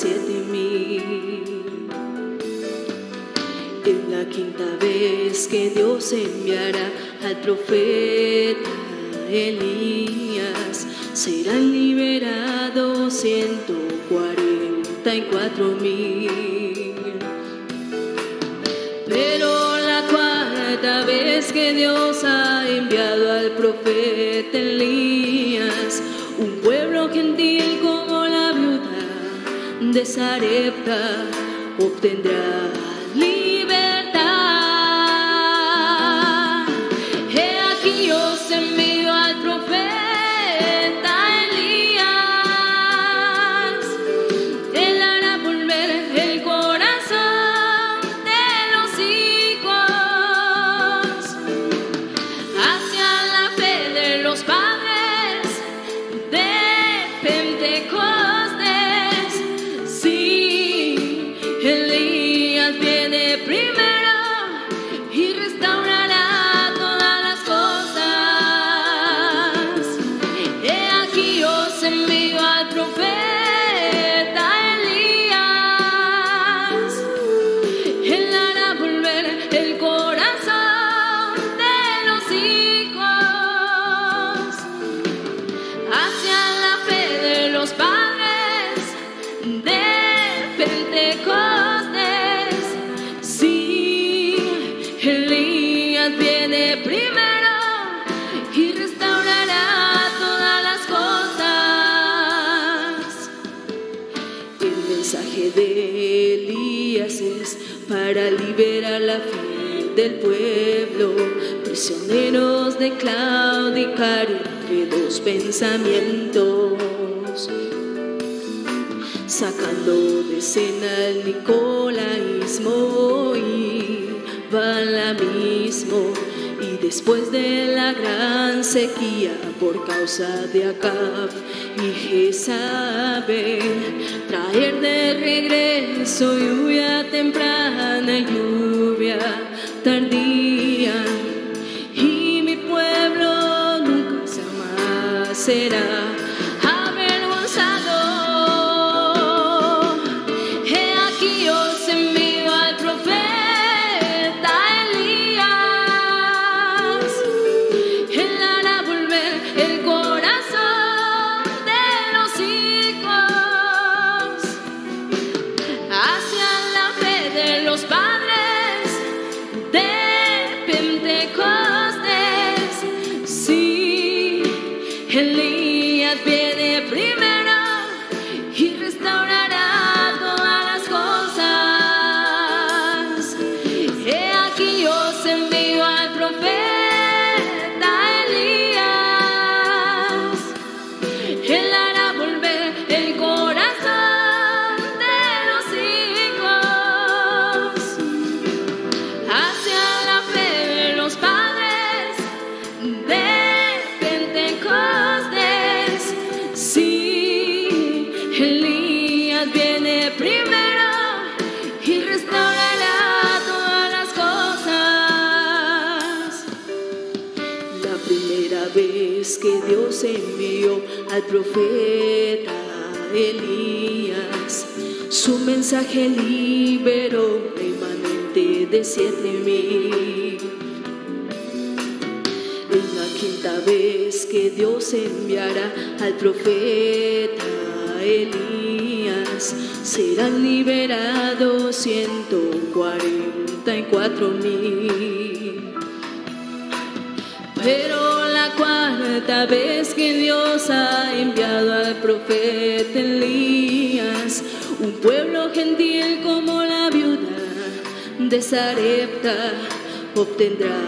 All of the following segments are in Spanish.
siete mil. Es la quinta vez que Dios enviará al profeta Elías. the tendrá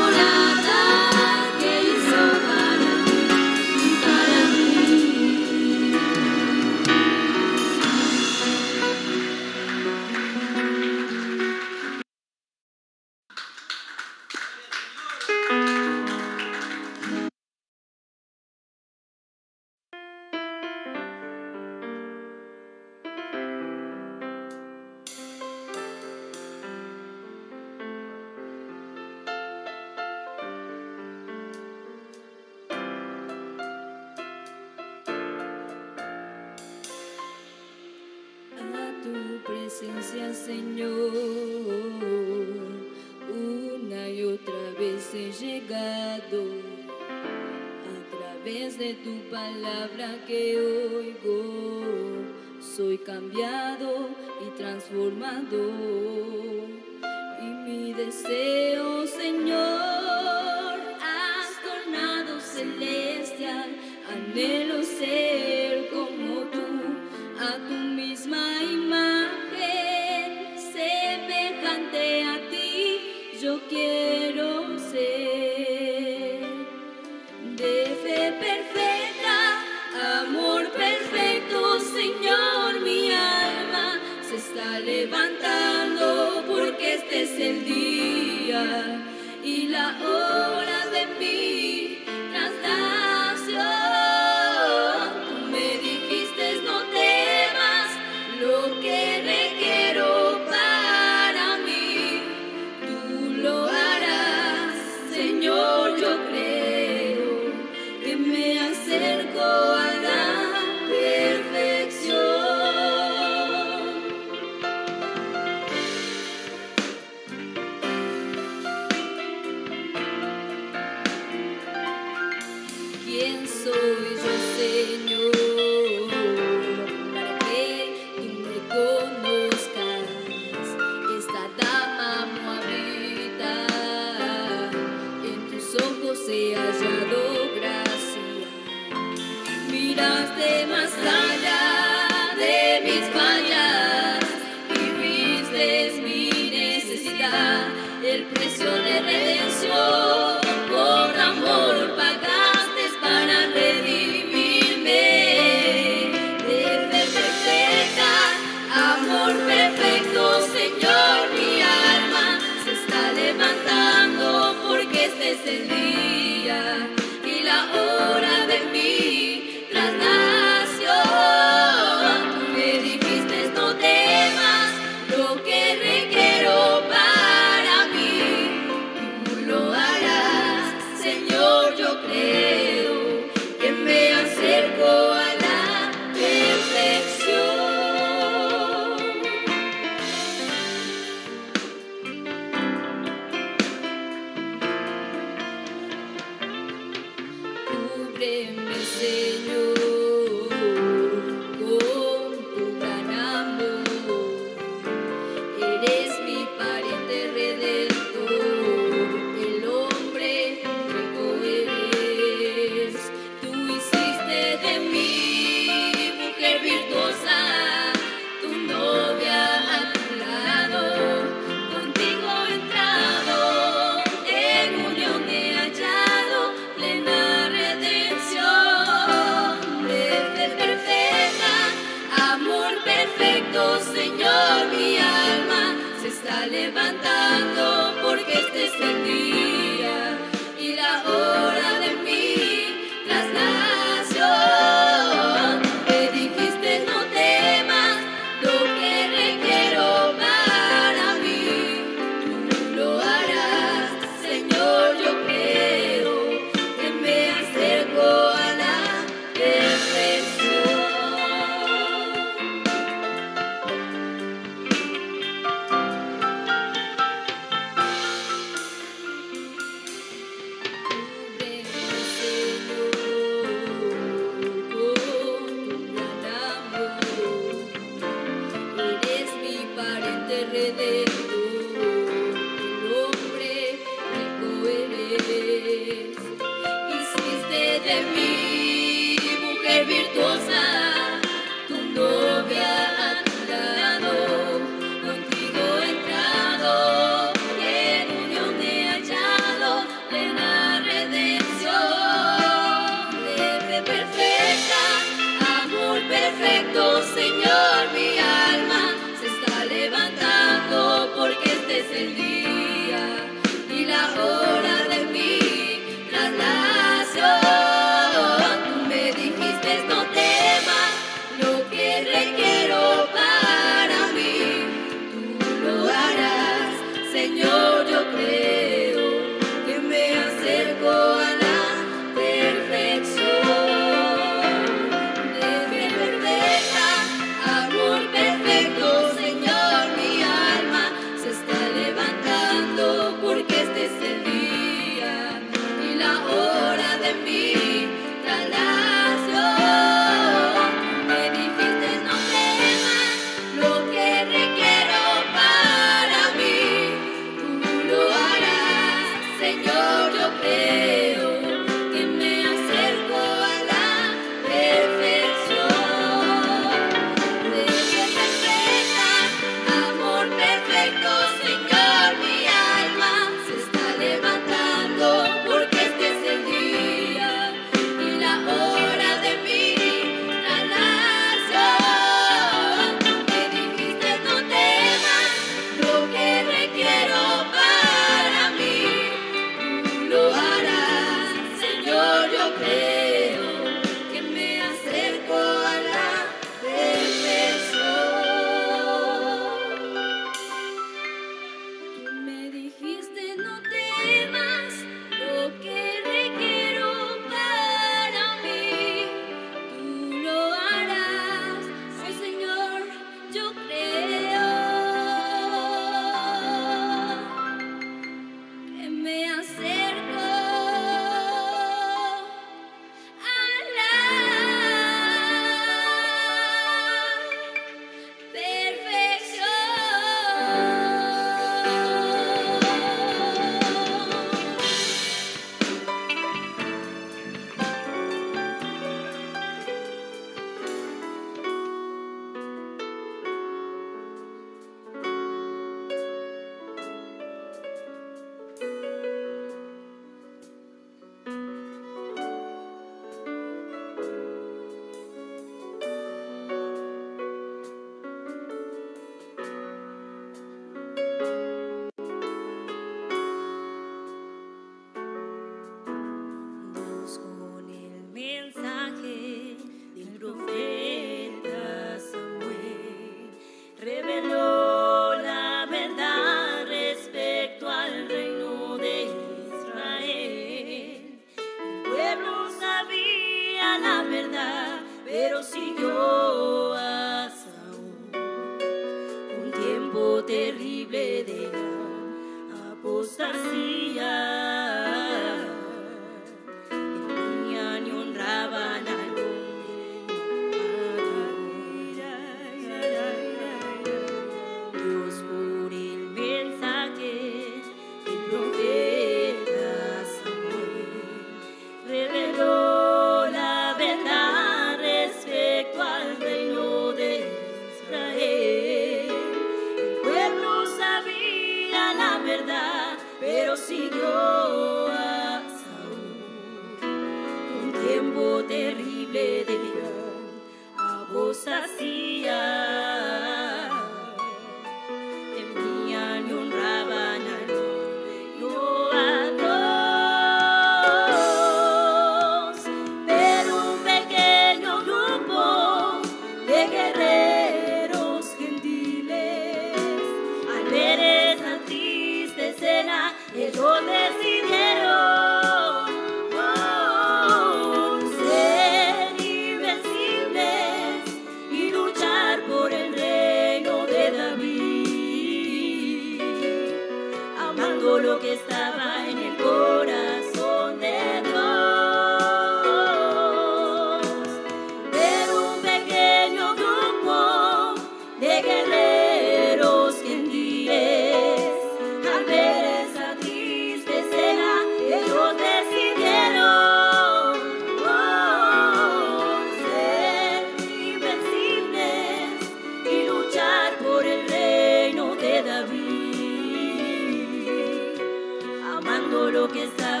amando lo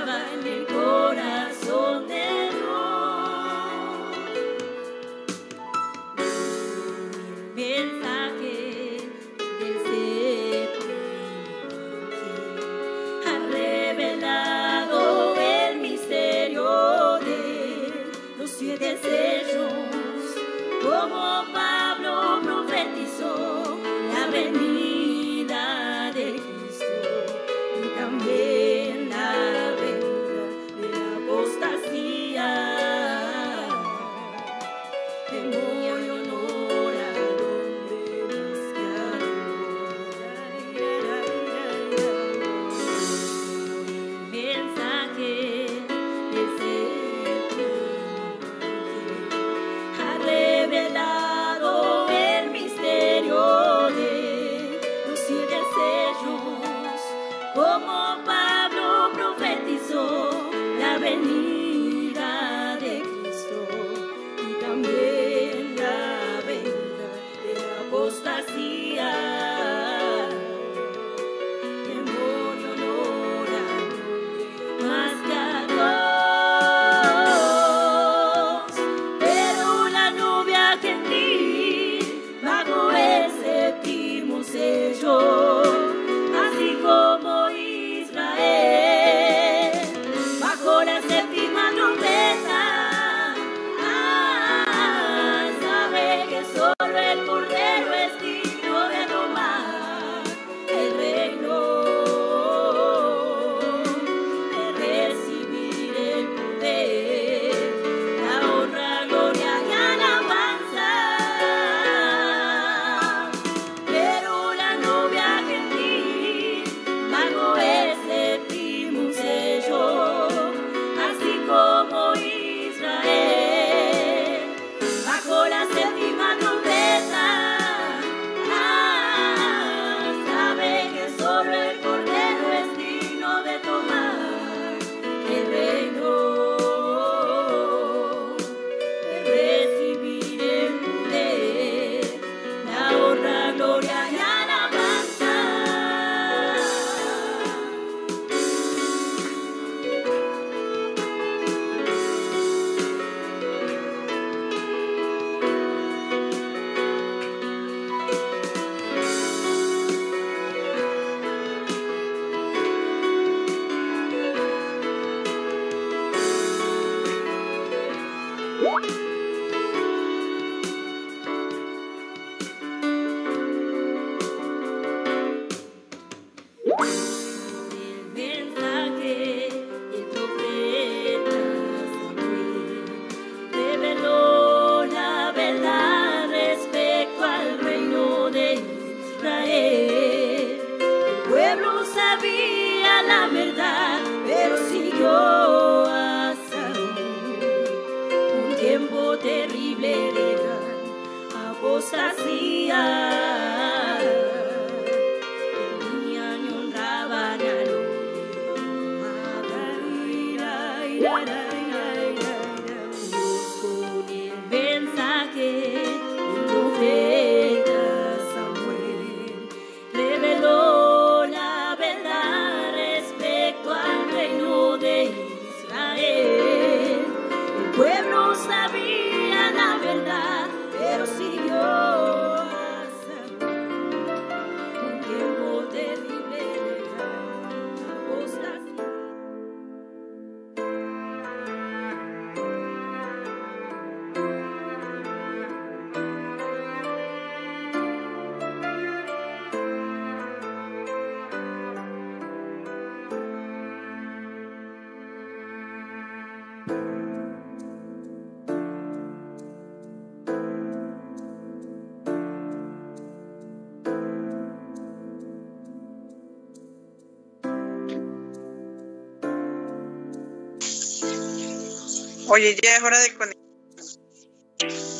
Oye, ya es hora de conectar.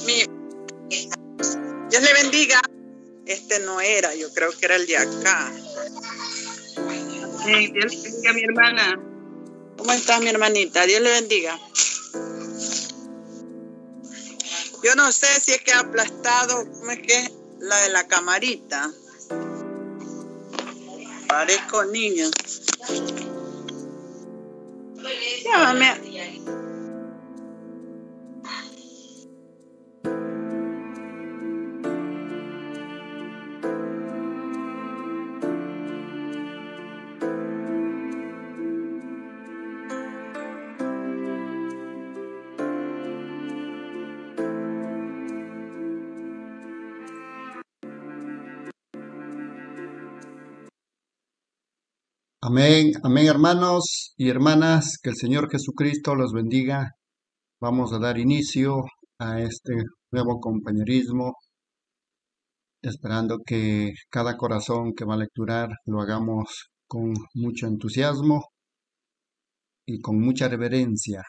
Mi- Dios le bendiga. Este no era, yo creo que era el de acá. Dios le bendiga, mi hermana. ¿Cómo está mi hermanita? Dios le bendiga. Yo no sé si es que ha aplastado, ¿cómo es que es? La de la camarita. Parezco niño. Amén, hermanos y hermanas, que el Señor Jesucristo los bendiga. Vamos a dar inicio a este nuevo compañerismo, esperando que cada corazón que va a lecturar lo hagamos con mucho entusiasmo y con mucha reverencia.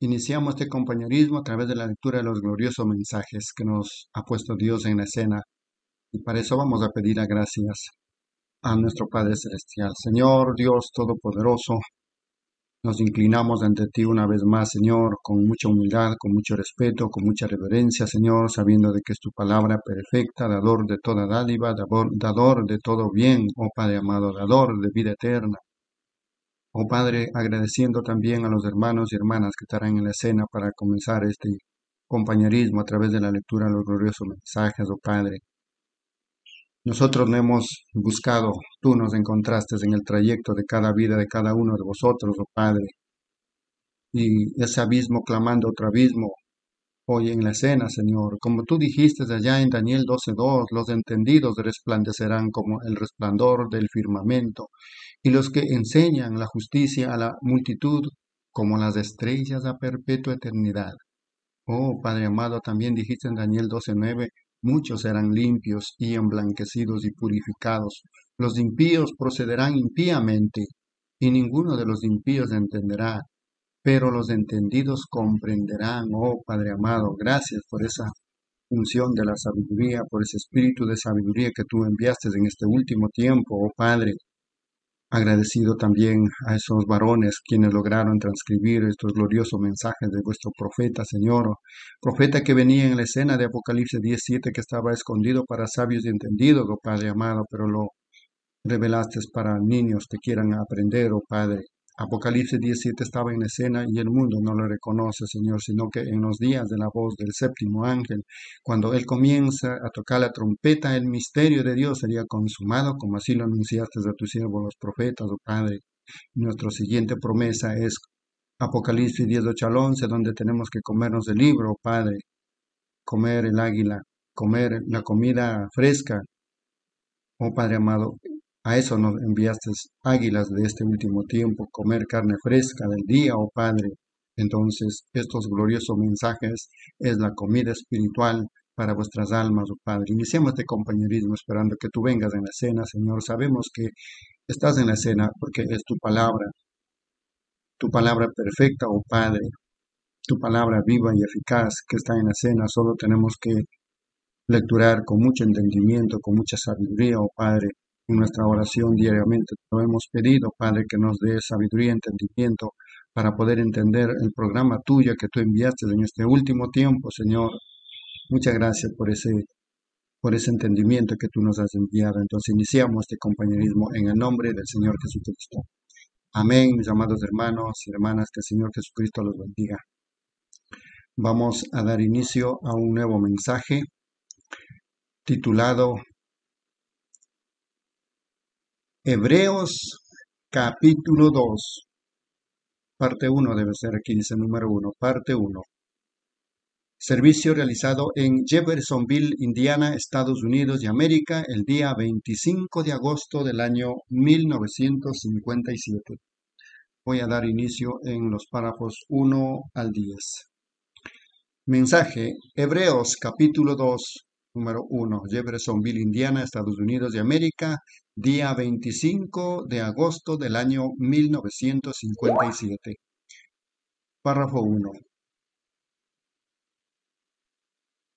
Iniciamos este compañerismo a través de la lectura de los gloriosos mensajes que nos ha puesto Dios en la escena y para eso vamos a pedir a gracias a nuestro Padre Celestial. Señor Dios Todopoderoso, nos inclinamos ante ti una vez más, Señor, con mucha humildad, con mucho respeto, con mucha reverencia, Señor, sabiendo de que es tu palabra perfecta, dador de toda dádiva, dador, de todo bien, oh Padre amado, dador de vida eterna. Oh Padre, agradeciendo también a los hermanos y hermanas que estarán en la escena para comenzar este compañerismo a través de la lectura de los gloriosos mensajes, oh Padre. Nosotros no hemos buscado, tú nos encontraste en el trayecto de cada vida de cada uno de vosotros, oh Padre. Y ese abismo clamando otro abismo, hoy en la escena, Señor. Como tú dijiste allá en Daniel 12.2, los entendidos resplandecerán como el resplandor del firmamento, y los que enseñan la justicia a la multitud como las estrellas a perpetua eternidad. Oh, Padre amado, también dijiste en Daniel 12.9, muchos serán limpios y emblanquecidos y purificados. Los impíos procederán impíamente, y ninguno de los impíos entenderá, pero los entendidos comprenderán. Oh, Padre amado, gracias por esa unción de la sabiduría, por ese espíritu de sabiduría que tú enviaste en este último tiempo, oh Padre. Agradecido también a esos varones quienes lograron transcribir estos gloriosos mensajes de vuestro profeta, Señor. Profeta que venía en la escena de Apocalipsis 17 que estaba escondido para sabios y entendidos, oh Padre amado, pero lo revelaste para niños que quieran aprender, oh Padre. Apocalipsis 17 estaba en escena y el mundo no lo reconoce, Señor, sino que en los días de la voz del séptimo ángel, cuando Él comienza a tocar la trompeta, el misterio de Dios sería consumado, como así lo anunciaste a tus siervos los profetas, oh Padre. Nuestra siguiente promesa es Apocalipsis 10, 8 al 11, donde tenemos que comernos el libro, oh Padre, comer el águila, comer la comida fresca, oh Padre amado, a eso nos enviaste águilas de este último tiempo, comer carne fresca del día, oh Padre. Entonces, estos gloriosos mensajes es la comida espiritual para vuestras almas, oh Padre. Iniciemos este compañerismo esperando que tú vengas en la cena, Señor. Sabemos que estás en la escena porque es tu palabra, tu palabra perfecta, oh Padre, tu palabra viva y eficaz que está en la escena. Solo tenemos que lecturar con mucho entendimiento, con mucha sabiduría, oh Padre, en nuestra oración diariamente. Te lo hemos pedido, Padre, que nos dé sabiduría y entendimiento para poder entender el programa tuyo que tú enviaste en este último tiempo, Señor. Muchas gracias por ese, por ese entendimiento que tú nos has enviado. Entonces iniciamos este compañerismo en el nombre del Señor Jesucristo. Amén, mis amados hermanos y hermanas, que el Señor Jesucristo los bendiga. Vamos a dar inicio a un nuevo mensaje titulado Hebreos capítulo 2 Parte 1 debe ser aquí, dice número 1, parte 1. Servicio realizado en Jeffersonville, Indiana, Estados Unidos de América, el día 25 de agosto del año 1957. Voy a dar inicio en los párrafos 1 al 10. Mensaje, Hebreos capítulo 2, número 1, Jeffersonville, Indiana, Estados Unidos de América, día 25 de agosto del año 1957. Párrafo 1.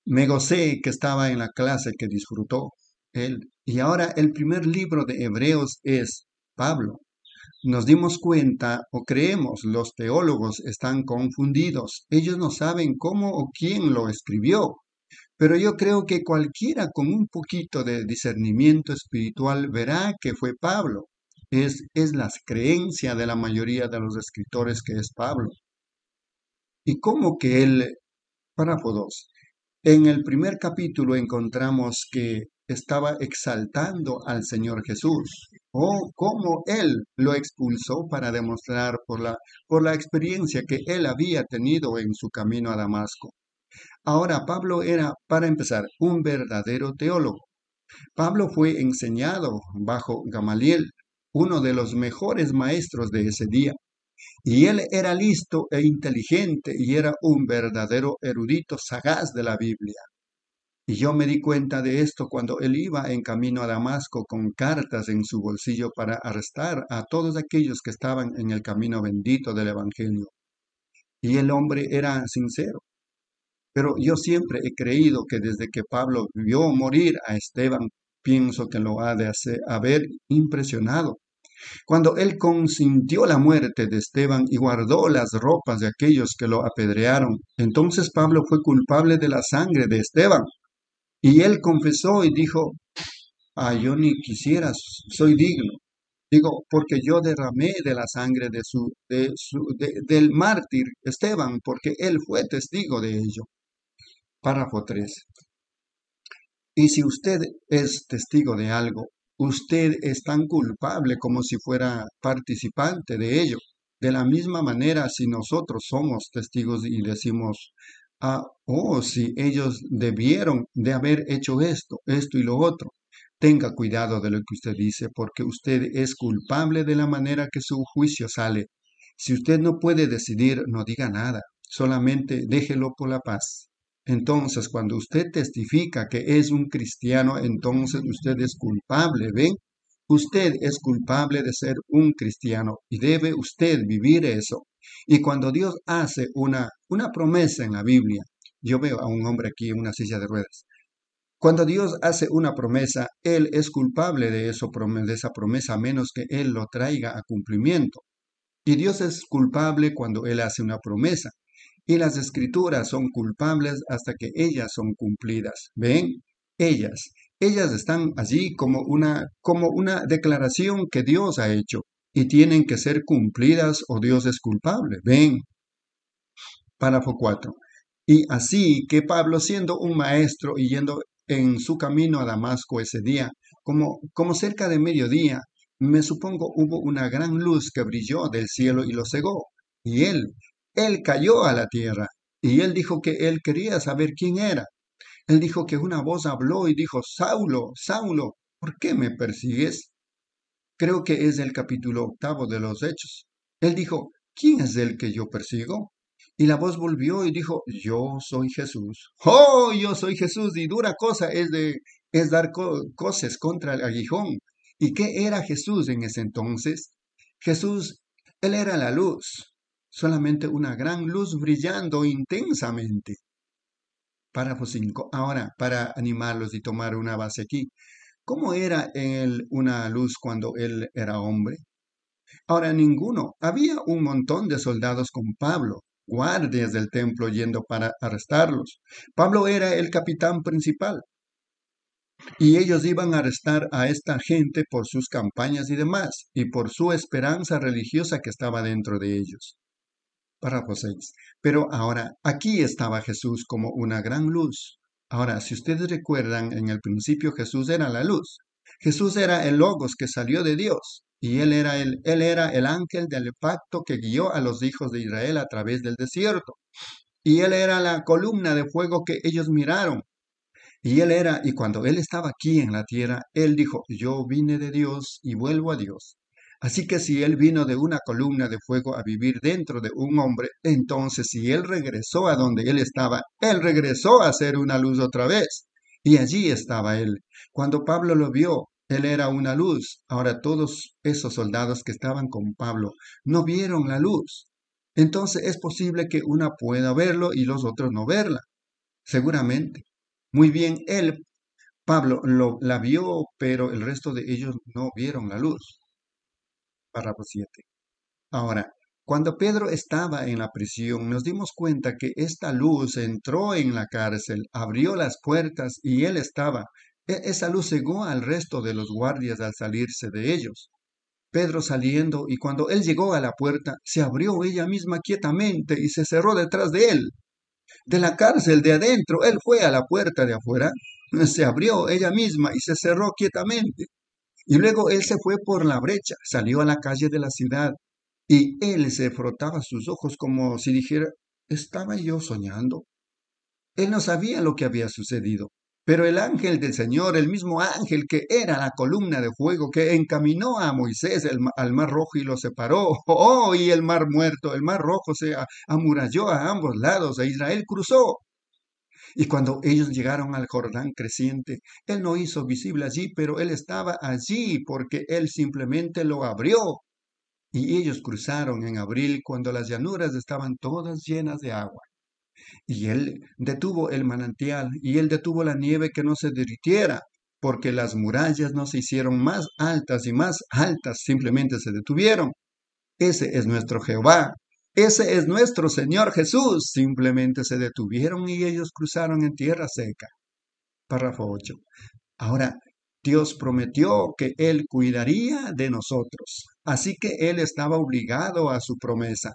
Me gocé que estaba en la clase que disfrutó él. Y ahora el primer libro de Hebreos es Pablo. Nos dimos cuenta o creemos los teólogos están confundidos. Ellos no saben cómo o quién lo escribió. Pero yo creo que cualquiera con un poquito de discernimiento espiritual verá que fue Pablo. Es, es la creencia de la mayoría de los escritores que es Pablo. Y cómo que él, párrafo 2, en el primer capítulo encontramos que estaba exaltando al Señor Jesús, o cómo él lo expulsó para demostrar por la, por la experiencia que él había tenido en su camino a Damasco. Ahora, Pablo era, para empezar, un verdadero teólogo. Pablo fue enseñado bajo Gamaliel, uno de los mejores maestros de ese día. Y él era listo e inteligente y era un verdadero erudito sagaz de la Biblia. Y yo me di cuenta de esto cuando él iba en camino a Damasco con cartas en su bolsillo para arrestar a todos aquellos que estaban en el camino bendito del Evangelio. Y el hombre era sincero. Pero yo siempre he creído que desde que Pablo vio morir a Esteban, pienso que lo ha de haber impresionado. Cuando él consintió la muerte de Esteban y guardó las ropas de aquellos que lo apedrearon, entonces Pablo fue culpable de la sangre de Esteban. Y él confesó y dijo, ah, yo ni quisiera, soy digno. Digo, porque yo derramé de la sangre de su, de su, del mártir Esteban, porque él fue testigo de ello. Párrafo 3. Y si usted es testigo de algo, usted es tan culpable como si fuera participante de ello. De la misma manera, si nosotros somos testigos y decimos, ah, oh, si ellos debieron de haber hecho esto, esto y lo otro, tenga cuidado de lo que usted dice, porque usted es culpable de la manera que su juicio sale. Si usted no puede decidir, no diga nada, solamente déjelo por la paz. Entonces, cuando usted testifica que es un cristiano, entonces usted es culpable, ¿ven? Usted es culpable de ser un cristiano y debe usted vivir eso. Y cuando Dios hace una, una promesa en la Biblia, yo veo a un hombre aquí en una silla de ruedas. Cuando Dios hace una promesa, Él es culpable de, eso, de esa promesa a menos que Él lo traiga a cumplimiento. Y Dios es culpable cuando Él hace una promesa y las escrituras son culpables hasta que ellas son cumplidas. ¿Ven? Ellas, ellas están allí como una, como una declaración que Dios ha hecho y tienen que ser cumplidas o Dios es culpable. ¿Ven? Párrafo 4. Y así que Pablo, siendo un maestro y yendo en su camino a Damasco ese día, como, como cerca de mediodía, me supongo hubo una gran luz que brilló del cielo y lo cegó. Y él, él cayó a la tierra y él dijo que él quería saber quién era. Él dijo que una voz habló y dijo, Saulo, Saulo, ¿por qué me persigues? Creo que es el capítulo octavo de los Hechos. Él dijo, ¿quién es el que yo persigo? Y la voz volvió y dijo, yo soy Jesús. Oh, yo soy Jesús y dura cosa es de es dar co contra el aguijón. ¿Y qué era Jesús en ese entonces? Jesús, Él era la luz, solamente una gran luz brillando intensamente. Párrafo 5. Ahora, para animarlos y tomar una base aquí, ¿cómo era él una luz cuando él era hombre? Ahora, ninguno. Había un montón de soldados con Pablo, guardias del templo yendo para arrestarlos. Pablo era el capitán principal. Y ellos iban a arrestar a esta gente por sus campañas y demás, y por su esperanza religiosa que estaba dentro de ellos. Párrafo 6. Pero ahora, aquí estaba Jesús como una gran luz. Ahora, si ustedes recuerdan, en el principio Jesús era la luz. Jesús era el Logos que salió de Dios. Y él era el, él era el ángel del pacto que guió a los hijos de Israel a través del desierto. Y él era la columna de fuego que ellos miraron. Y él era, y cuando él estaba aquí en la tierra, él dijo, yo vine de Dios y vuelvo a Dios. Así que si él vino de una columna de fuego a vivir dentro de un hombre, entonces si él regresó a donde él estaba, él regresó a ser una luz otra vez. Y allí estaba él. Cuando Pablo lo vio, él era una luz. Ahora todos esos soldados que estaban con Pablo no vieron la luz. Entonces es posible que una pueda verlo y los otros no verla. Seguramente. Muy bien, él, Pablo, lo, la vio, pero el resto de ellos no vieron la luz. Párrafo 7. Ahora, cuando Pedro estaba en la prisión, nos dimos cuenta que esta luz entró en la cárcel, abrió las puertas y él estaba. E, esa luz cegó al resto de los guardias al salirse de ellos. Pedro saliendo y cuando él llegó a la puerta, se abrió ella misma quietamente y se cerró detrás de él. De la cárcel de adentro, él fue a la puerta de afuera, se abrió ella misma y se cerró quietamente. Y luego él se fue por la brecha, salió a la calle de la ciudad, y él se frotaba sus ojos como si dijera, ¿estaba yo soñando? Él no sabía lo que había sucedido, pero el ángel del Señor, el mismo ángel que era la columna de fuego que encaminó a Moisés al mar rojo y lo separó, oh, y el mar muerto, el mar rojo se amuralló a ambos lados, e Israel cruzó. Y cuando ellos llegaron al Jordán creciente, Él no hizo visible allí, pero Él estaba allí porque Él simplemente lo abrió. Y ellos cruzaron en abril cuando las llanuras estaban todas llenas de agua. Y Él detuvo el manantial y Él detuvo la nieve que no se derritiera, porque las murallas no se hicieron más altas y más altas, simplemente se detuvieron. Ese es nuestro Jehová, ese es nuestro Señor Jesús. Simplemente se detuvieron y ellos cruzaron en tierra seca. Párrafo 8. Ahora, Dios prometió que Él cuidaría de nosotros. Así que Él estaba obligado a su promesa.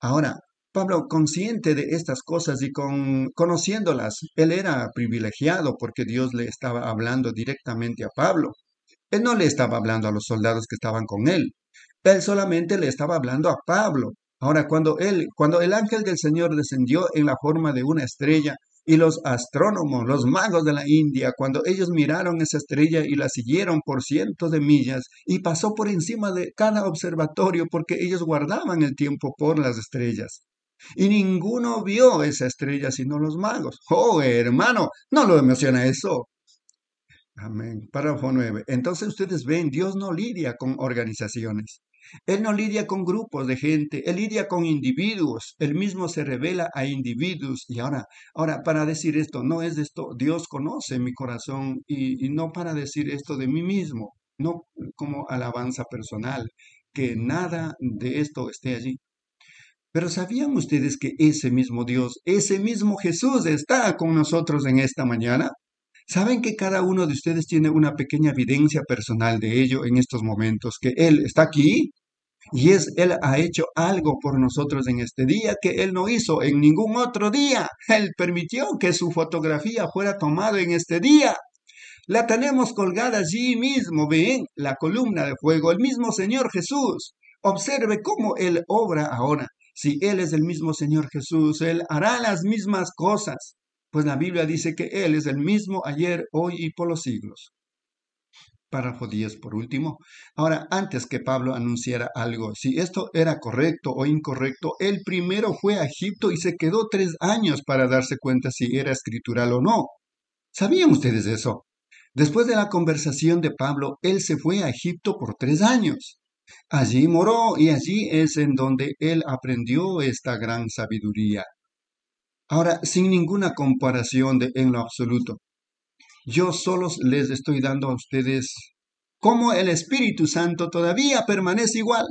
Ahora, Pablo, consciente de estas cosas y con, conociéndolas, él era privilegiado porque Dios le estaba hablando directamente a Pablo. Él no le estaba hablando a los soldados que estaban con él. Él solamente le estaba hablando a Pablo. Ahora, cuando él, cuando el ángel del Señor descendió en la forma de una estrella, y los astrónomos, los magos de la India, cuando ellos miraron esa estrella y la siguieron por cientos de millas y pasó por encima de cada observatorio porque ellos guardaban el tiempo por las estrellas. Y ninguno vio esa estrella sino los magos. Oh, hermano, no lo emociona eso. Amén. Párrafo 9. Entonces ustedes ven, Dios no lidia con organizaciones. Él no lidia con grupos de gente, él lidia con individuos, él mismo se revela a individuos. Y ahora, ahora para decir esto, no es esto, Dios conoce mi corazón y, y no para decir esto de mí mismo, no como alabanza personal, que nada de esto esté allí. Pero ¿sabían ustedes que ese mismo Dios, ese mismo Jesús está con nosotros en esta mañana? ¿Saben que cada uno de ustedes tiene una pequeña evidencia personal de ello en estos momentos? Que Él está aquí y es, Él ha hecho algo por nosotros en este día que Él no hizo en ningún otro día. Él permitió que su fotografía fuera tomada en este día. La tenemos colgada allí mismo, ven, la columna de fuego, el mismo Señor Jesús. Observe cómo Él obra ahora. Si Él es el mismo Señor Jesús, Él hará las mismas cosas. Pues la Biblia dice que Él es el mismo ayer, hoy y por los siglos. Párrafo 10 por último. Ahora, antes que Pablo anunciara algo, si esto era correcto o incorrecto, él primero fue a Egipto y se quedó tres años para darse cuenta si era escritural o no. ¿Sabían ustedes eso? Después de la conversación de Pablo, él se fue a Egipto por tres años. Allí moró y allí es en donde él aprendió esta gran sabiduría. Ahora, sin ninguna comparación de, en lo absoluto, yo solo les estoy dando a ustedes cómo el Espíritu Santo todavía permanece igual.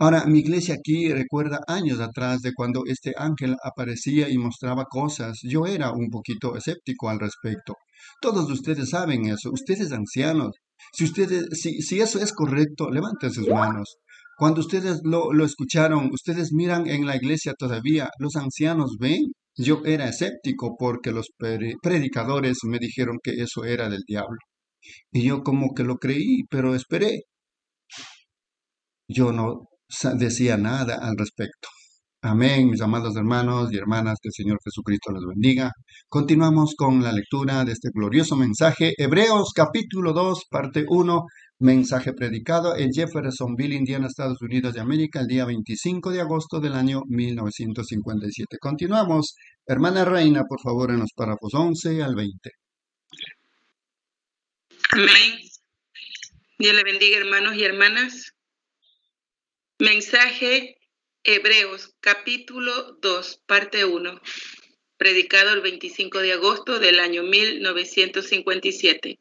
Ahora, mi iglesia aquí recuerda años atrás de cuando este ángel aparecía y mostraba cosas. Yo era un poquito escéptico al respecto. Todos ustedes saben eso, ustedes ancianos. Si, ustedes, si, si eso es correcto, levanten sus manos. Cuando ustedes lo, lo escucharon, ustedes miran en la iglesia todavía, los ancianos ven. Yo era escéptico porque los predicadores me dijeron que eso era del diablo. Y yo como que lo creí, pero esperé. Yo no decía nada al respecto. Amén, mis amados hermanos y hermanas, que el Señor Jesucristo los bendiga. Continuamos con la lectura de este glorioso mensaje, Hebreos capítulo 2, parte 1, mensaje predicado en Jeffersonville, Indiana, Estados Unidos de América, el día 25 de agosto del año 1957. Continuamos. Hermana Reina, por favor, en los párrafos 11 al 20. Amén. Dios le bendiga, hermanos y hermanas. Mensaje Hebreos capítulo 2, parte 1, predicado el 25 de agosto del año 1957.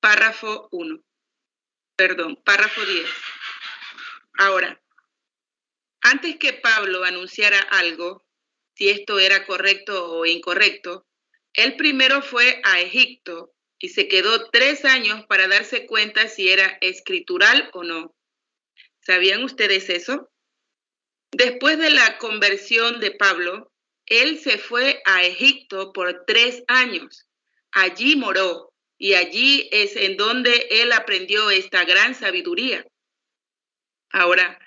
Párrafo 1. Perdón, párrafo 10. Ahora, antes que Pablo anunciara algo, si esto era correcto o incorrecto, él primero fue a Egipto y se quedó tres años para darse cuenta si era escritural o no. ¿Sabían ustedes eso? Después de la conversión de Pablo, él se fue a Egipto por tres años. Allí moró y allí es en donde él aprendió esta gran sabiduría. Ahora,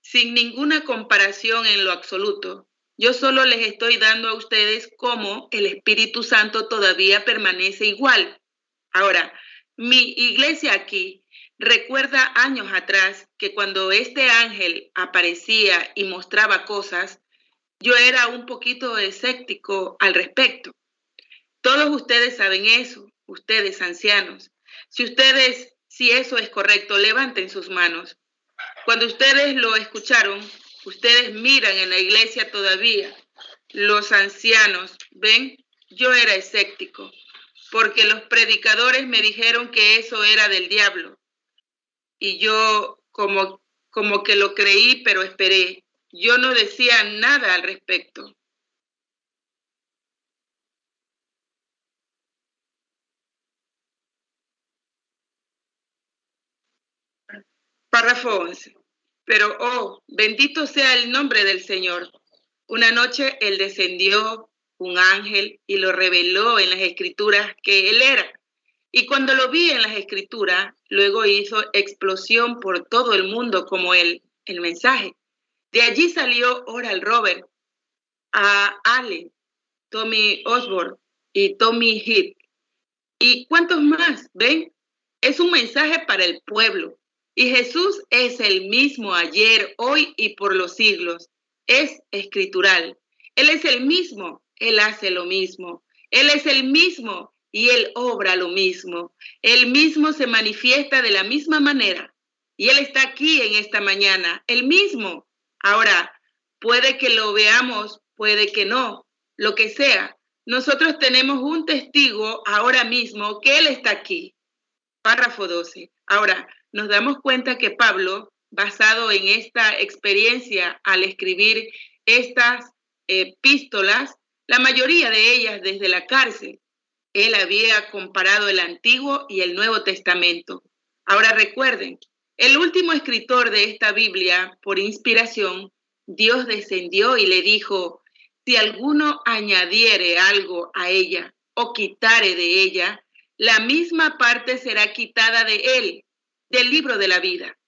sin ninguna comparación en lo absoluto, yo solo les estoy dando a ustedes cómo el Espíritu Santo todavía permanece igual. Ahora, mi iglesia aquí Recuerda años atrás que cuando este ángel aparecía y mostraba cosas, yo era un poquito escéptico al respecto. Todos ustedes saben eso, ustedes ancianos. Si ustedes, si eso es correcto, levanten sus manos. Cuando ustedes lo escucharon, ustedes miran en la iglesia todavía. Los ancianos, ven, yo era escéptico, porque los predicadores me dijeron que eso era del diablo y yo como, como que lo creí, pero esperé. Yo no decía nada al respecto. Párrafo 11. Pero, oh, bendito sea el nombre del Señor. Una noche Él descendió un ángel y lo reveló en las escrituras que Él era y cuando lo vi en las escrituras, luego hizo explosión por todo el mundo como el, el mensaje. De allí salió Oral Robert, a Allen, Tommy Osborne y Tommy Heath. ¿Y cuántos más? ¿Ven? Es un mensaje para el pueblo. Y Jesús es el mismo ayer, hoy y por los siglos. Es escritural. Él es el mismo. Él hace lo mismo. Él es el mismo y Él obra lo mismo. Él mismo se manifiesta de la misma manera y Él está aquí en esta mañana, el mismo. Ahora, puede que lo veamos, puede que no, lo que sea. Nosotros tenemos un testigo ahora mismo que Él está aquí. Párrafo 12. Ahora, nos damos cuenta que Pablo, basado en esta experiencia al escribir estas epístolas, la mayoría de ellas desde la cárcel, él había comparado el Antiguo y el Nuevo Testamento. Ahora recuerden, el último escritor de esta Biblia, por inspiración, Dios descendió y le dijo, si alguno añadiere algo a ella o quitare de ella, la misma parte será quitada de él, del libro de la vida.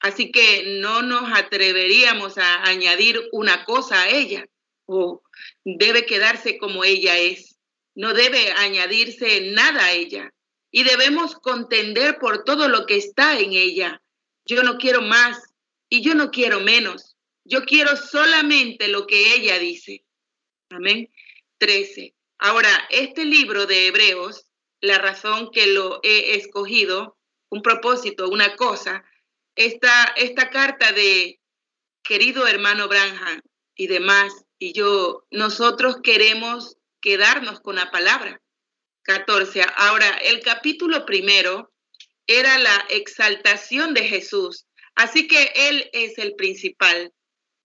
Así que no nos atreveríamos a añadir una cosa a ella, o debe quedarse como ella es no debe añadirse nada a ella y debemos contender por todo lo que está en ella. Yo no quiero más y yo no quiero menos. Yo quiero solamente lo que ella dice. Amén. 13. Ahora, este libro de Hebreos, la razón que lo he escogido, un propósito, una cosa, esta, esta carta de querido hermano Branham y demás, y yo, nosotros queremos quedarnos con la palabra. 14. Ahora, el capítulo primero era la exaltación de Jesús, así que Él es el principal.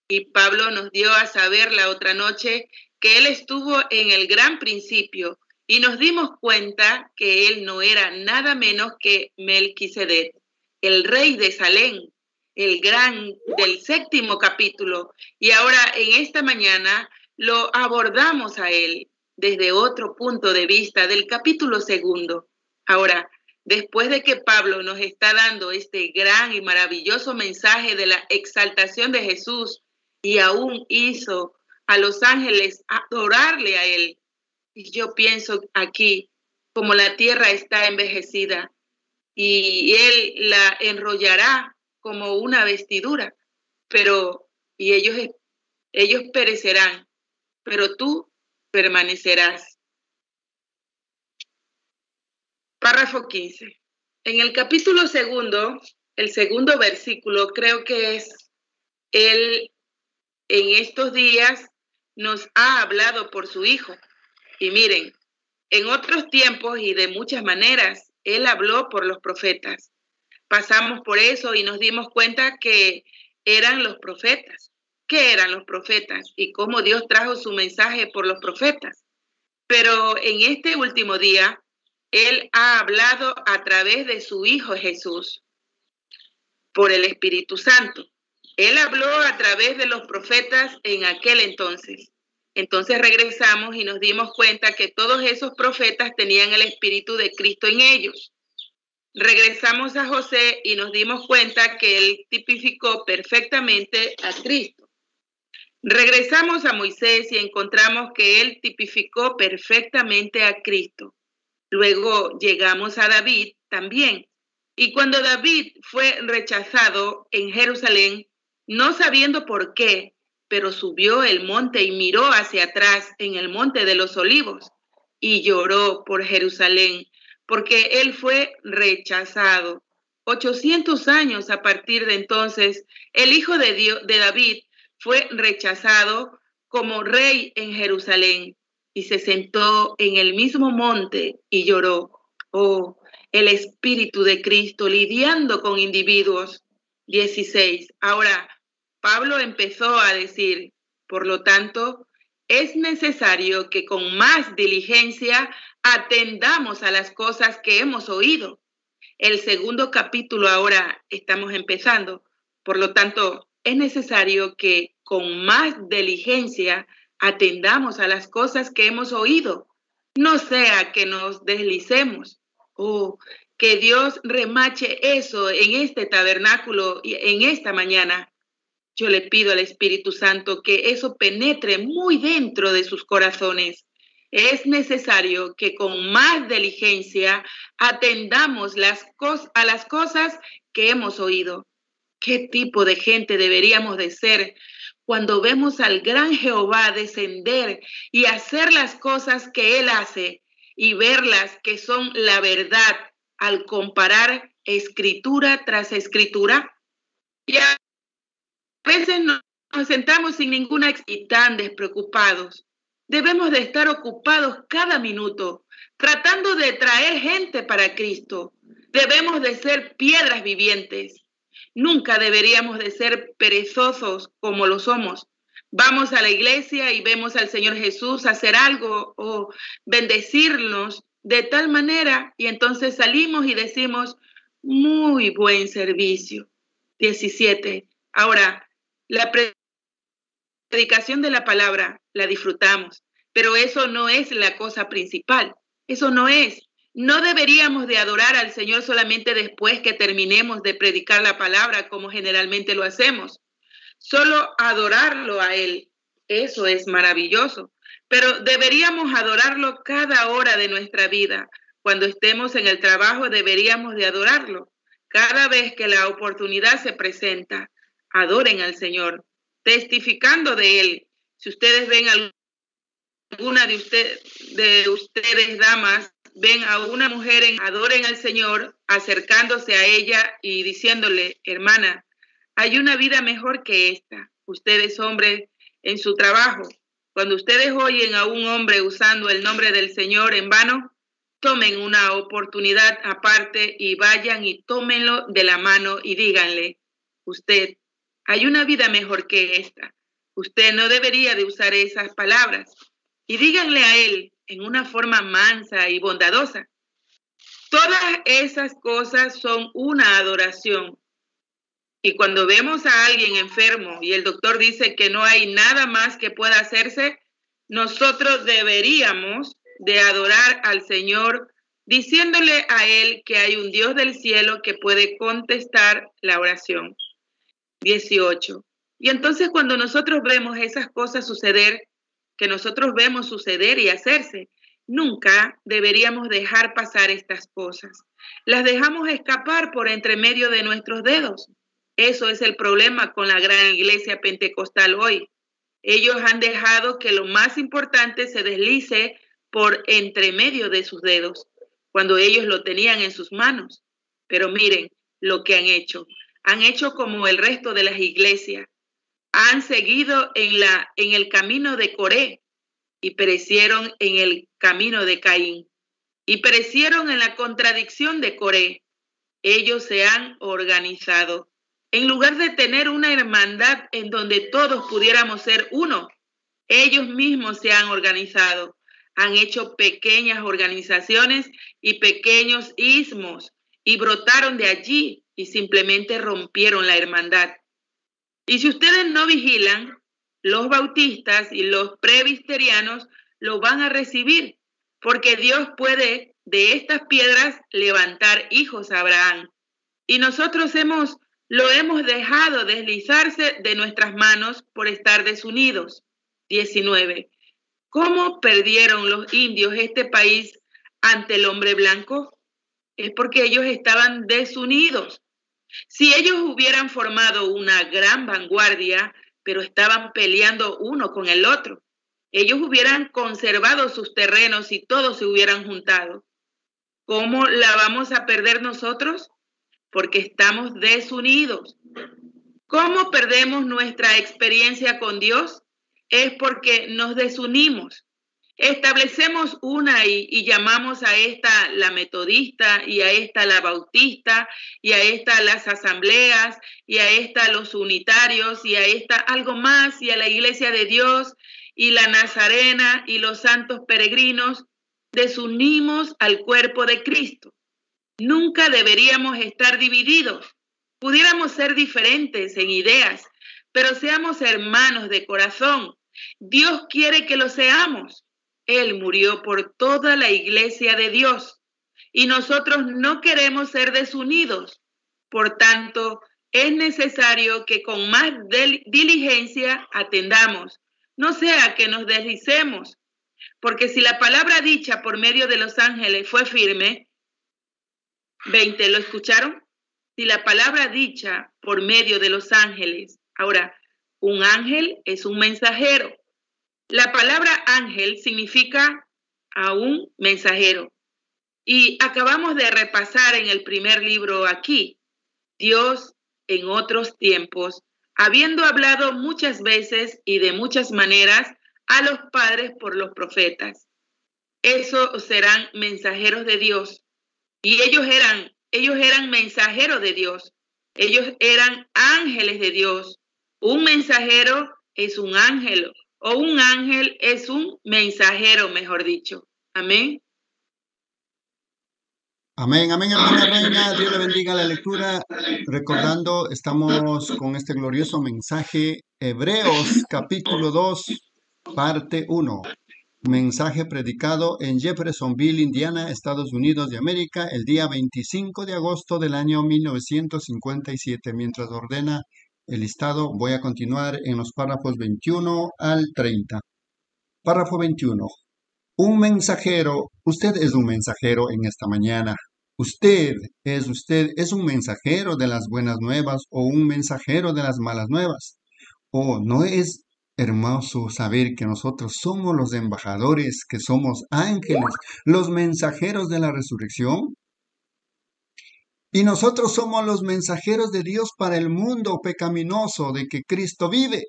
Y Pablo nos dio a saber la otra noche que Él estuvo en el gran principio y nos dimos cuenta que Él no era nada menos que Melquisedec, el rey de Salem, el gran del séptimo capítulo. Y ahora en esta mañana lo abordamos a Él desde otro punto de vista del capítulo segundo. Ahora, después de que Pablo nos está dando este gran y maravilloso mensaje de la exaltación de Jesús y aún hizo a los ángeles adorarle a Él, y yo pienso aquí, como la tierra está envejecida y Él la enrollará como una vestidura, pero y ellos ellos perecerán, pero tú permanecerás. Párrafo 15. En el capítulo segundo, el segundo versículo, creo que es Él en estos días nos ha hablado por su Hijo. Y miren, en otros tiempos y de muchas maneras, Él habló por los profetas. Pasamos por eso y nos dimos cuenta que eran los profetas. ¿Qué eran los profetas? Y cómo Dios trajo su mensaje por los profetas. Pero en este último día, Él ha hablado a través de su Hijo Jesús, por el Espíritu Santo. Él habló a través de los profetas en aquel entonces. Entonces regresamos y nos dimos cuenta que todos esos profetas tenían el Espíritu de Cristo en ellos. Regresamos a José y nos dimos cuenta que él tipificó perfectamente a Cristo. Regresamos a Moisés y encontramos que él tipificó perfectamente a Cristo. Luego llegamos a David también. Y cuando David fue rechazado en Jerusalén, no sabiendo por qué, pero subió el monte y miró hacia atrás en el monte de los olivos y lloró por Jerusalén, porque él fue rechazado. 800 años a partir de entonces, el hijo de, David fue rechazado como rey en Jerusalén y se sentó en el mismo monte y lloró. Oh, el Espíritu de Cristo lidiando con individuos. 16. Ahora, Pablo empezó a decir, por lo tanto, es necesario que con más diligencia atendamos a las cosas que hemos oído. El segundo capítulo ahora estamos empezando. Por lo tanto, es necesario que con más diligencia atendamos a las cosas que hemos oído. No sea que nos deslicemos o que Dios remache eso en este tabernáculo y en esta mañana yo le pido al Espíritu Santo que eso penetre muy dentro de sus corazones. Es necesario que con más diligencia atendamos a las cosas que hemos oído. ¿Qué tipo de gente deberíamos de ser cuando vemos al gran Jehová descender y hacer las cosas que Él hace y verlas que son la verdad al comparar escritura tras escritura? Ya veces nos, sentamos sin ninguna y tan despreocupados. Debemos de estar ocupados cada minuto, tratando de traer gente para Cristo. Debemos de ser piedras vivientes. Nunca deberíamos de ser perezosos como lo somos. Vamos a la iglesia y vemos al Señor Jesús hacer algo o bendecirnos de tal manera y entonces salimos y decimos, muy buen servicio. 17. Ahora, la predicación de la palabra la disfrutamos, pero eso no es la cosa principal. Eso no es. No deberíamos de adorar al Señor solamente después que terminemos de predicar la palabra como generalmente lo hacemos. Solo adorarlo a Él, eso es maravilloso. Pero deberíamos adorarlo cada hora de nuestra vida. Cuando estemos en el trabajo deberíamos de adorarlo. Cada vez que la oportunidad se presenta, adoren al Señor, testificando de Él. Si ustedes ven alguna de, de ustedes, damas, ven a una mujer en adoren al Señor, acercándose a ella y diciéndole, hermana, hay una vida mejor que esta. Ustedes, hombres, en su trabajo, cuando ustedes oyen a un hombre usando el nombre del Señor en vano, tomen una oportunidad aparte y vayan y tómenlo de la mano y díganle, usted, hay una vida mejor que esta. Usted no debería de usar esas palabras. Y díganle a él en una forma mansa y bondadosa. Todas esas cosas son una adoración. Y cuando vemos a alguien enfermo y el doctor dice que no hay nada más que pueda hacerse, nosotros deberíamos de adorar al Señor diciéndole a Él que hay un Dios del cielo que puede contestar la oración. 18. Y entonces cuando nosotros vemos esas cosas suceder, que nosotros vemos suceder y hacerse, nunca deberíamos dejar pasar estas cosas. Las dejamos escapar por entre medio de nuestros dedos. Eso es el problema con la gran iglesia pentecostal hoy. Ellos han dejado que lo más importante se deslice por entre medio de sus dedos, cuando ellos lo tenían en sus manos. Pero miren lo que han hecho. Han hecho como el resto de las iglesias. Han seguido en, la, en el camino de Coré y perecieron en el camino de Caín. Y perecieron en la contradicción de Coré. Ellos se han organizado. En lugar de tener una hermandad en donde todos pudiéramos ser uno, ellos mismos se han organizado han hecho pequeñas organizaciones y pequeños ismos y brotaron de allí y simplemente rompieron la hermandad. Y si ustedes no vigilan, los bautistas y los previsterianos lo van a recibir, porque Dios puede de estas piedras levantar hijos a Abraham. Y nosotros hemos lo hemos dejado deslizarse de nuestras manos por estar desunidos. 19. ¿Cómo perdieron los indios este país ante el hombre blanco? Es porque ellos estaban desunidos. Si ellos hubieran formado una gran vanguardia, pero estaban peleando uno con el otro, ellos hubieran conservado sus terrenos y todos se hubieran juntado. ¿Cómo la vamos a perder nosotros? Porque estamos desunidos. ¿Cómo perdemos nuestra experiencia con Dios? es porque nos desunimos. Establecemos una y, llamamos a esta la metodista y a esta la bautista y a esta las asambleas y a esta los unitarios y a esta algo más y a la iglesia de Dios y la nazarena y los santos peregrinos. Desunimos al cuerpo de Cristo. Nunca deberíamos estar divididos. Pudiéramos ser diferentes en ideas, pero seamos hermanos de corazón Dios quiere que lo seamos. Él murió por toda la iglesia de Dios y nosotros no queremos ser desunidos. Por tanto, es necesario que con más diligencia atendamos, no sea que nos deslicemos, porque si la palabra dicha por medio de los ángeles fue firme, 20, ¿lo escucharon? Si la palabra dicha por medio de los ángeles, ahora, un ángel es un mensajero. La palabra ángel significa a un mensajero. Y acabamos de repasar en el primer libro aquí, Dios en otros tiempos, habiendo hablado muchas veces y de muchas maneras a los padres por los profetas. Esos serán mensajeros de Dios. Y ellos eran, ellos eran mensajeros de Dios. Ellos eran ángeles de Dios. Un mensajero es un ángel o un ángel es un mensajero, mejor dicho. Amén. Amén, amén, hermana reina. Dios le bendiga la lectura. Recordando, estamos con este glorioso mensaje, Hebreos capítulo 2, parte 1. Mensaje predicado en Jeffersonville, Indiana, Estados Unidos de América, el día 25 de agosto del año 1957, mientras ordena el listado. Voy a continuar en los párrafos 21 al 30. Párrafo 21. Un mensajero, usted es un mensajero en esta mañana. Usted es usted, es un mensajero de las buenas nuevas o un mensajero de las malas nuevas. O no es hermoso saber que nosotros somos los embajadores, que somos ángeles, los mensajeros de la resurrección. Y nosotros somos los mensajeros de Dios para el mundo pecaminoso de que Cristo vive.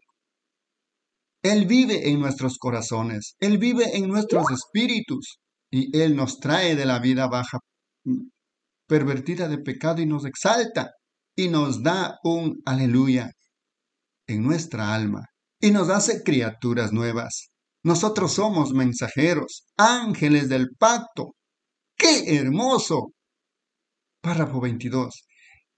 Él vive en nuestros corazones, Él vive en nuestros espíritus y Él nos trae de la vida baja, pervertida de pecado y nos exalta y nos da un aleluya en nuestra alma y nos hace criaturas nuevas. Nosotros somos mensajeros, ángeles del pacto. ¡Qué hermoso! Párrafo 22.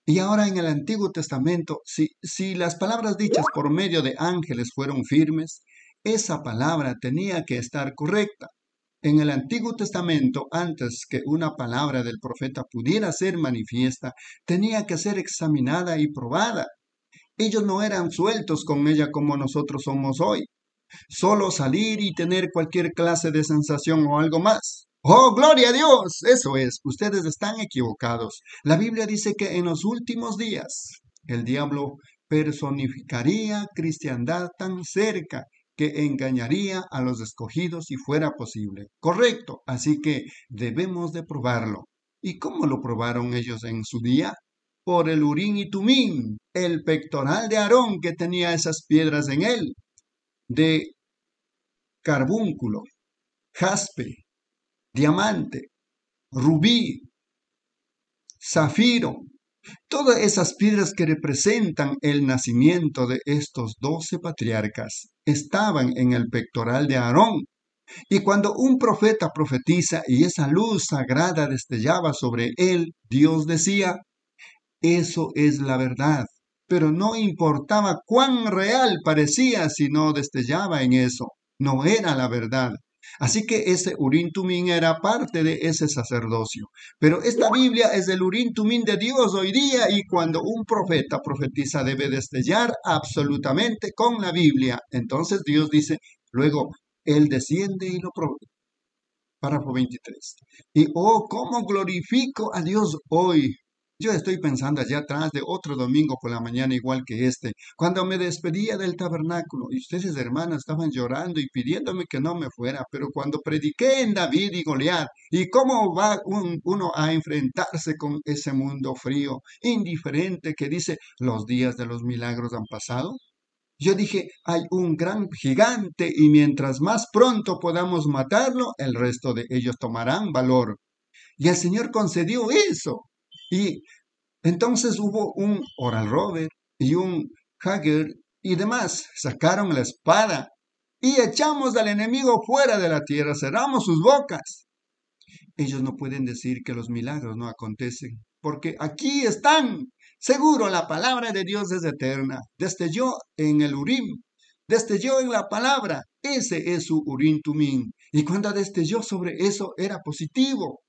Y ahora en el Antiguo Testamento, si, si las palabras dichas por medio de ángeles fueron firmes, esa palabra tenía que estar correcta. En el Antiguo Testamento, antes que una palabra del profeta pudiera ser manifiesta, tenía que ser examinada y probada. Ellos no eran sueltos con ella como nosotros somos hoy. Solo salir y tener cualquier clase de sensación o algo más. ¡Oh, gloria a Dios! Eso es, ustedes están equivocados. La Biblia dice que en los últimos días el diablo personificaría cristiandad tan cerca que engañaría a los escogidos si fuera posible. Correcto, así que debemos de probarlo. ¿Y cómo lo probaron ellos en su día? Por el Urín y Tumín, el pectoral de Aarón que tenía esas piedras en él, de carbúnculo, jaspe, diamante, rubí, zafiro, todas esas piedras que representan el nacimiento de estos doce patriarcas estaban en el pectoral de Aarón. Y cuando un profeta profetiza y esa luz sagrada destellaba sobre él, Dios decía, eso es la verdad. Pero no importaba cuán real parecía si no destellaba en eso. No era la verdad. Así que ese Urim Tumín era parte de ese sacerdocio. Pero esta Biblia es el Urim Tumín de Dios hoy día y cuando un profeta profetiza debe destellar absolutamente con la Biblia. Entonces Dios dice, luego Él desciende y lo provee. Párrafo 23. Y oh, cómo glorifico a Dios hoy yo estoy pensando allá atrás de otro domingo por la mañana igual que este, cuando me despedía del tabernáculo y ustedes hermanas estaban llorando y pidiéndome que no me fuera, pero cuando prediqué en David y Goliat y cómo va uno a enfrentarse con ese mundo frío, indiferente que dice los días de los milagros han pasado, yo dije, hay un gran gigante y mientras más pronto podamos matarlo, el resto de ellos tomarán valor. Y el Señor concedió eso. Y entonces hubo un Oral Robert y un Hager y demás. Sacaron la espada y echamos al enemigo fuera de la tierra, cerramos sus bocas. Ellos no pueden decir que los milagros no acontecen, porque aquí están. Seguro la palabra de Dios es eterna. Destelló en el Urim, destelló en la palabra. Ese es su Urim Tumim. Y cuando destelló sobre eso era positivo.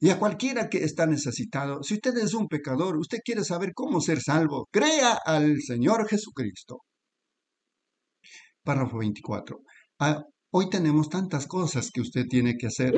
Y a cualquiera que está necesitado, si usted es un pecador, usted quiere saber cómo ser salvo, crea al Señor Jesucristo. Párrafo 24. Ah, hoy tenemos tantas cosas que usted tiene que hacer.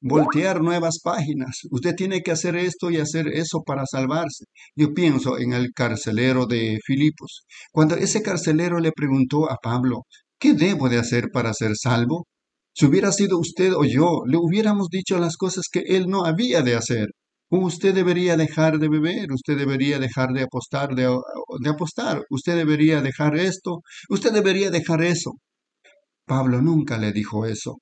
Voltear nuevas páginas. Usted tiene que hacer esto y hacer eso para salvarse. Yo pienso en el carcelero de Filipos. Cuando ese carcelero le preguntó a Pablo, ¿qué debo de hacer para ser salvo? Si hubiera sido usted o yo, le hubiéramos dicho las cosas que él no había de hacer. Usted debería dejar de beber, usted debería dejar de apostar, de, apostar, usted debería dejar esto, usted debería dejar eso. Pablo nunca le dijo eso.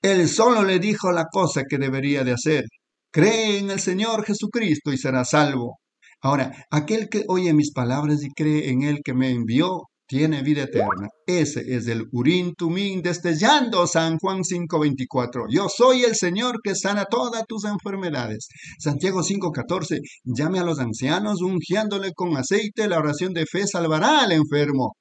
Él solo le dijo la cosa que debería de hacer. Cree en el Señor Jesucristo y será salvo. Ahora, aquel que oye mis palabras y cree en el que me envió, tiene vida eterna. Ese es el Urim Tumín destellando San Juan 5:24. Yo soy el Señor que sana todas tus enfermedades. Santiago 5:14. Llame a los ancianos ungiéndole con aceite. La oración de fe salvará al enfermo.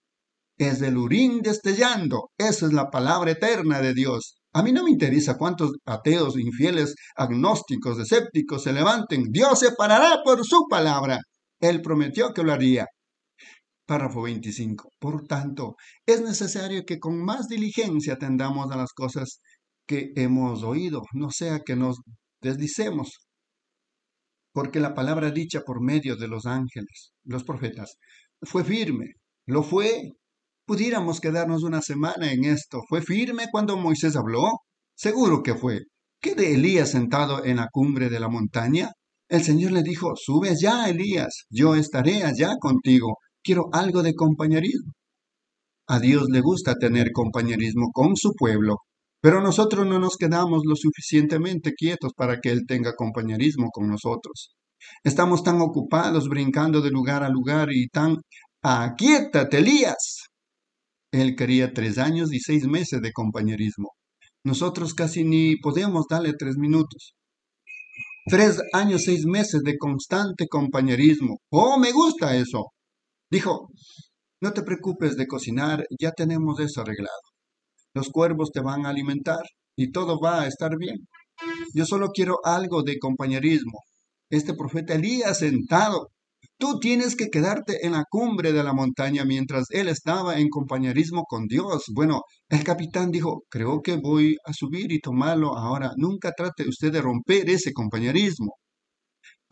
Es el Urim destellando. Esa es la palabra eterna de Dios. A mí no me interesa cuántos ateos, infieles, agnósticos, escépticos se levanten. Dios se parará por su palabra. Él prometió que lo haría. Párrafo 25. Por tanto, es necesario que con más diligencia atendamos a las cosas que hemos oído, no sea que nos deslicemos. Porque la palabra dicha por medio de los ángeles, los profetas, fue firme, lo fue, Pudiéramos quedarnos una semana en esto. ¿Fue firme cuando Moisés habló? Seguro que fue. ¿Qué de Elías sentado en la cumbre de la montaña? El Señor le dijo, sube ya, Elías, yo estaré allá contigo. Quiero algo de compañerismo. A Dios le gusta tener compañerismo con su pueblo, pero nosotros no nos quedamos lo suficientemente quietos para que Él tenga compañerismo con nosotros. Estamos tan ocupados brincando de lugar a lugar y tan... ¡Aquíétate, Elías! Él quería tres años y seis meses de compañerismo. Nosotros casi ni podemos darle tres minutos. Tres años, seis meses de constante compañerismo. ¡Oh, me gusta eso! Dijo, no te preocupes de cocinar, ya tenemos eso arreglado. Los cuervos te van a alimentar y todo va a estar bien. Yo solo quiero algo de compañerismo. Este profeta Elías sentado. Tú tienes que quedarte en la cumbre de la montaña mientras él estaba en compañerismo con Dios. Bueno, el capitán dijo, creo que voy a subir y tomarlo ahora. Nunca trate usted de romper ese compañerismo.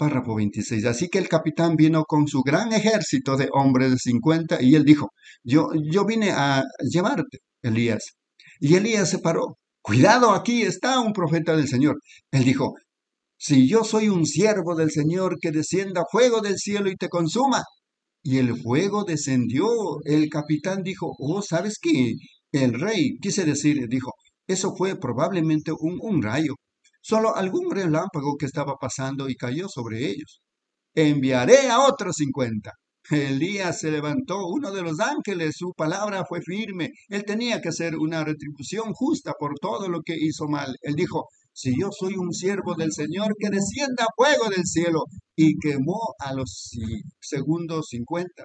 Párrafo 26. Así que el capitán vino con su gran ejército de hombres de 50 y él dijo, yo, yo vine a llevarte, Elías. Y Elías se paró. Cuidado, aquí está un profeta del Señor. Él dijo, si yo soy un siervo del Señor, que descienda fuego del cielo y te consuma. Y el fuego descendió. El capitán dijo, oh, ¿sabes qué? El rey, quise decir, dijo, eso fue probablemente un, un rayo solo algún relámpago que estaba pasando y cayó sobre ellos. Enviaré a otros cincuenta. Elías se levantó, uno de los ángeles, su palabra fue firme. Él tenía que hacer una retribución justa por todo lo que hizo mal. Él dijo, si yo soy un siervo del Señor, que descienda fuego del cielo. Y quemó a los segundos cincuenta.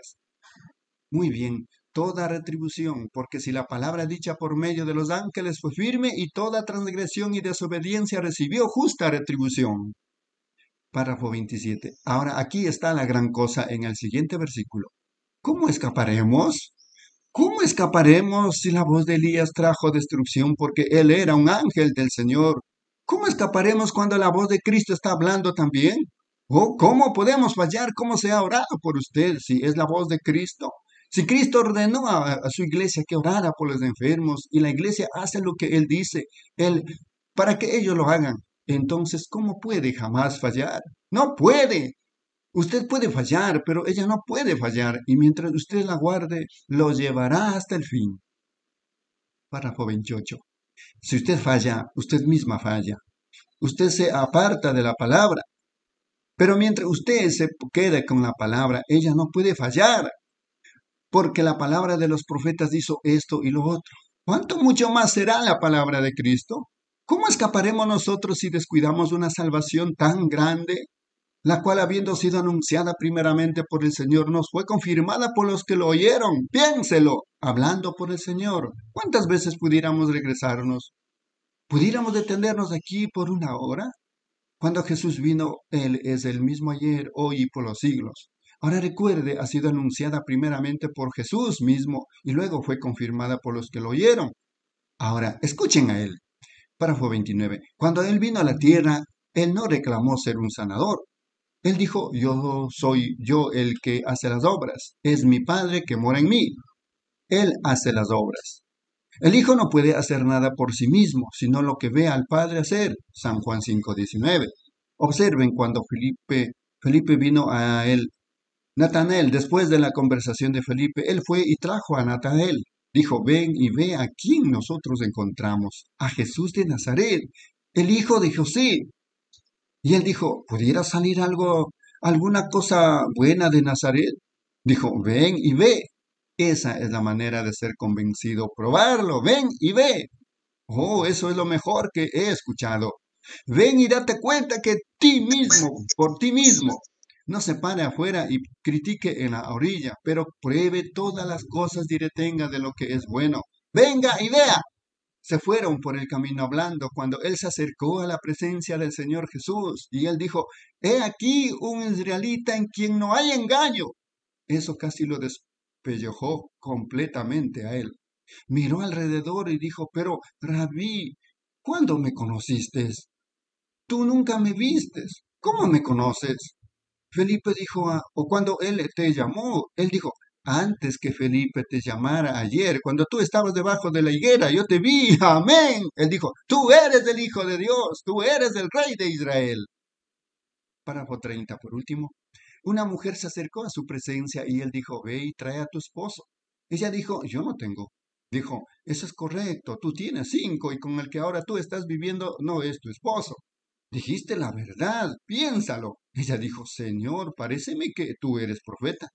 Muy bien, toda retribución, porque si la palabra dicha por medio de los ángeles fue firme y toda transgresión y desobediencia recibió justa retribución. Párrafo 27. Ahora aquí está la gran cosa en el siguiente versículo. ¿Cómo escaparemos? ¿Cómo escaparemos si la voz de Elías trajo destrucción porque él era un ángel del Señor? ¿Cómo escaparemos cuando la voz de Cristo está hablando también? ¿O cómo podemos fallar? ¿Cómo se ha orado por usted si es la voz de Cristo? Si Cristo ordenó a, su iglesia que orara por los enfermos y la iglesia hace lo que Él dice, Él, para que ellos lo hagan, entonces, ¿cómo puede jamás fallar? No puede. Usted puede fallar, pero ella no puede fallar, y mientras usted la guarde, lo llevará hasta el fin. Párrafo 28. Si usted falla, usted misma falla. Usted se aparta de la palabra. Pero mientras usted se quede con la palabra, ella no puede fallar porque la palabra de los profetas hizo esto y lo otro. ¿Cuánto mucho más será la palabra de Cristo? ¿Cómo escaparemos nosotros si descuidamos una salvación tan grande, la cual habiendo sido anunciada primeramente por el Señor, nos fue confirmada por los que lo oyeron? Piénselo, hablando por el Señor. ¿Cuántas veces pudiéramos regresarnos? ¿Pudiéramos detenernos aquí por una hora? Cuando Jesús vino, Él es el mismo ayer, hoy y por los siglos. Ahora recuerde, ha sido anunciada primeramente por Jesús mismo y luego fue confirmada por los que lo oyeron. Ahora, escuchen a él. Párrafo 29. Cuando él vino a la tierra, él no reclamó ser un sanador. Él dijo, yo soy yo el que hace las obras. Es mi Padre que mora en mí. Él hace las obras. El Hijo no puede hacer nada por sí mismo, sino lo que ve al Padre hacer. San Juan 5:19. Observen cuando Felipe, Felipe vino a él Natanael, después de la conversación de Felipe, él fue y trajo a Natanael. Dijo, ven y ve a quién nosotros encontramos, a Jesús de Nazaret, el hijo de José. Y él dijo, ¿pudiera salir algo, alguna cosa buena de Nazaret? Dijo, ven y ve. Esa es la manera de ser convencido, probarlo, ven y ve. Oh, eso es lo mejor que he escuchado. Ven y date cuenta que ti mismo, por ti mismo, no se pare afuera y critique en la orilla, pero pruebe todas las cosas y retenga de lo que es bueno. Venga y vea. Se fueron por el camino hablando cuando él se acercó a la presencia del Señor Jesús y él dijo, he aquí un israelita en quien no hay engaño. Eso casi lo despellejó completamente a él. Miró alrededor y dijo, pero, rabí, ¿cuándo me conociste? Tú nunca me vistes. ¿Cómo me conoces? Felipe dijo, o cuando él te llamó, él dijo, antes que Felipe te llamara ayer, cuando tú estabas debajo de la higuera, yo te vi, amén. Él dijo, tú eres el Hijo de Dios, tú eres el Rey de Israel. Párrafo 30, por último. Una mujer se acercó a su presencia y él dijo, ve y trae a tu esposo. Ella dijo, yo no tengo. Dijo, eso es correcto, tú tienes cinco y con el que ahora tú estás viviendo no es tu esposo. Dijiste la verdad, piénsalo. Ella dijo, Señor, paréceme que tú eres profeta.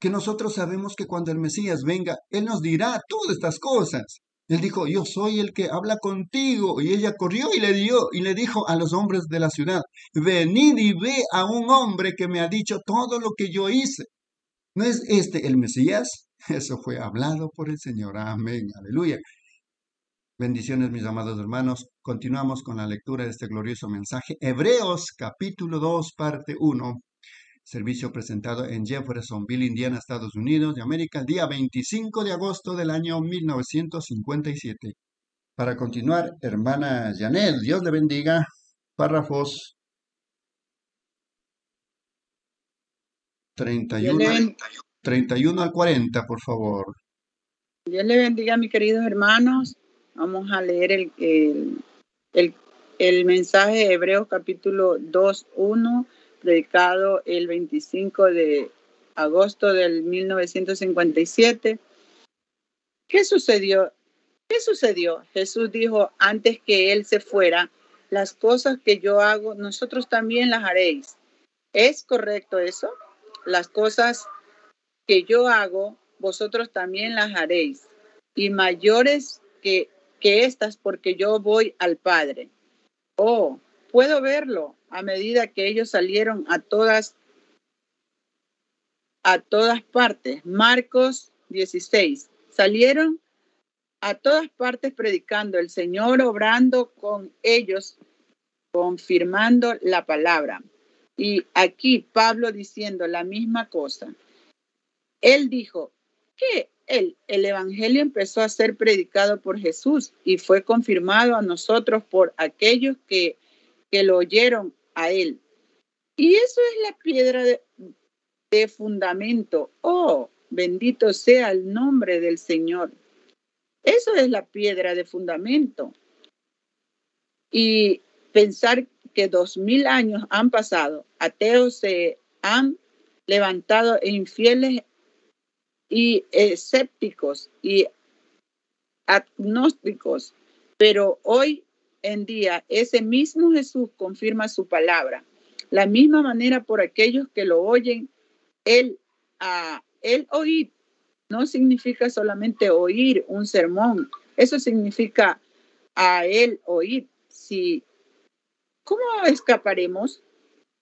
Que nosotros sabemos que cuando el Mesías venga, Él nos dirá todas estas cosas. Él dijo, yo soy el que habla contigo. Y ella corrió y le dio y le dijo a los hombres de la ciudad, venid y ve a un hombre que me ha dicho todo lo que yo hice. ¿No es este el Mesías? Eso fue hablado por el Señor. Amén. Aleluya. Bendiciones, mis amados hermanos. Continuamos con la lectura de este glorioso mensaje. Hebreos capítulo 2, parte 1. Servicio presentado en Jeffersonville, Indiana, Estados Unidos de América, el día 25 de agosto del año 1957. Para continuar, hermana Janel, Dios le bendiga. Párrafos 31, 31 al 40, por favor. Dios le bendiga, mis queridos hermanos. Vamos a leer el, el, el, mensaje de Hebreos capítulo 2.1, predicado el 25 de agosto del 1957. ¿Qué sucedió? ¿Qué sucedió? Jesús dijo, antes que Él se fuera, las cosas que yo hago, nosotros también las haréis. ¿Es correcto eso? Las cosas que yo hago, vosotros también las haréis. Y mayores que que estas porque yo voy al Padre. Oh, puedo verlo a medida que ellos salieron a todas a todas partes. Marcos 16. Salieron a todas partes predicando, el Señor obrando con ellos, confirmando la palabra. Y aquí Pablo diciendo la misma cosa. Él dijo, ¿qué el, Evangelio empezó a ser predicado por Jesús y fue confirmado a nosotros por aquellos que, que lo oyeron a Él. Y eso es la piedra de, de fundamento. Oh, bendito sea el nombre del Señor. Eso es la piedra de fundamento. Y pensar que dos mil años han pasado, ateos se han levantado e infieles y escépticos y agnósticos, pero hoy en día ese mismo Jesús confirma su palabra. La misma manera por aquellos que lo oyen, él, a él oír no significa solamente oír un sermón, eso significa a él oír. Si, ¿Cómo escaparemos?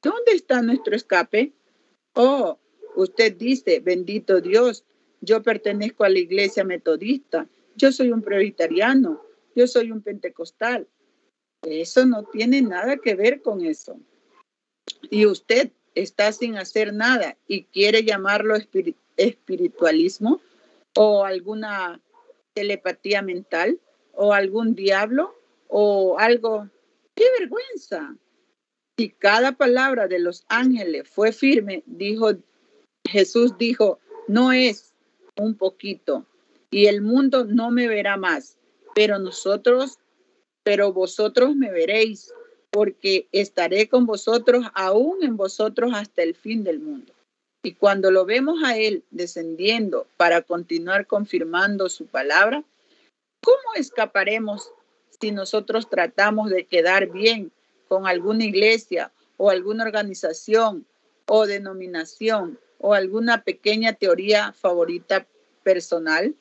¿Dónde está nuestro escape? Oh, usted dice, bendito Dios, yo pertenezco a la iglesia metodista, yo soy un prioritariano, yo soy un pentecostal. Eso no tiene nada que ver con eso. Y usted está sin hacer nada y quiere llamarlo espiritualismo o alguna telepatía mental o algún diablo o algo. ¡Qué vergüenza! Si cada palabra de los ángeles fue firme, dijo Jesús dijo, no es un poquito y el mundo no me verá más, pero nosotros, pero vosotros me veréis, porque estaré con vosotros aún en vosotros hasta el fin del mundo. Y cuando lo vemos a Él descendiendo para continuar confirmando su palabra, ¿cómo escaparemos si nosotros tratamos de quedar bien con alguna iglesia o alguna organización o denominación o alguna pequeña teoría favorita personal?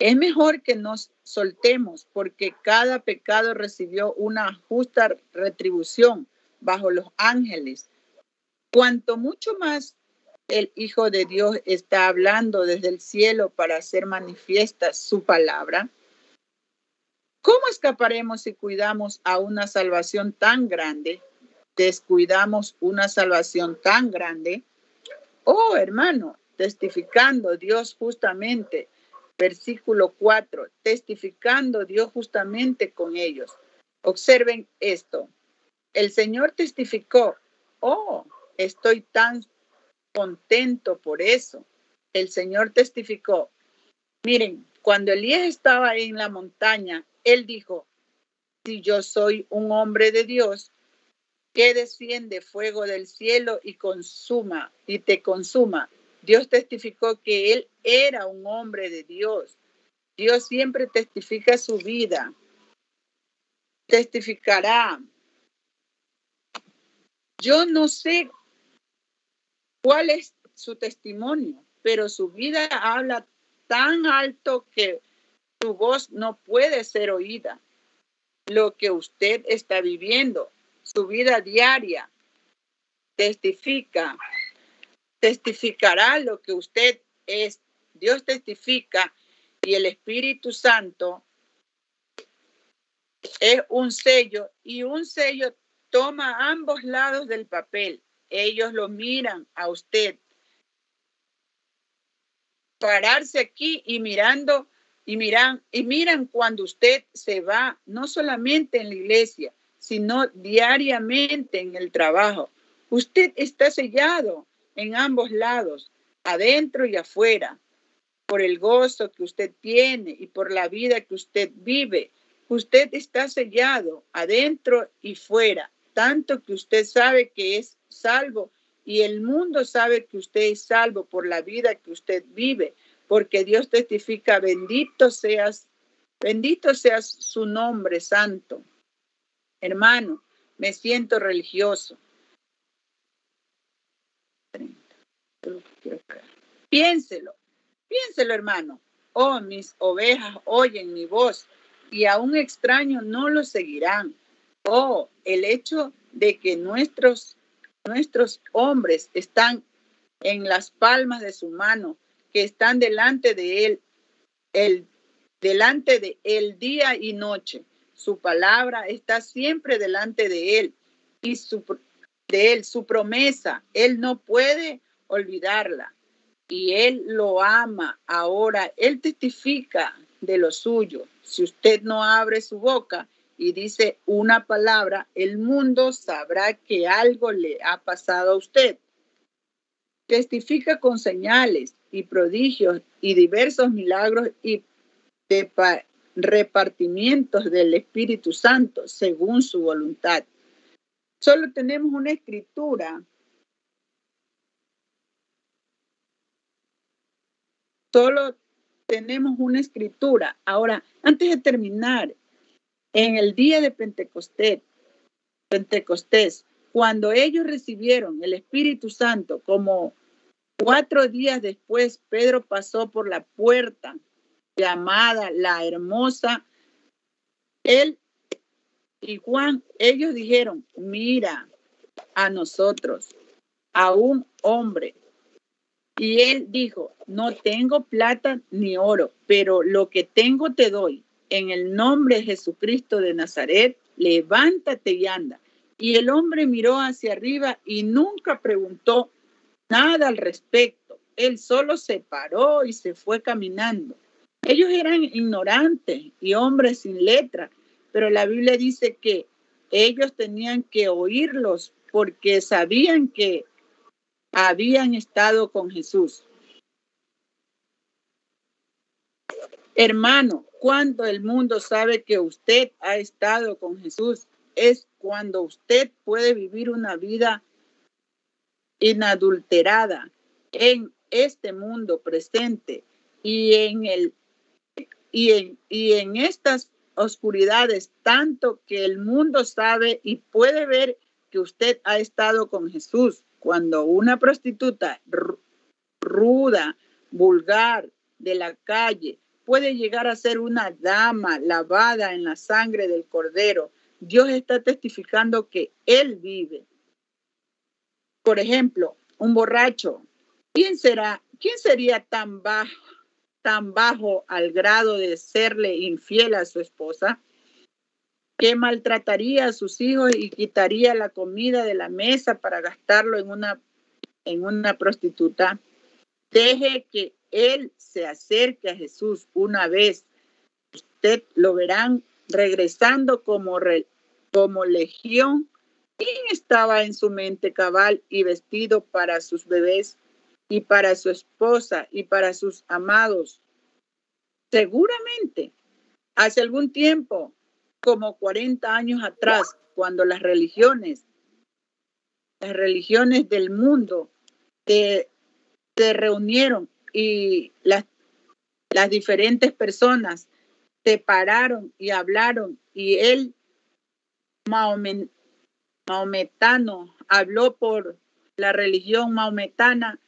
Es mejor que nos soltemos porque cada pecado recibió una justa retribución bajo los ángeles. Cuanto mucho más el Hijo de Dios está hablando desde el cielo para hacer manifiesta su palabra, ¿cómo escaparemos si cuidamos a una salvación tan grande? Descuidamos una salvación tan grande Oh, hermano, testificando Dios justamente, versículo 4, testificando Dios justamente con ellos. Observen esto. El Señor testificó, oh, estoy tan contento por eso. el Señor testificó. Miren, cuando Elías estaba en la montaña, él dijo, si yo soy un hombre de Dios, que desciende fuego del cielo y consuma y te consuma. Dios testificó que él era un hombre de Dios. Dios siempre testifica su vida. Testificará. Yo no sé cuál es su testimonio, pero su vida habla tan alto que su voz no puede ser oída. Lo que usted está viviendo, su vida diaria, testifica, testificará lo que usted es. Dios testifica y el Espíritu Santo es un sello y un sello toma ambos lados del papel. Ellos lo miran a usted. Pararse aquí y mirando y miran y miran cuando usted se va, no solamente en la iglesia, sino diariamente en el trabajo. Usted está sellado en ambos lados, adentro y afuera, por el gozo que usted tiene y por la vida que usted vive. Usted está sellado adentro y fuera, tanto que usted sabe que es salvo y el mundo sabe que usted es salvo por la vida que usted vive, porque Dios testifica, bendito seas, bendito seas su nombre santo. Hermano, me siento religioso. Piénselo, piénselo, hermano. Oh, mis ovejas oyen mi voz y a un extraño no lo seguirán. Oh, el hecho de que nuestros, nuestros hombres están en las palmas de su mano, que están delante de él, el, delante de él día y noche su palabra está siempre delante de él y su, de él, su promesa, él no puede olvidarla y él lo ama. Ahora, él testifica de lo suyo. Si usted no abre su boca y dice una palabra, el mundo sabrá que algo le ha pasado a usted. Testifica con señales y prodigios y diversos milagros y de, repartimientos del Espíritu Santo según su voluntad. Solo tenemos una escritura. Solo tenemos una escritura. Ahora, antes de terminar, en el día de Pentecostés, Pentecostés, cuando ellos recibieron el Espíritu Santo, como cuatro días después, Pedro pasó por la puerta llamada la hermosa, él y Juan, ellos dijeron, mira a nosotros, a un hombre. Y él dijo, no tengo plata ni oro, pero lo que tengo te doy. En el nombre de Jesucristo de Nazaret, levántate y anda. Y el hombre miró hacia arriba y nunca preguntó nada al respecto. Él solo se paró y se fue caminando. Ellos eran ignorantes y hombres sin letra, pero la Biblia dice que ellos tenían que oírlos porque sabían que habían estado con Jesús. Hermano, cuando el mundo sabe que usted ha estado con Jesús, es cuando usted puede vivir una vida inadulterada en este mundo presente y en el y en, y en estas oscuridades, tanto que el mundo sabe y puede ver que usted ha estado con Jesús. Cuando una prostituta ruda, vulgar, de la calle, puede llegar a ser una dama lavada en la sangre del cordero, Dios está testificando que Él vive. Por ejemplo, un borracho, ¿quién será? ¿Quién sería tan bajo? Bajo al grado de serle infiel a su esposa, que maltrataría a sus hijos y quitaría la comida de la mesa para gastarlo en una, en una prostituta. Deje que él se acerque a Jesús una vez. Usted lo verán regresando como, como legión. ¿Quién estaba en su mente cabal y vestido para sus bebés? Y para su esposa y para sus amados. Seguramente, hace algún tiempo, como 40 años atrás, cuando las religiones, las religiones del mundo se, reunieron y las, las diferentes personas se pararon y hablaron y él, maometano, habló por la religión maometana,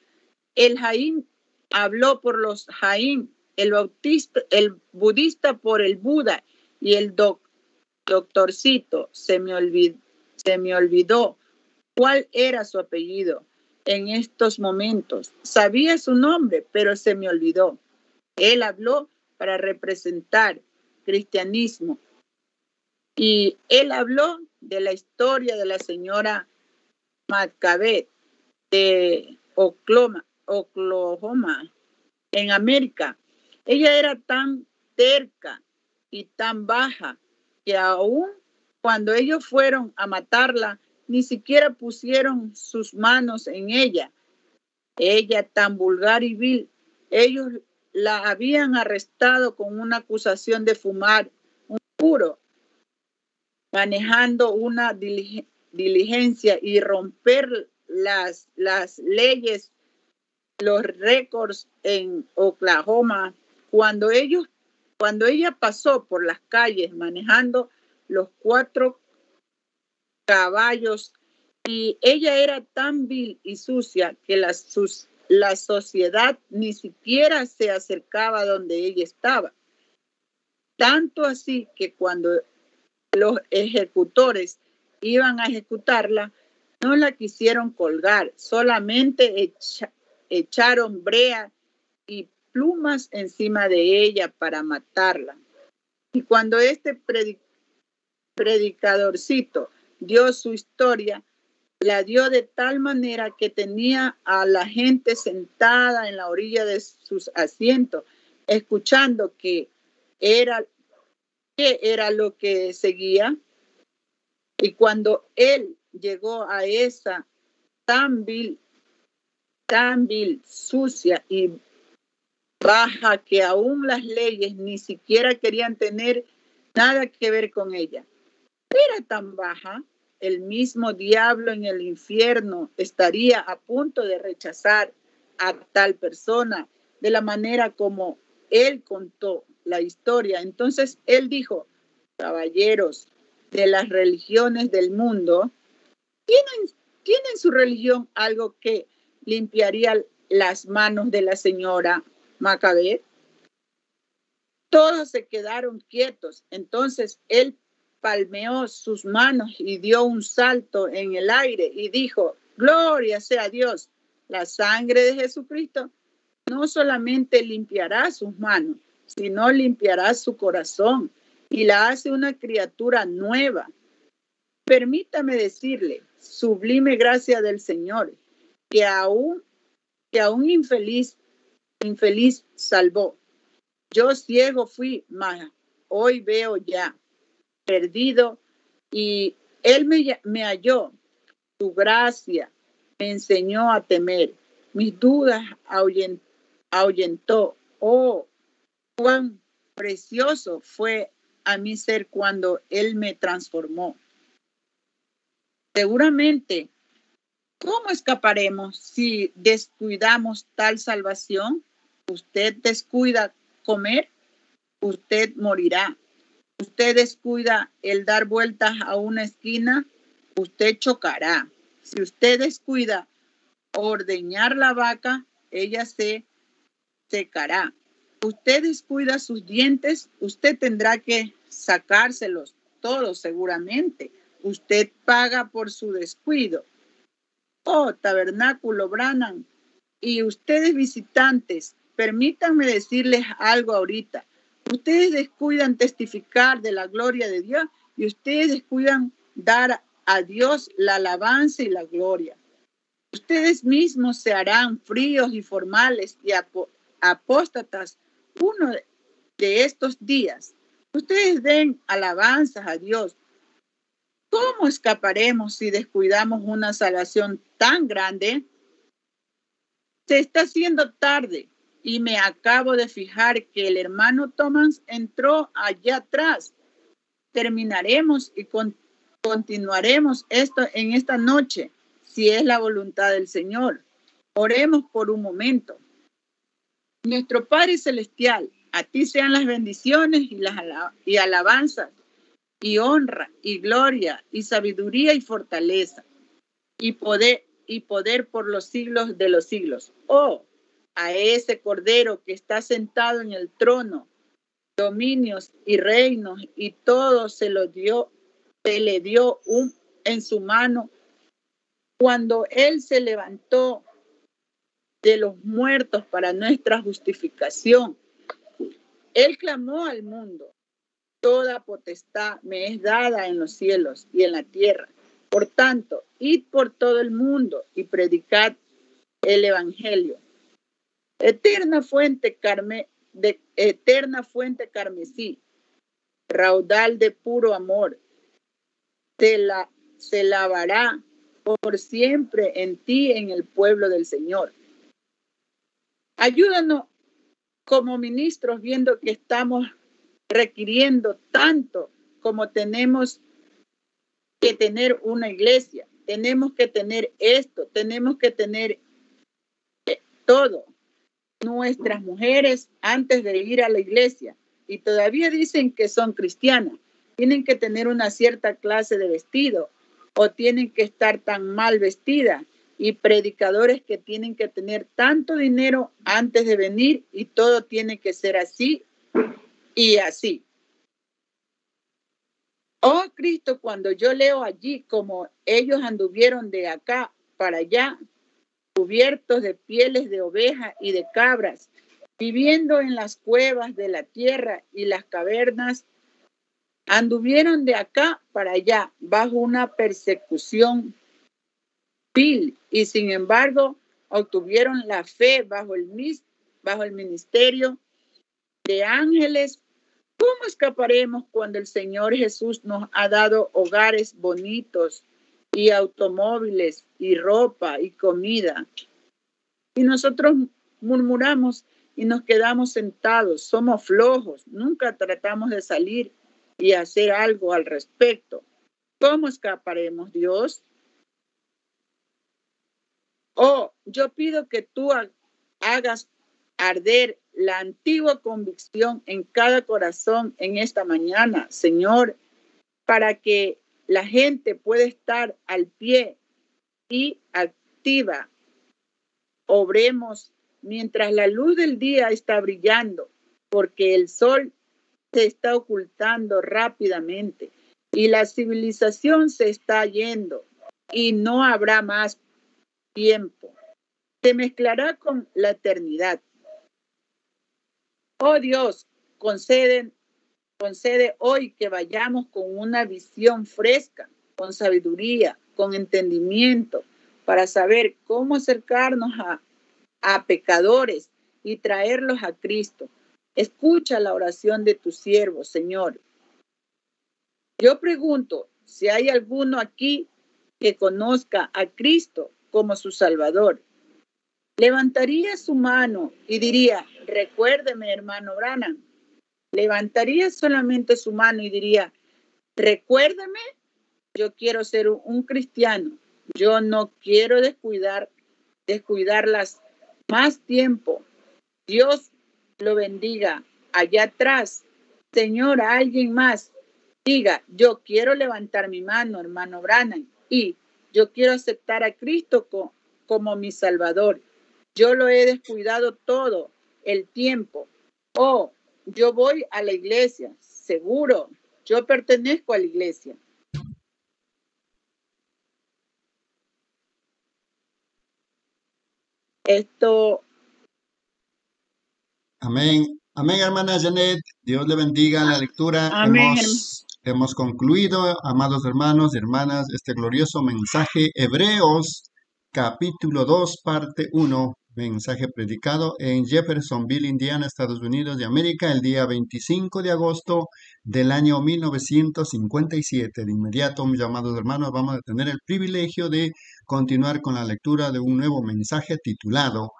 el Jaín habló por los Jaín, el, bautista, el budista por el Buda y el doctorcito se me, se me olvidó cuál era su apellido en estos momentos. Sabía su nombre, pero se me olvidó. Él habló para representar cristianismo y él habló de la historia de la señora Macabeth de Oklahoma, Oklahoma, en América. Ella era tan terca y tan baja que aún cuando ellos fueron a matarla, ni siquiera pusieron sus manos en ella. Ella tan vulgar y vil, ellos la habían arrestado con una acusación de fumar un puro, manejando una diligencia y romper las, las leyes, los récords en Oklahoma. Cuando ellos, cuando ella pasó por las calles manejando los cuatro caballos y ella era tan vil y sucia que la, la sociedad ni siquiera se acercaba donde ella estaba. Tanto así que cuando los ejecutores iban a ejecutarla, no la quisieron colgar, solamente echaron brea y plumas encima de ella para matarla. Y cuando este predicadorcito dio su historia, la dio de tal manera que tenía a la gente sentada en la orilla de sus asientos, escuchando que era, qué era lo que seguía. Y cuando él llegó a esa tan vil, tan vil, sucia y baja que aún las leyes ni siquiera querían tener nada que ver con ella. Era tan baja el mismo diablo en el infierno estaría a punto de rechazar a tal persona de la manera como él contó la historia. Entonces él dijo, caballeros de las religiones del mundo, ¿tienen, ¿tienen su religión algo que limpiaría las manos de la señora Macabeth? Todos se quedaron quietos. Entonces él palmeó sus manos y dio un salto en el aire y dijo, gloria sea Dios, la sangre de Jesucristo no solamente limpiará sus manos, sino limpiará su corazón y la hace una criatura nueva. Permítame decirle, sublime gracia del Señor, que aún, que aún infeliz, infeliz salvó. Yo ciego fui, mas hoy veo ya perdido y Él me, halló. Su gracia me enseñó a temer. Mis dudas ahuyentó. Oh, cuán precioso fue a mi ser cuando Él me transformó. Seguramente, ¿cómo escaparemos si descuidamos tal salvación? Usted descuida comer, usted morirá usted descuida el dar vueltas a una esquina, usted chocará. Si usted descuida ordeñar la vaca, ella se secará. Usted descuida sus dientes, usted tendrá que sacárselos todos seguramente. Usted paga por su descuido. Oh, tabernáculo Branham, y ustedes visitantes, permítanme decirles algo ahorita. Ustedes descuidan testificar de la gloria de Dios y ustedes descuidan dar a Dios la alabanza y la gloria. Ustedes mismos se harán fríos y formales y apóstatas uno de estos días. Ustedes den alabanzas a Dios. ¿Cómo escaparemos si descuidamos una salvación tan grande? Se está haciendo tarde y me acabo de fijar que el hermano Thomas entró allá atrás. Terminaremos y continuaremos esto en esta noche, si es la voluntad del Señor. Oremos por un momento. Nuestro Padre Celestial, a ti sean las bendiciones y las y alabanzas y honra y gloria y sabiduría y fortaleza y poder y poder por los siglos de los siglos. Oh, a ese cordero que está sentado en el trono, dominios y reinos y todo se lo dio, se le dio un en su mano cuando él se levantó de los muertos para nuestra justificación. Él clamó al mundo, toda potestad me es dada en los cielos y en la tierra. Por tanto, id por todo el mundo y predicad el evangelio. Eterna fuente carme, de eterna fuente carmesí, raudal de puro amor, te la, se lavará por siempre en ti, en el pueblo del Señor. Ayúdanos como ministros viendo que estamos requiriendo tanto como tenemos que tener una iglesia, tenemos que tener esto, tenemos que tener todo. Nuestras mujeres antes de ir a la iglesia y todavía dicen que son cristianas, tienen que tener una cierta clase de vestido o tienen que estar tan mal vestidas y predicadores que tienen que tener tanto dinero antes de venir y todo tiene que ser así y así. Oh Cristo, cuando yo leo allí como ellos anduvieron de acá para allá, cubiertos de pieles de oveja y de cabras, viviendo en las cuevas de la tierra y las cavernas, anduvieron de acá para allá bajo una persecución vil y sin embargo obtuvieron la fe bajo el, bajo el ministerio de ángeles ¿Cómo escaparemos cuando el Señor Jesús nos ha dado hogares bonitos y automóviles y ropa y comida? Y nosotros murmuramos y nos quedamos sentados, somos flojos, nunca tratamos de salir y hacer algo al respecto. ¿Cómo escaparemos, Dios? Oh, yo pido que tú hagas arder la antigua convicción en cada corazón en esta mañana, Señor, para que la gente pueda estar al pie y activa. Obremos mientras la luz del día está brillando, porque el sol se está ocultando rápidamente y la civilización se está yendo y no habrá más tiempo. Se mezclará con la eternidad. Oh Dios, conceden, concede hoy que vayamos con una visión fresca, con sabiduría, con entendimiento, para saber cómo acercarnos a, a pecadores y traerlos a Cristo. Escucha la oración de tu siervo, Señor. Yo pregunto si hay alguno aquí que conozca a Cristo como su Salvador levantaría su mano y diría, recuérdeme, hermano Branham. Levantaría solamente su mano y diría, recuérdeme, yo quiero ser un cristiano. Yo no quiero descuidar, descuidarlas más tiempo. Dios lo bendiga. Allá atrás, Señor, alguien más diga, yo quiero levantar mi mano, hermano Branham, y yo quiero aceptar a Cristo como mi Salvador. Yo lo he descuidado todo el tiempo. Oh, yo voy a la iglesia, seguro, yo pertenezco a la iglesia. Esto. Amén. Amén, hermana Janet. Dios le bendiga la lectura. Amén. Hemos, hemos concluido, amados hermanos y hermanas, este glorioso mensaje. Hebreos, capítulo 2, parte 1 mensaje predicado en Jeffersonville, Indiana, Estados Unidos de América, el día 25 de agosto del año 1957. De inmediato, mis llamados hermanos, vamos a tener el privilegio de continuar con la lectura de un nuevo mensaje titulado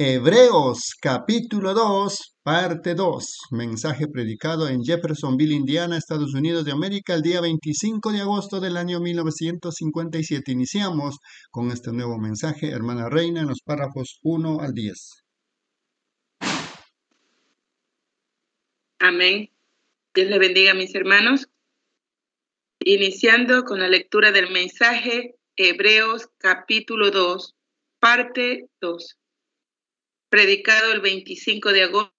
Hebreos capítulo 2, parte 2. Mensaje predicado en Jeffersonville, Indiana, Estados Unidos de América, el día 25 de agosto del año 1957. Iniciamos con este nuevo mensaje, hermana Reina, en los párrafos 1 al 10. Amén. Dios le bendiga, mis hermanos. Iniciando con la lectura del mensaje, Hebreos capítulo 2, parte 2 predicado el 25 de agosto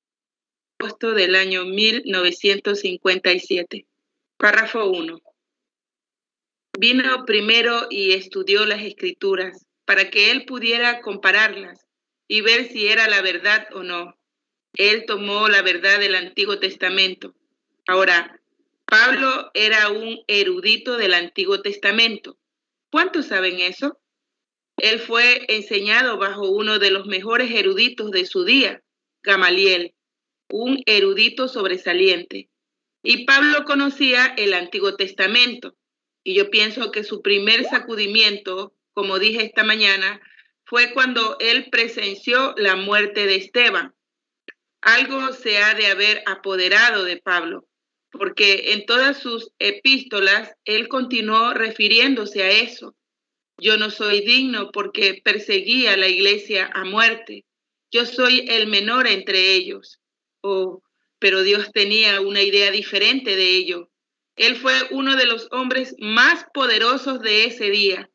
del año 1957. Párrafo 1. Vino primero y estudió las escrituras para que él pudiera compararlas y ver si era la verdad o no. Él tomó la verdad del Antiguo Testamento. Ahora, Pablo era un erudito del Antiguo Testamento. ¿Cuántos saben eso? Él fue enseñado bajo uno de los mejores eruditos de su día, Gamaliel, un erudito sobresaliente. Y Pablo conocía el Antiguo Testamento. Y yo pienso que su primer sacudimiento, como dije esta mañana, fue cuando él presenció la muerte de Esteban. Algo se ha de haber apoderado de Pablo, porque en todas sus epístolas él continuó refiriéndose a eso yo no soy digno porque perseguí a la iglesia a muerte. Yo soy el menor entre ellos. Oh, pero Dios tenía una idea diferente de ello. Él fue uno de los hombres más poderosos de ese día.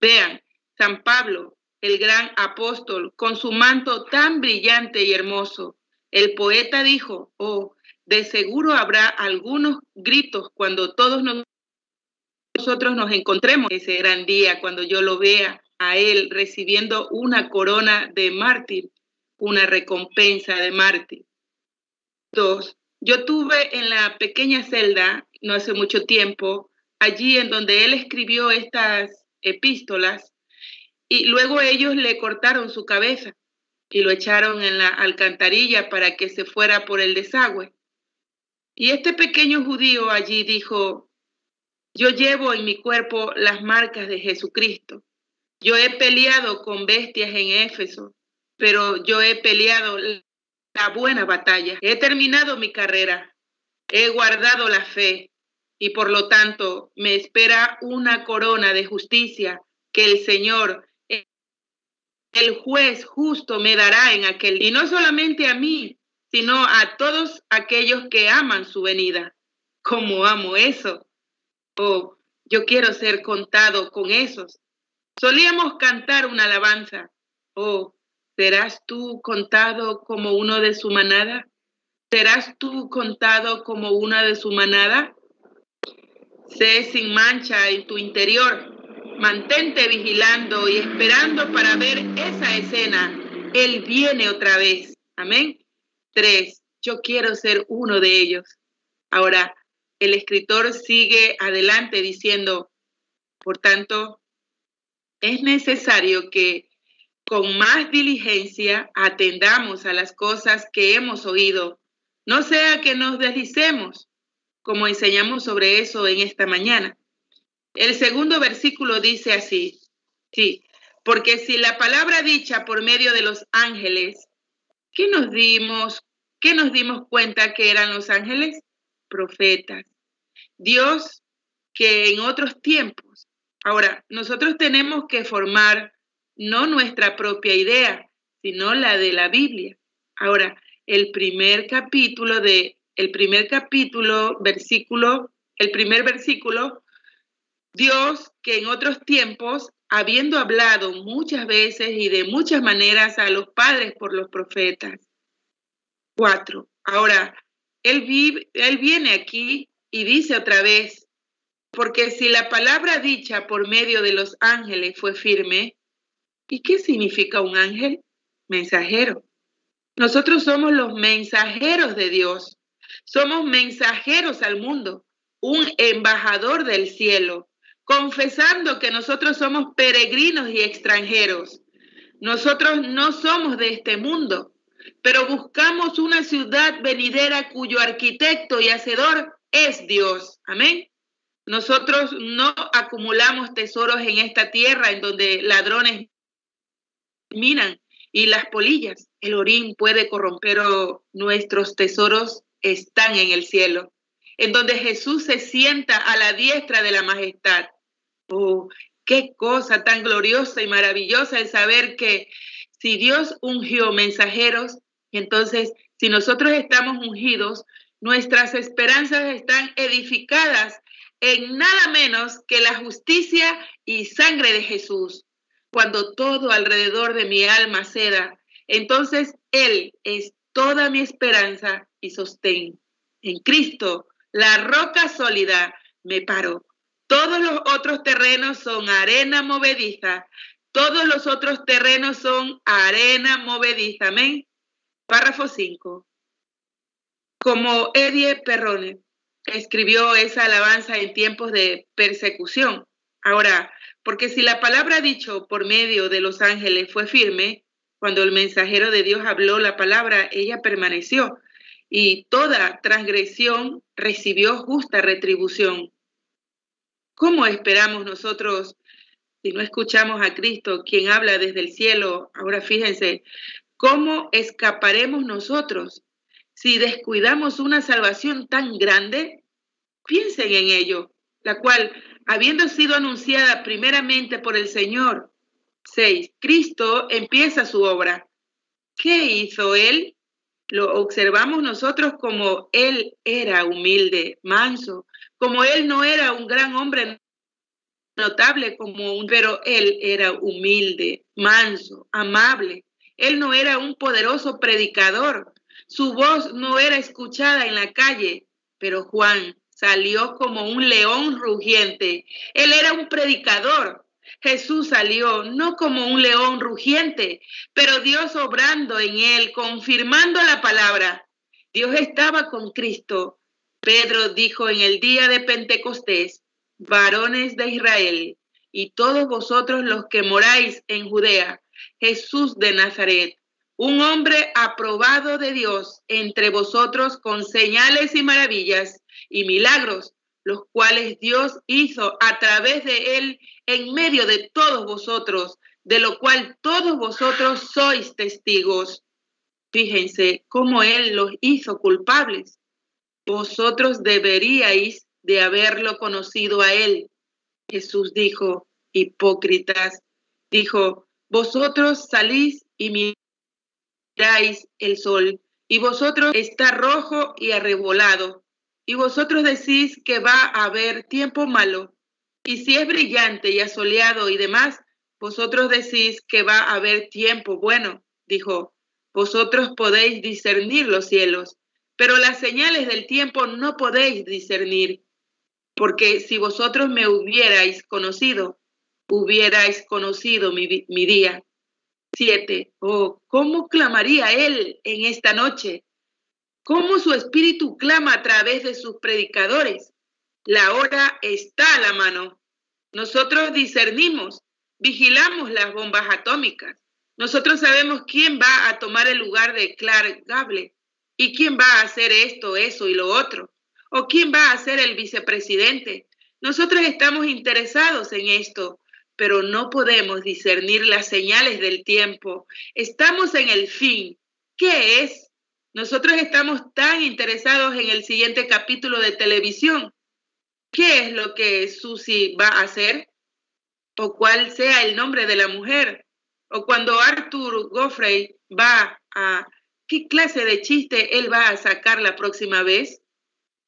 Vean, San Pablo, el gran apóstol, con su manto tan brillante y hermoso. El poeta dijo, oh, de seguro habrá algunos gritos cuando todos nos nosotros nos encontremos ese gran día, cuando yo lo vea a él recibiendo una corona de mártir, una recompensa de mártir. Dos, yo tuve en la pequeña celda, no hace mucho tiempo, allí en donde él escribió estas epístolas, y luego ellos le cortaron su cabeza y lo echaron en la alcantarilla para que se fuera por el desagüe. Y este pequeño judío allí dijo, yo llevo en mi cuerpo las marcas de Jesucristo. Yo he peleado con bestias en Éfeso, pero yo he peleado la buena batalla. He terminado mi carrera. He guardado la fe y por lo tanto me espera una corona de justicia que el Señor, el juez justo, me dará en aquel. Y no solamente a mí, sino a todos aquellos que aman su venida. Como amo eso Oh, yo quiero ser contado con esos. Solíamos cantar una alabanza. Oh, ¿serás tú contado como uno de su manada? ¿Serás tú contado como una de su manada? Sé sin mancha en tu interior. Mantente vigilando y esperando para ver esa escena. Él viene otra vez. Amén. Tres, yo quiero ser uno de ellos. Ahora, el escritor sigue adelante diciendo, por tanto, es necesario que con más diligencia atendamos a las cosas que hemos oído, no sea que nos deslicemos, como enseñamos sobre eso en esta mañana. El segundo versículo dice así, sí, porque si la palabra dicha por medio de los ángeles, ¿qué nos dimos? ¿Qué nos dimos cuenta que eran los ángeles? Profetas. Dios que en otros tiempos. Ahora, nosotros tenemos que formar no nuestra propia idea, sino la de la Biblia. Ahora, el primer capítulo de el primer capítulo, versículo, el primer versículo, Dios que en otros tiempos, habiendo hablado muchas veces y de muchas maneras a los padres por los profetas. Cuatro. Ahora, él, vive, él viene aquí y dice otra vez, porque si la palabra dicha por medio de los ángeles fue firme, ¿y qué significa un ángel? Mensajero. Nosotros somos los mensajeros de Dios. Somos mensajeros al mundo, un embajador del cielo, confesando que nosotros somos peregrinos y extranjeros. Nosotros no somos de este mundo, pero buscamos una ciudad venidera cuyo arquitecto y hacedor es Dios. Amén. Nosotros no acumulamos tesoros en esta tierra en donde ladrones miran y las polillas. El orín puede corromper o nuestros tesoros están en el cielo, en donde Jesús se sienta a la diestra de la majestad. Oh, qué cosa tan gloriosa y maravillosa el saber que si Dios ungió mensajeros, entonces si nosotros estamos ungidos, nuestras esperanzas están edificadas en nada menos que la justicia y sangre de Jesús. Cuando todo alrededor de mi alma ceda, entonces Él es toda mi esperanza y sostén. En Cristo, la roca sólida, me paro. Todos los otros terrenos son arena movediza. Todos los otros terrenos son arena movediza. Amén. Párrafo 5. Como Edie Perrone escribió esa alabanza en tiempos de persecución. Ahora, porque si la palabra dicho por medio de los ángeles fue firme, cuando el mensajero de Dios habló la palabra, ella permaneció y toda transgresión recibió justa retribución. ¿Cómo esperamos nosotros si no escuchamos a Cristo, quien habla desde el cielo? Ahora fíjense, ¿cómo escaparemos nosotros si descuidamos una salvación tan grande? Piensen en ello, la cual, habiendo sido anunciada primeramente por el Señor, 6. Cristo empieza su obra. ¿Qué hizo él? Lo observamos nosotros como él era humilde, manso, como él no era un gran hombre notable como un, pero él era humilde, manso, amable. Él no era un poderoso predicador. Su voz no era escuchada en la calle, pero Juan salió como un león rugiente. Él era un predicador. Jesús salió no como un león rugiente, pero Dios obrando en él, confirmando la palabra. Dios estaba con Cristo. Pedro dijo en el día de Pentecostés, varones de Israel, y todos vosotros los que moráis en Judea, Jesús de Nazaret, un hombre aprobado de Dios entre vosotros con señales y maravillas y milagros, los cuales Dios hizo a través de él en medio de todos vosotros, de lo cual todos vosotros sois testigos. Fíjense cómo Él los hizo culpables. Vosotros deberíais de haberlo conocido a Él. Jesús dijo, hipócritas, dijo, vosotros salís y miráis el sol, y vosotros está rojo y arrebolado, y vosotros decís que va a haber tiempo malo, y si es brillante y asoleado y demás, vosotros decís que va a haber tiempo bueno, dijo, vosotros podéis discernir los cielos, pero las señales del tiempo no podéis discernir, porque si vosotros me hubierais conocido, hubierais conocido mi, día. Siete. Oh, ¿cómo clamaría él en esta noche? ¿Cómo su espíritu clama a través de sus predicadores? La hora está a la mano. Nosotros discernimos, vigilamos las bombas atómicas. Nosotros sabemos quién va a tomar el lugar de Clark Gable y quién va a hacer esto, eso y lo otro. O quién va a ser el vicepresidente. Nosotros estamos interesados en esto, pero no podemos discernir las señales del tiempo. Estamos en el fin. ¿Qué es? Nosotros estamos tan interesados en el siguiente capítulo de televisión qué es lo que Susi va a hacer o cuál sea el nombre de la mujer o cuando Arthur Goffrey va a qué clase de chiste él va a sacar la próxima vez.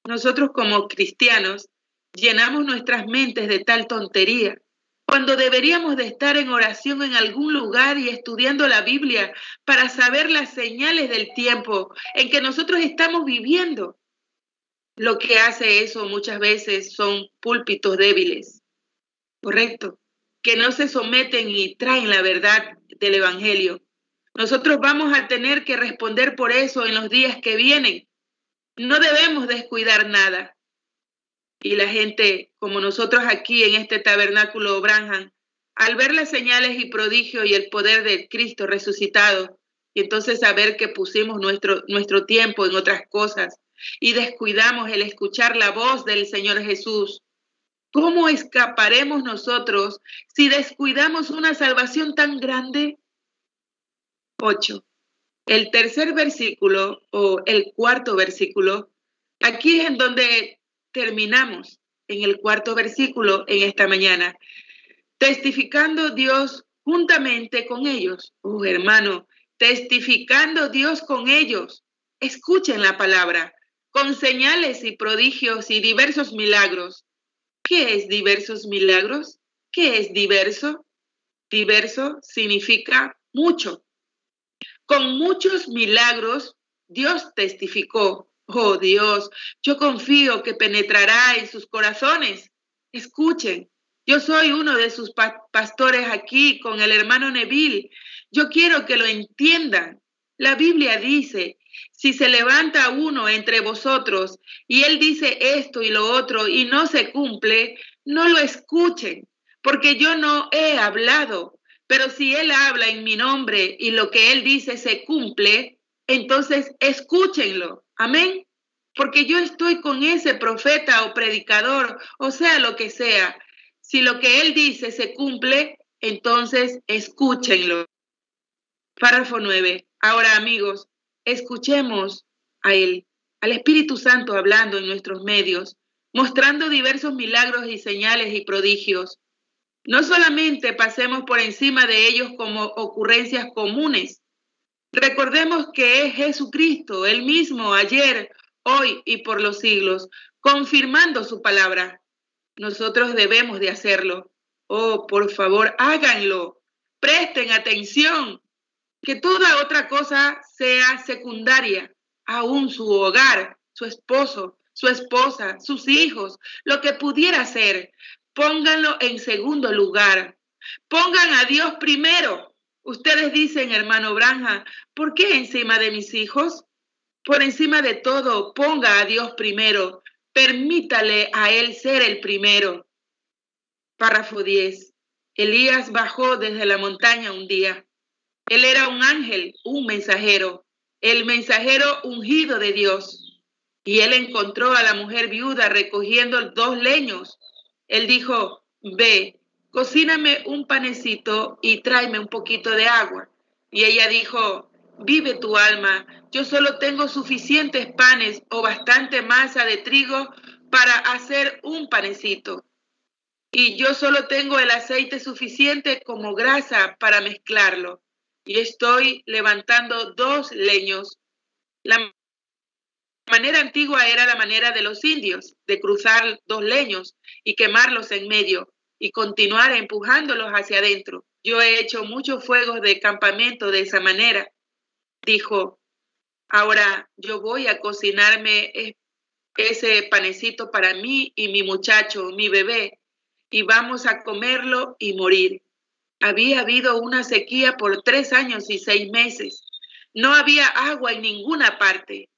Nosotros como cristianos llenamos nuestras mentes de tal tontería cuando deberíamos de estar en oración en algún lugar y estudiando la Biblia para saber las señales del tiempo en que nosotros estamos viviendo. Lo que hace eso muchas veces son púlpitos débiles, ¿correcto? Que no se someten y traen la verdad del Evangelio. Nosotros vamos a tener que responder por eso en los días que vienen. No debemos descuidar nada. Y la gente, como nosotros aquí en este tabernáculo Branham, al ver las señales y prodigios y el poder de Cristo resucitado, y entonces saber que pusimos nuestro, nuestro tiempo en otras cosas, y descuidamos el escuchar la voz del Señor Jesús, ¿cómo escaparemos nosotros si descuidamos una salvación tan grande? 8. El tercer versículo o el cuarto versículo, aquí es en donde terminamos, en el cuarto versículo en esta mañana, testificando Dios juntamente con ellos. Oh, hermano, testificando Dios con ellos. Escuchen la palabra, con señales y prodigios y diversos milagros. ¿Qué es diversos milagros? ¿Qué es diverso? Diverso significa mucho. Con muchos milagros, Dios testificó. Oh Dios, yo confío que penetrará en sus corazones. Escuchen, yo soy uno de sus pastores aquí con el hermano Neville. Yo quiero que lo entiendan. La Biblia dice, si se levanta uno entre vosotros y él dice esto y lo otro y no se cumple, no lo escuchen, porque yo no he hablado. Pero si él habla en mi nombre y lo que él dice se cumple, entonces escúchenlo. Amén. Porque yo estoy con ese profeta o predicador, o sea lo que sea. Si lo que él dice se cumple, entonces escúchenlo. Párrafo 9. Ahora, amigos, escuchemos a él, al Espíritu Santo hablando en nuestros medios, mostrando diversos milagros y señales y prodigios. No solamente pasemos por encima de ellos como ocurrencias comunes. Recordemos que es Jesucristo, el mismo, ayer, hoy y por los siglos, confirmando su palabra. Nosotros debemos de hacerlo. Oh, por favor, háganlo. Presten atención. Que toda otra cosa sea secundaria, aún su hogar, su esposo, su esposa, sus hijos, lo que pudiera ser. Pónganlo en segundo lugar. Pongan a Dios primero. Ustedes dicen, hermano Branja, ¿por qué encima de mis hijos? Por encima de todo, ponga a Dios primero. Permítale a Él ser el primero. Párrafo 10. Elías bajó desde la montaña un día. Él era un ángel, un mensajero, el mensajero ungido de Dios. Y él encontró a la mujer viuda recogiendo dos leños. Él dijo, ve, cocíname un panecito y tráeme un poquito de agua. Y ella dijo, vive tu alma, yo solo tengo suficientes panes o bastante masa de trigo para hacer un panecito. Y yo solo tengo el aceite suficiente como grasa para mezclarlo. Y estoy levantando dos leños. La manera antigua era la manera de los indios, de cruzar dos leños y quemarlos en medio y continuar empujándolos hacia adentro. Yo he hecho muchos fuegos de campamento de esa manera dijo, ahora yo voy a cocinarme ese panecito para mí y mi muchacho, mi bebé, y vamos a comerlo y morir. Había habido una sequía por tres años y seis meses. No había agua en ninguna parte.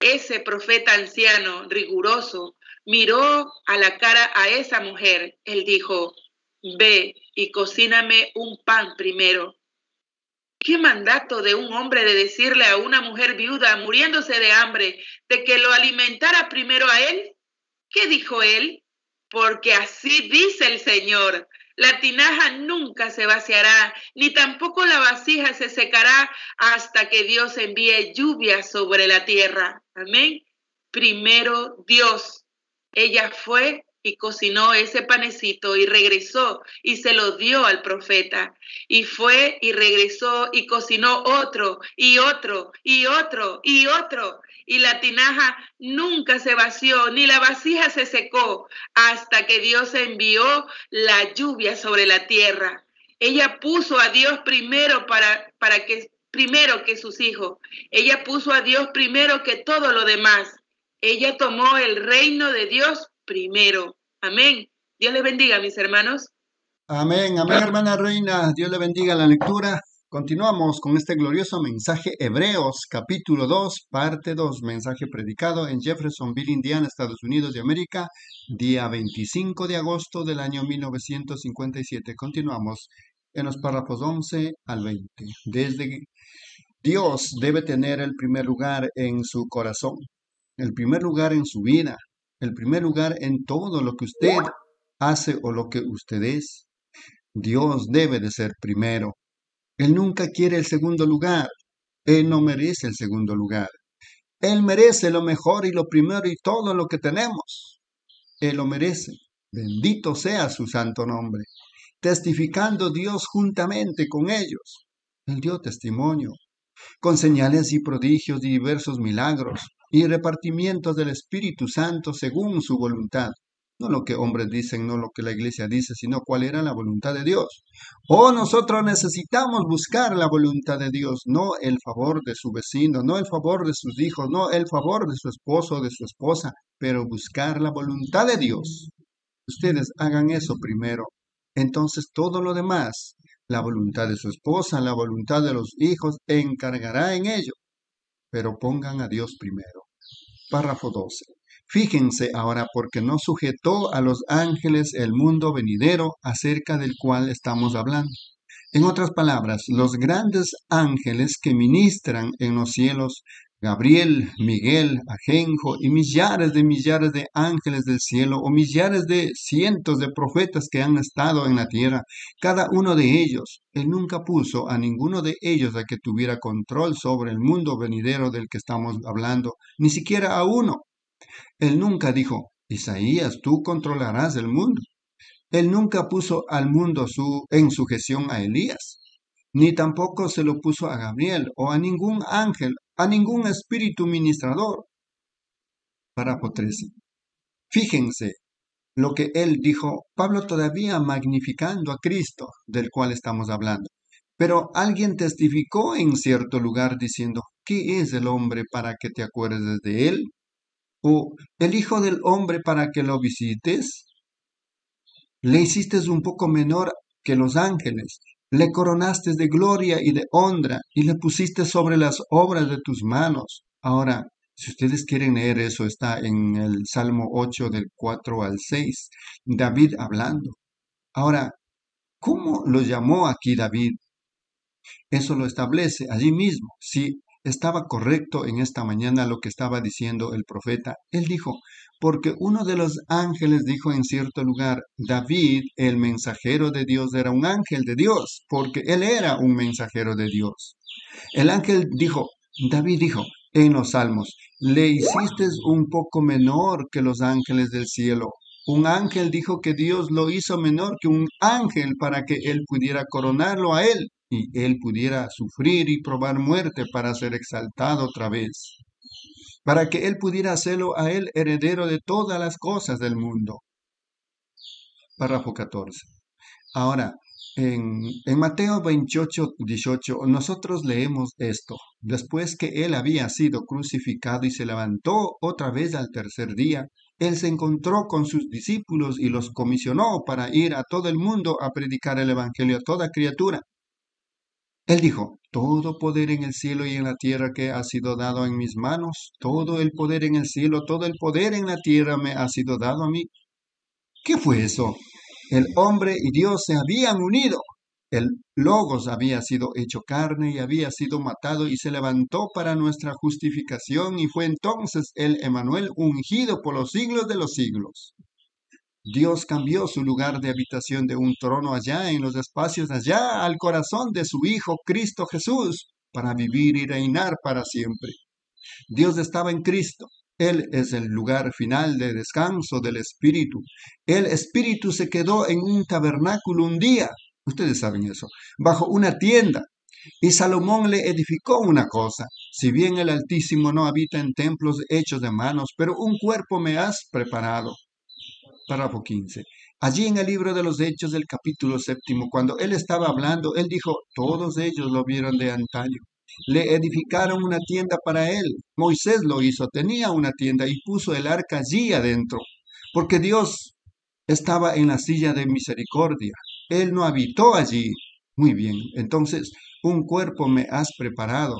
Ese profeta anciano, riguroso, miró a la cara a esa mujer. Él dijo, ve y cocíname un pan primero ¿Qué mandato de un hombre de decirle a una mujer viuda muriéndose de hambre de que lo alimentara primero a él? ¿Qué dijo él? Porque así dice el Señor. La tinaja nunca se vaciará, ni tampoco la vasija se secará hasta que Dios envíe lluvia sobre la tierra. Amén. Primero Dios. Ella fue y cocinó ese panecito y regresó y se lo dio al profeta. Y fue y regresó y cocinó otro y otro y otro y otro. Y la tinaja nunca se vació, ni la vasija se secó, hasta que Dios envió la lluvia sobre la tierra. Ella puso a Dios primero para, para que, primero que sus hijos. Ella puso a Dios primero que todo lo demás. Ella tomó el reino de Dios primero. Amén. Dios le bendiga, mis hermanos. Amén, amén, hermana reina. Dios le bendiga la lectura. Continuamos con este glorioso mensaje Hebreos, capítulo 2, parte 2, mensaje predicado en Jeffersonville, Indiana, Estados Unidos de América, día 25 de agosto del año 1957. Continuamos en los párrafos 11 al 20. Desde Dios debe tener el primer lugar en su corazón, el primer lugar en su vida, el primer lugar en todo lo que usted hace o lo que usted es. Dios debe de ser primero. Él nunca quiere el segundo lugar. Él no merece el segundo lugar. Él merece lo mejor y lo primero y todo lo que tenemos. Él lo merece. Bendito sea su santo nombre. Testificando Dios juntamente con ellos. Él dio testimonio, con señales y prodigios y diversos milagros y repartimientos del Espíritu Santo según su voluntad. No lo que hombres dicen, no lo que la iglesia dice, sino cuál era la voluntad de Dios. O nosotros necesitamos buscar la voluntad de Dios, no el favor de su vecino, no el favor de sus hijos, no el favor de su esposo o de su esposa, pero buscar la voluntad de Dios. Ustedes hagan eso primero. Entonces todo lo demás, la voluntad de su esposa, la voluntad de los hijos, encargará en ello. Pero pongan a Dios primero. Párrafo 12. Fíjense ahora porque no sujetó a los ángeles el mundo venidero acerca del cual estamos hablando. En otras palabras, los grandes ángeles que ministran en los cielos, Gabriel, Miguel, Ajenjo y millares de millares de ángeles del cielo o millares de cientos de profetas que han estado en la tierra, cada uno de ellos, él nunca puso a ninguno de ellos a que tuviera control sobre el mundo venidero del que estamos hablando, ni siquiera a uno. Él nunca dijo, Isaías, tú controlarás el mundo. Él nunca puso al mundo su, en sujeción a Elías, ni tampoco se lo puso a Gabriel o a ningún ángel, a ningún espíritu ministrador. Párrafo 13. Fíjense lo que él dijo, Pablo todavía magnificando a Cristo, del cual estamos hablando. Pero alguien testificó en cierto lugar diciendo, ¿qué es el hombre para que te acuerdes de él? ¿O el Hijo del Hombre para que lo visites? Le hiciste un poco menor que los ángeles, le coronaste de gloria y de honra y le pusiste sobre las obras de tus manos. Ahora, si ustedes quieren leer eso, está en el Salmo 8 del 4 al 6, David hablando. Ahora, ¿cómo lo llamó aquí David? Eso lo establece allí mismo. Si estaba correcto en esta mañana lo que estaba diciendo el profeta. Él dijo, porque uno de los ángeles dijo en cierto lugar, David, el mensajero de Dios, era un ángel de Dios, porque él era un mensajero de Dios. El ángel dijo, David dijo en los salmos, le hiciste un poco menor que los ángeles del cielo. Un ángel dijo que Dios lo hizo menor que un ángel para que él pudiera coronarlo a él y él pudiera sufrir y probar muerte para ser exaltado otra vez, para que él pudiera hacerlo a él heredero de todas las cosas del mundo. Párrafo 14. Ahora, en, en, Mateo 28, 18, nosotros leemos esto. Después que él había sido crucificado y se levantó otra vez al tercer día, él se encontró con sus discípulos y los comisionó para ir a todo el mundo a predicar el Evangelio a toda criatura. Él dijo, todo poder en el cielo y en la tierra que ha sido dado en mis manos, todo el poder en el cielo, todo el poder en la tierra me ha sido dado a mí. ¿Qué fue eso? El hombre y Dios se habían unido. El Logos había sido hecho carne y había sido matado y se levantó para nuestra justificación y fue entonces el Emanuel ungido por los siglos de los siglos. Dios cambió su lugar de habitación de un trono allá en los espacios allá al corazón de su Hijo Cristo Jesús para vivir y reinar para siempre. Dios estaba en Cristo. Él es el lugar final de descanso del Espíritu. El Espíritu se quedó en un tabernáculo un día, ustedes saben eso, bajo una tienda. Y Salomón le edificó una cosa, si bien el Altísimo no habita en templos hechos de manos, pero un cuerpo me has preparado párrafo 15. Allí en el libro de los Hechos del capítulo séptimo, cuando él estaba hablando, él dijo, todos ellos lo vieron de antaño. Le edificaron una tienda para él. Moisés lo hizo, tenía una tienda y puso el arca allí adentro, porque Dios estaba en la silla de misericordia. Él no habitó allí. Muy bien, entonces un cuerpo me has preparado.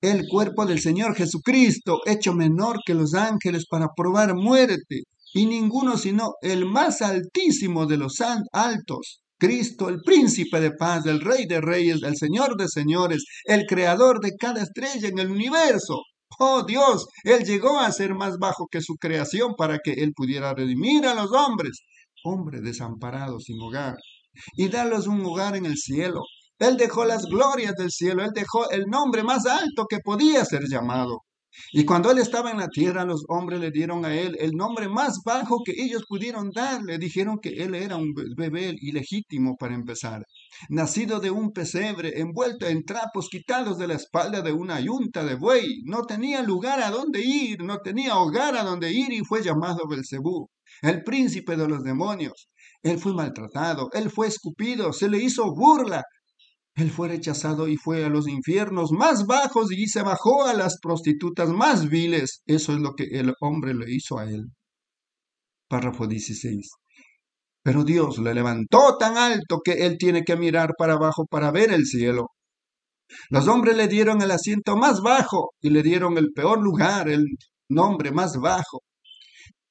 El cuerpo del Señor Jesucristo, hecho menor que los ángeles para probar muerte y ninguno sino el más altísimo de los altos, Cristo, el príncipe de paz, el rey de reyes, el señor de señores, el creador de cada estrella en el universo. Oh Dios, Él llegó a ser más bajo que su creación para que Él pudiera redimir a los hombres, hombres desamparados sin hogar, y darles un hogar en el cielo. Él dejó las glorias del cielo, él dejó el nombre más alto que podía ser llamado. Y cuando él estaba en la tierra, los hombres le dieron a él el nombre más bajo que ellos pudieron dar. Le dijeron que él era un bebé ilegítimo para empezar, nacido de un pesebre, envuelto en trapos quitados de la espalda de una yunta de buey. No tenía lugar a donde ir, no tenía hogar a donde ir y fue llamado Belcebú, el príncipe de los demonios. Él fue maltratado, él fue escupido, se le hizo burla, él fue rechazado y fue a los infiernos más bajos y se bajó a las prostitutas más viles. Eso es lo que el hombre le hizo a él. Párrafo 16. Pero Dios le levantó tan alto que él tiene que mirar para abajo para ver el cielo. Los hombres le dieron el asiento más bajo y le dieron el peor lugar, el nombre más bajo.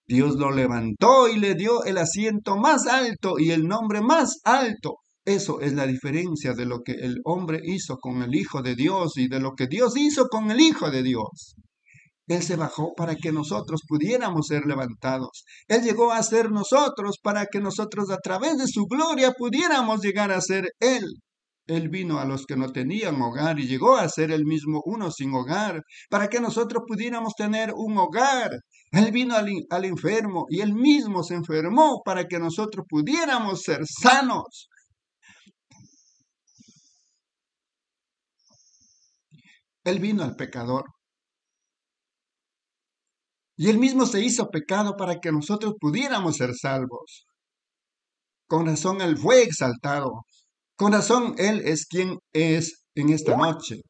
Dios lo levantó y le dio el asiento más alto y el nombre más alto. Eso es la diferencia de lo que el hombre hizo con el Hijo de Dios y de lo que Dios hizo con el Hijo de Dios. Él se bajó para que nosotros pudiéramos ser levantados. Él llegó a ser nosotros para que nosotros a través de su gloria pudiéramos llegar a ser Él. Él vino a los que no tenían hogar y llegó a ser el mismo uno sin hogar, para que nosotros pudiéramos tener un hogar. Él vino al, al enfermo y él mismo se enfermó para que nosotros pudiéramos ser sanos. Él vino al pecador. Y él mismo se hizo pecado para que nosotros pudiéramos ser salvos. Con razón él fue exaltado. Con razón él es quien es en esta noche.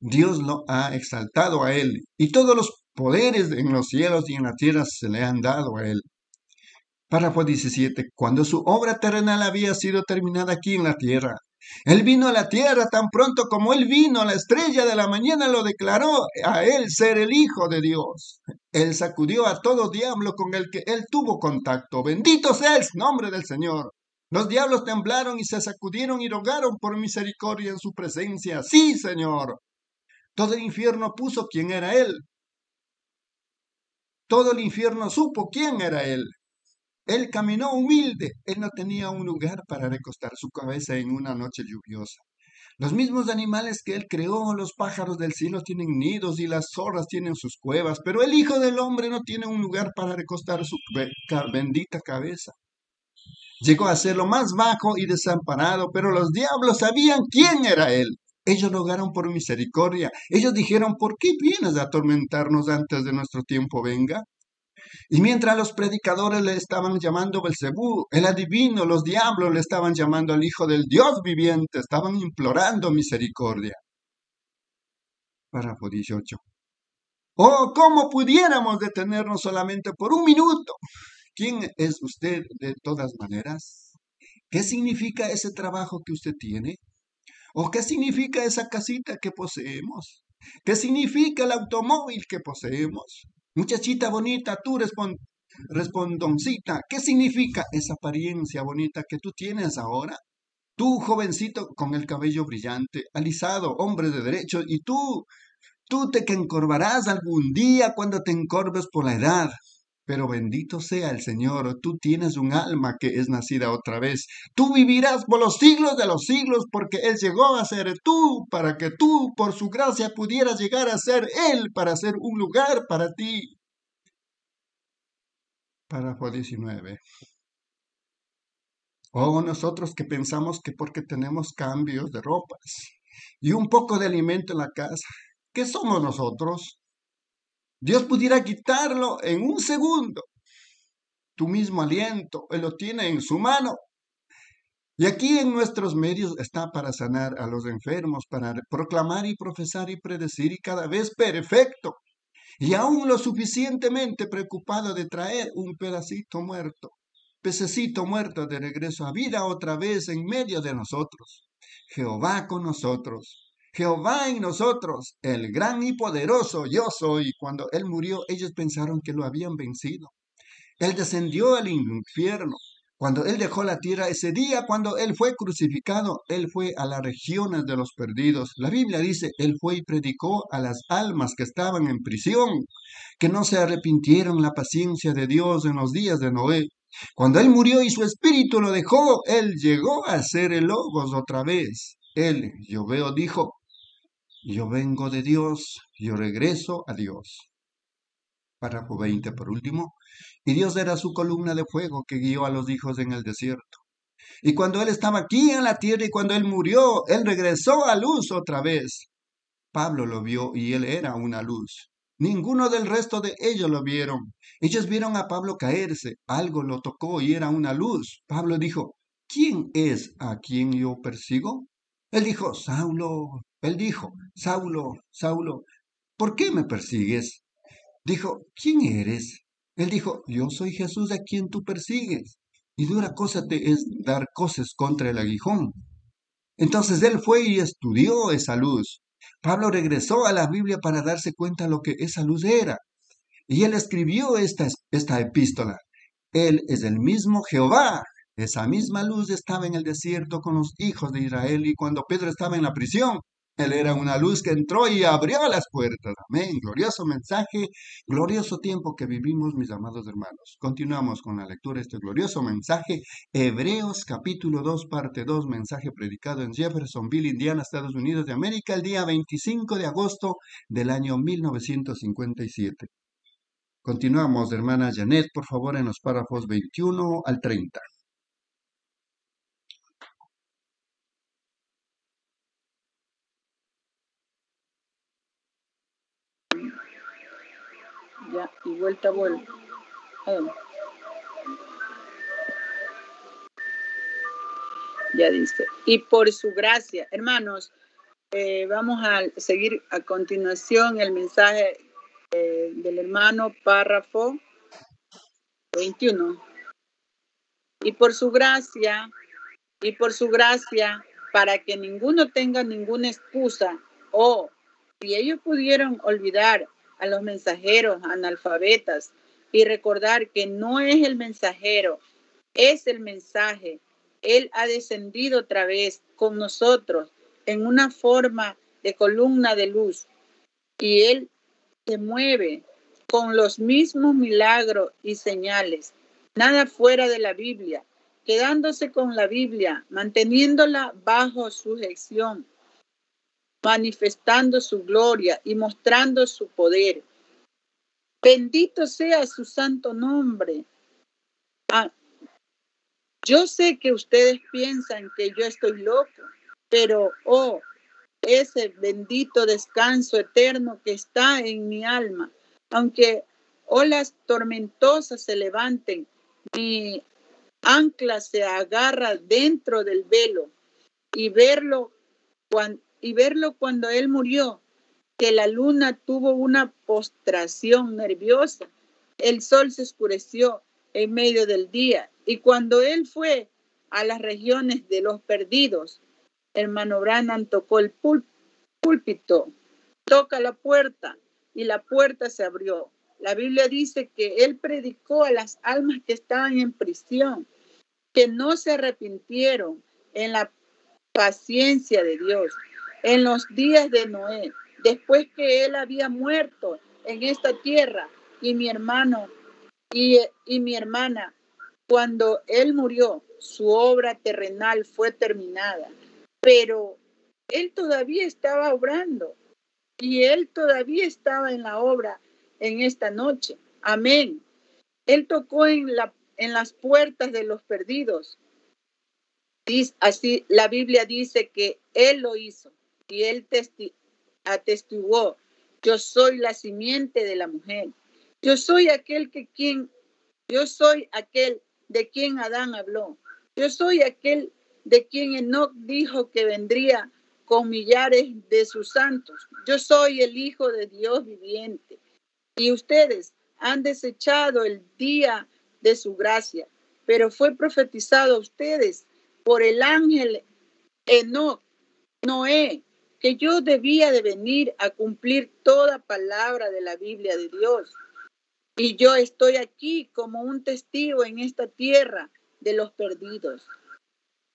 Dios lo ha exaltado a él y todos los poderes en los cielos y en la tierra se le han dado a él. Párrafo 17. Cuando su obra terrenal había sido terminada aquí en la tierra, él vino a la tierra tan pronto como él vino, la estrella de la mañana lo declaró a él ser el Hijo de Dios. Él sacudió a todo diablo con el que él tuvo contacto. Bendito sea el nombre del Señor. Los diablos temblaron y se sacudieron y rogaron por misericordia en su presencia. Sí, Señor. Todo el infierno puso quién era él. Todo el infierno supo quién era él. Él caminó humilde, él no tenía un lugar para recostar su cabeza en una noche lluviosa. Los mismos animales que él creó, los pájaros del cielo tienen nidos y las zorras tienen sus cuevas, pero el Hijo del Hombre no tiene un lugar para recostar su bendita cabeza. Llegó a ser lo más bajo y desamparado, pero los diablos sabían quién era él. Ellos rogaron por misericordia. Ellos dijeron, ¿por qué vienes a atormentarnos antes de nuestro tiempo venga? Y mientras los predicadores le estaban llamando Belcebú, el adivino, los diablos le estaban llamando al Hijo del Dios viviente, estaban implorando misericordia. Párrafo 18. Oh, ¿cómo pudiéramos detenernos solamente por un minuto? ¿Quién es usted de todas maneras? ¿Qué significa ese trabajo que usted tiene? ¿O qué significa esa casita que poseemos? ¿Qué significa el automóvil que poseemos? Muchachita bonita, tú respondoncita, ¿qué significa esa apariencia bonita que tú tienes ahora? Tú, jovencito con el cabello brillante, alisado, hombre de derecho, y tú, tú te que encorvarás algún día cuando te encorves por la edad. Pero bendito sea el Señor, tú tienes un alma que es nacida otra vez. Tú vivirás por los siglos de los siglos porque Él llegó a ser tú para que tú, por su gracia, pudieras llegar a ser Él para hacer un lugar para ti. Párrafo 19. Oh, nosotros que pensamos que porque tenemos cambios de ropas y un poco de alimento en la casa, ¿qué somos nosotros? Dios pudiera quitarlo en un segundo. Tu mismo aliento, Él lo tiene en su mano. Y aquí en nuestros medios está para sanar a los enfermos, para proclamar y profesar y predecir y cada vez perfecto. Y aún lo suficientemente preocupado de traer un pedacito muerto, pececito muerto de regreso a vida otra vez en medio de nosotros. Jehová con nosotros. Jehová en nosotros, el gran y poderoso yo soy. Cuando Él murió, ellos pensaron que lo habían vencido. Él descendió al infierno. Cuando Él dejó la tierra ese día, cuando Él fue crucificado, Él fue a las regiones de los perdidos. La Biblia dice, Él fue y predicó a las almas que estaban en prisión, que no se arrepintieron la paciencia de Dios en los días de Noé. Cuando Él murió y su espíritu lo dejó, Él llegó a ser el Logos otra vez. Él, yo veo, dijo, yo vengo de Dios, yo regreso a Dios. Párrafo 20 por último. Y Dios era su columna de fuego que guió a los hijos en el desierto. Y cuando Él estaba aquí en la tierra y cuando Él murió, Él regresó a luz otra vez. Pablo lo vio y Él era una luz. Ninguno del resto de ellos lo vieron. Ellos vieron a Pablo caerse. Algo lo tocó y era una luz. Pablo dijo, ¿quién es a quien yo persigo? Él dijo, Saulo. Él dijo, Saulo, Saulo, ¿por qué me persigues? Dijo, ¿quién eres? Él dijo, yo soy Jesús a quien tú persigues. Y dura cosa te es dar cosas contra el aguijón. Entonces él fue y estudió esa luz. Pablo regresó a la Biblia para darse cuenta de lo que esa luz era. Y él escribió esta, esta epístola. Él es el mismo Jehová esa misma luz estaba en el desierto con los hijos de Israel y cuando Pedro estaba en la prisión, él era una luz que entró y abrió las puertas. Amén. Glorioso mensaje, glorioso tiempo que vivimos, mis amados hermanos. Continuamos con la lectura de este glorioso mensaje. Hebreos capítulo 2, parte 2, mensaje predicado en Jeffersonville, Indiana, Estados Unidos de América, el día 25 de agosto del año 1957. Continuamos, hermana Janet, por favor, en los párrafos 21 al 30. Y vuelta, vuelta. Ya dice, y por su gracia, hermanos, eh, vamos a seguir a continuación el mensaje eh, del hermano párrafo 21. Y por su gracia, y por su gracia, para que ninguno tenga ninguna excusa, o si ellos pudieron olvidar a los mensajeros analfabetas y recordar que no es el mensajero, es el mensaje. Él ha descendido otra vez con nosotros en una forma de columna de luz y Él se mueve con los mismos milagros y señales, nada fuera de la Biblia, quedándose con la Biblia, manteniéndola bajo sujeción manifestando su gloria y mostrando su poder. Bendito sea su santo nombre. Ah, yo sé que ustedes piensan que yo estoy loco, pero oh, ese bendito descanso eterno que está en mi alma, aunque olas tormentosas se levanten, mi ancla se agarra dentro del velo y verlo cuando y verlo cuando él murió, que la luna tuvo una postración nerviosa, el sol se oscureció en medio del día y cuando él fue a las regiones de los perdidos, hermano Branham tocó el púlpito, toca la puerta y la puerta se abrió. La Biblia dice que él predicó a las almas que estaban en prisión, que no se arrepintieron en la paciencia de Dios en los días de Noé, después que él había muerto en esta tierra y mi hermano y, mi hermana, cuando él murió, su obra terrenal fue terminada, pero él todavía estaba obrando y él todavía estaba en la obra en esta noche. Amén. Él tocó en las puertas de los perdidos. Así la Biblia dice que él lo hizo y él atestiguó, yo soy la simiente de la mujer. Yo soy aquel que quien, yo soy aquel de quien Adán habló. Yo soy aquel de quien Enoch dijo que vendría con millares de sus santos. Yo soy el Hijo de Dios viviente. Y ustedes han desechado el día de su gracia, pero fue profetizado a ustedes por el ángel Enoch, Noé, que yo debía de venir a cumplir toda palabra de la Biblia de Dios. Y yo estoy aquí como un testigo en esta tierra de los perdidos.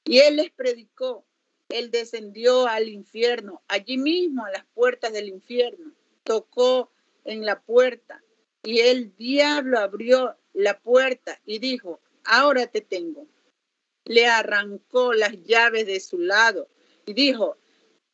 Y él les predicó. Él descendió al infierno, allí mismo a las puertas del infierno. Tocó en la puerta y el diablo abrió la puerta y dijo, ahora te tengo. Le arrancó las llaves de su lado y dijo,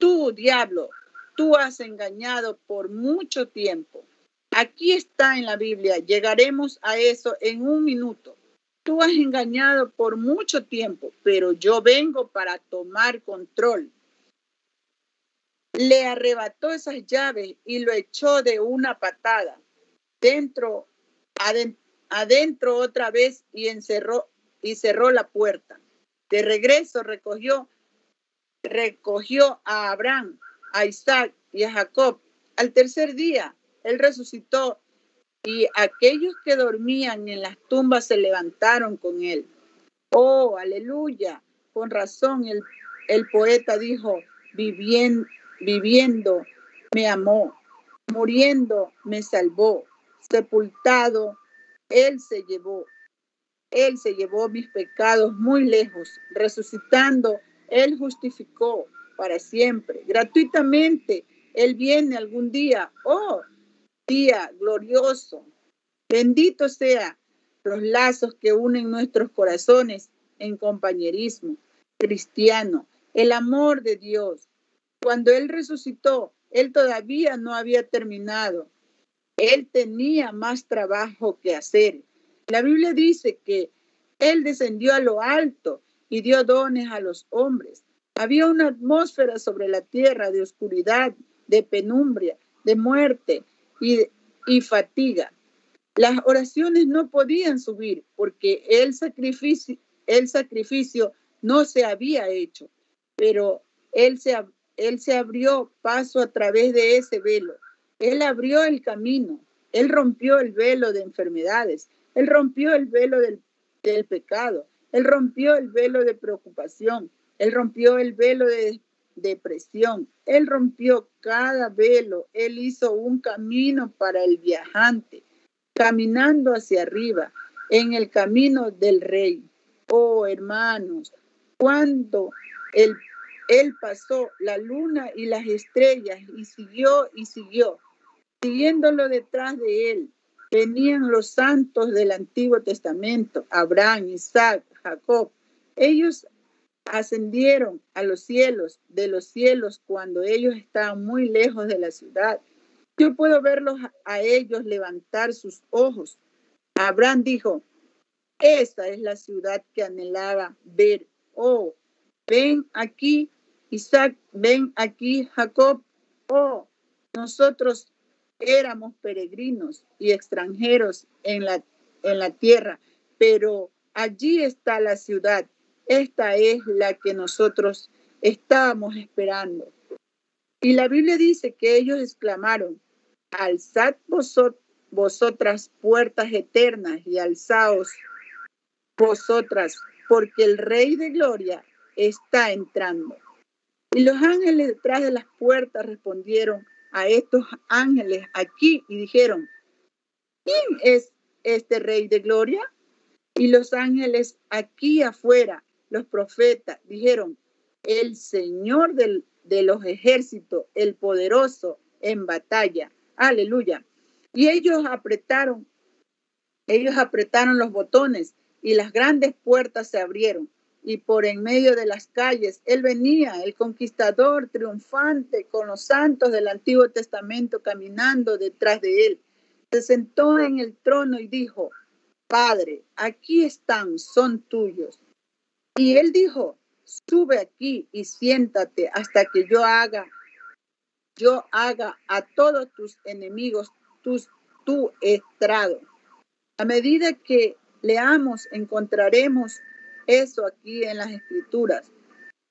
tú, diablo, tú has engañado por mucho tiempo. Aquí está en la Biblia, llegaremos a eso en un minuto. Tú has engañado por mucho tiempo, pero yo vengo para tomar control. Le arrebató esas llaves y lo echó de una patada dentro, adentro, otra vez y encerró y cerró la puerta. De regreso recogió, recogió a Abraham, a Isaac y a Jacob. Al tercer día, él resucitó y aquellos que dormían en las tumbas se levantaron con él. Oh, aleluya. Con razón el, el poeta dijo, viviendo, viviendo me amó, muriendo me salvó, sepultado, Él se llevó. Él se llevó mis pecados muy lejos, resucitando, Él justificó para siempre, gratuitamente. Él viene algún día, oh, día glorioso. Bendito sea los lazos que unen nuestros corazones en compañerismo cristiano, el amor de Dios. Cuando Él resucitó, Él todavía no había terminado. Él tenía más trabajo que hacer. La Biblia dice que Él descendió a lo alto y dio dones a los hombres. Había una atmósfera sobre la tierra de oscuridad, de penumbra, de muerte y, y fatiga. Las oraciones no podían subir porque el sacrificio, el sacrificio no se había hecho, pero él se, él se abrió paso a través de ese velo él abrió el camino, Él rompió el velo de enfermedades, Él rompió el velo del, pecado, Él rompió el velo de preocupación, Él rompió el velo de depresión, Él rompió cada velo, Él hizo un camino para el viajante, caminando hacia arriba, en el camino del rey. Oh, hermanos, cuando él, él pasó la luna y las estrellas y siguió y siguió, Siguiéndolo detrás de él, venían los santos del Antiguo Testamento, Abraham, Isaac, Jacob. Ellos ascendieron a los cielos, de los cielos, cuando ellos estaban muy lejos de la ciudad. Yo puedo verlos a ellos levantar sus ojos. Abraham dijo, esta es la ciudad que anhelaba ver. Oh, ven aquí, Isaac, ven aquí, Jacob. Oh, nosotros éramos peregrinos y extranjeros en la, en la tierra, pero allí está la ciudad. Esta es la que nosotros estábamos esperando. Y la Biblia dice que ellos exclamaron, alzad vosotras puertas eternas y alzaos vosotras, porque el Rey de Gloria está entrando. Y los ángeles detrás de las puertas respondieron, a estos ángeles aquí y dijeron, ¿quién es este rey de gloria? Y los ángeles aquí afuera, los profetas, dijeron, el Señor de los ejércitos, el poderoso en batalla. Aleluya. Y ellos apretaron, ellos apretaron los botones y las grandes puertas se abrieron y por en medio de las calles. Él venía, el conquistador triunfante, con los santos del Antiguo Testamento caminando detrás de él. Se sentó en el trono y dijo, Padre, aquí están, son tuyos. Y él dijo, sube aquí y siéntate hasta que yo haga, yo haga a todos tus enemigos tus, tu estrado. A medida que leamos, encontraremos eso aquí en las escrituras.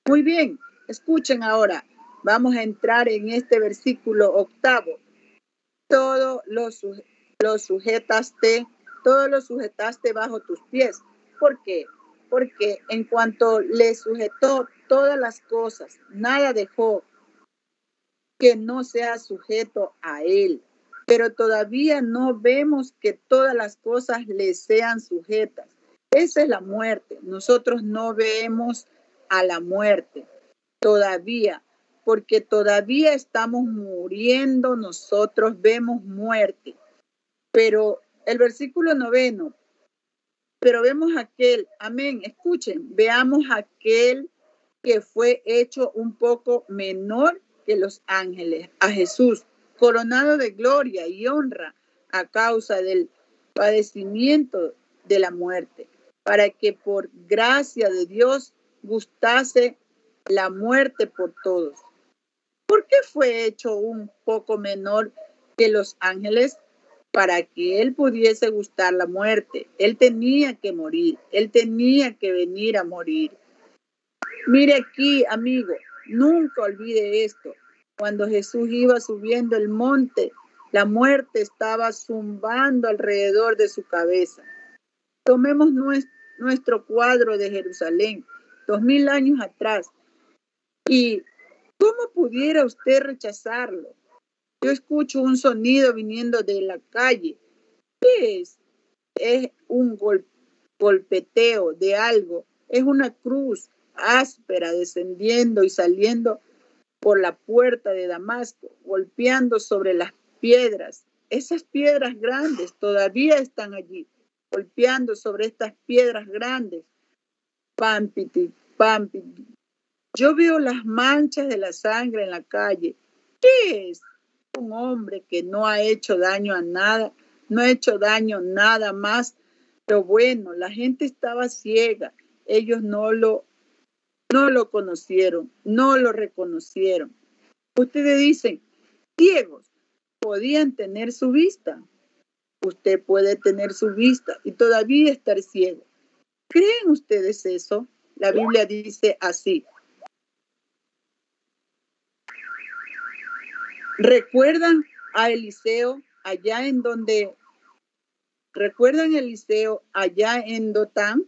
Muy bien, escuchen ahora. Vamos a entrar en este versículo octavo. Todo lo, lo sujetaste, todo lo sujetaste bajo tus pies. ¿Por qué? Porque en cuanto le sujetó todas las cosas, nada dejó que no sea sujeto a él. Pero todavía no vemos que todas las cosas le sean sujetas. Esa es la muerte. Nosotros no vemos a la muerte todavía, porque todavía estamos muriendo, nosotros vemos muerte. Pero el versículo noveno, pero vemos aquel, amén, escuchen, veamos aquel que fue hecho un poco menor que los ángeles, a Jesús, coronado de gloria y honra a causa del padecimiento de la muerte, para que por gracia de Dios gustase la muerte por todos. ¿Por qué fue hecho un poco menor que los ángeles? Para que él pudiese gustar la muerte. Él tenía que morir, él tenía que venir a morir. Mire aquí, amigo, nunca olvide esto. Cuando Jesús iba subiendo el monte, la muerte estaba zumbando alrededor de su cabeza. Tomemos nuestro cuadro de Jerusalén, dos mil años atrás. ¿Y cómo pudiera usted rechazarlo? Yo escucho un sonido viniendo de la calle. ¿Qué es? Es un golpeteo de algo. Es una cruz áspera descendiendo y saliendo por la puerta de Damasco, golpeando sobre las piedras. Esas piedras grandes todavía están allí, golpeando sobre estas piedras grandes. Pampiti, pampiti. Yo veo las manchas de la sangre en la calle. ¿Qué es? Un hombre que no ha hecho daño a nada, no ha hecho daño nada más. Pero bueno, la gente estaba ciega. Ellos no lo, no lo conocieron, no lo reconocieron. Ustedes dicen, ciegos, podían tener su vista. Usted puede tener su vista y todavía estar ciego. ¿Creen ustedes eso? La Biblia dice así. ¿Recuerdan a Eliseo allá en donde, recuerdan Eliseo allá en Dotán?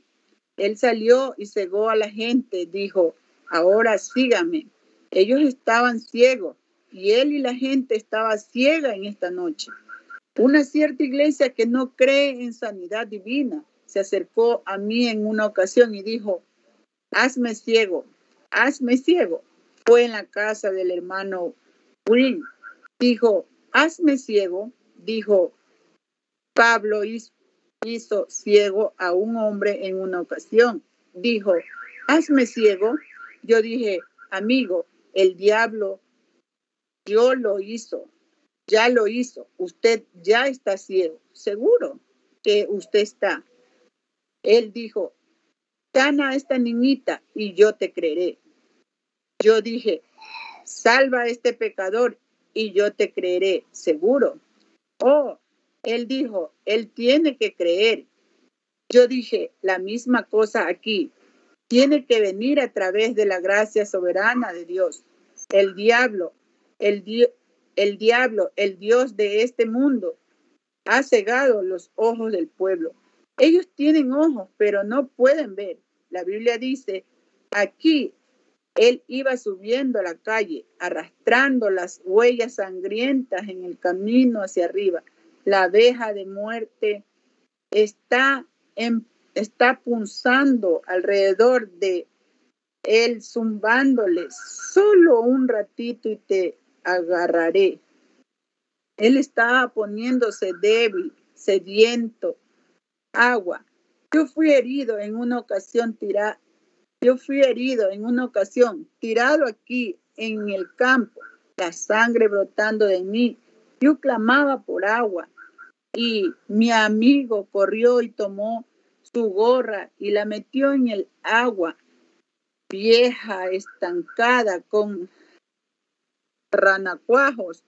Él salió y cegó a la gente, dijo, ahora sígame. Ellos estaban ciegos y él y la gente estaba ciega en esta noche. Una cierta iglesia que no cree en sanidad divina se acercó a mí en una ocasión y dijo, hazme ciego, hazme ciego. Fue en la casa del hermano Will. Dijo, hazme ciego. Dijo, Pablo hizo ciego a un hombre en una ocasión. Dijo, hazme ciego. Yo dije, amigo, el diablo yo lo hizo, ya lo hizo, usted ya está ciego, seguro que usted está. Él dijo, sana esta niñita y yo te creeré. Yo dije, salva a este pecador y yo te creeré, seguro. Oh, él dijo, él tiene que creer. Yo dije, la misma cosa aquí. Tiene que venir a través de la gracia soberana de Dios. El diablo el, el diablo, el Dios de este mundo, ha cegado los ojos del pueblo. Ellos tienen ojos, pero no pueden ver. La Biblia dice, aquí él iba subiendo a la calle, arrastrando las huellas sangrientas en el camino hacia arriba. La abeja de muerte está, en, está punzando alrededor de él, zumbándole solo un ratito y te agarraré. Él estaba poniéndose débil, sediento, agua. Yo fui herido en una ocasión tirado. Yo fui herido en una ocasión, tirado aquí en el campo, la sangre brotando de mí. Yo clamaba por agua y mi amigo corrió y tomó su gorra y la metió en el agua vieja, estancada, con ranacuajos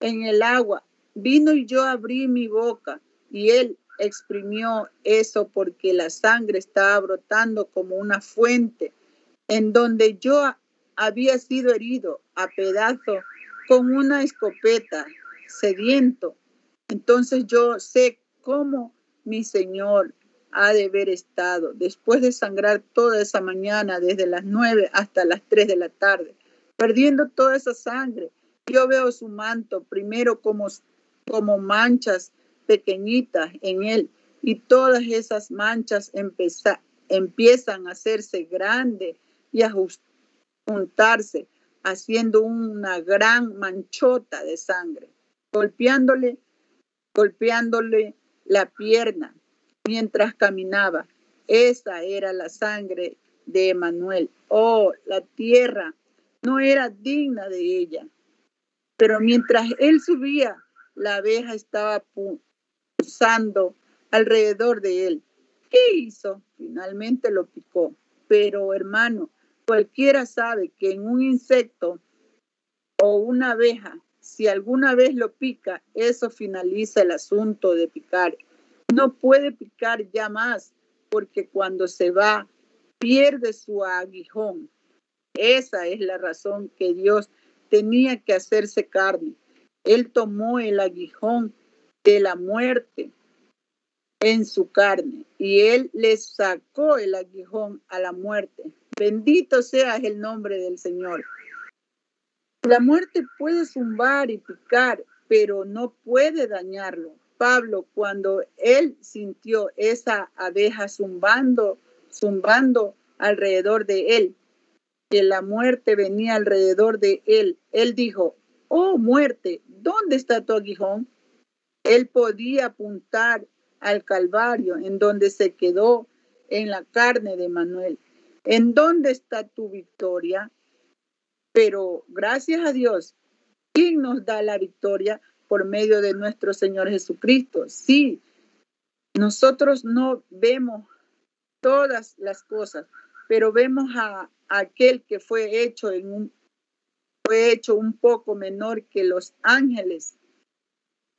en el agua. Vino y yo abrí mi boca y él exprimió eso porque la sangre estaba brotando como una fuente en donde yo había sido herido a pedazos con una escopeta, sediento. Entonces yo sé cómo mi Señor ha de haber estado después de sangrar toda esa mañana desde las nueve hasta las tres de la tarde perdiendo toda esa sangre. Yo veo su manto primero como, como manchas pequeñitas en él y todas esas manchas empiezan a hacerse grandes y a juntarse, haciendo una gran manchota de sangre, golpeándole, golpeándole la pierna mientras caminaba. Esa era la sangre de Emanuel. Oh, la tierra no era digna de ella. Pero mientras él subía, la abeja estaba pulsando alrededor de él. ¿Qué hizo? Finalmente lo picó. Pero hermano, cualquiera sabe que en un insecto o una abeja, si alguna vez lo pica, eso finaliza el asunto de picar. No puede picar ya más porque cuando se va pierde su aguijón. Esa es la razón que Dios tenía que hacerse carne. Él tomó el aguijón de la muerte en su carne y él le sacó el aguijón a la muerte. Bendito sea el nombre del Señor. La muerte puede zumbar y picar, pero no puede dañarlo. Pablo, cuando él sintió esa abeja zumbando, zumbando alrededor de él, que la muerte venía alrededor de él, él dijo, oh muerte, ¿dónde está tu aguijón? Él podía apuntar al Calvario, en donde se quedó en la carne de Manuel. ¿En dónde está tu victoria? Pero gracias a Dios, ¿quién nos da la victoria? Por medio de nuestro Señor Jesucristo. Sí, nosotros no vemos todas las cosas, pero vemos a, aquel que fue hecho en un fue hecho un poco menor que los ángeles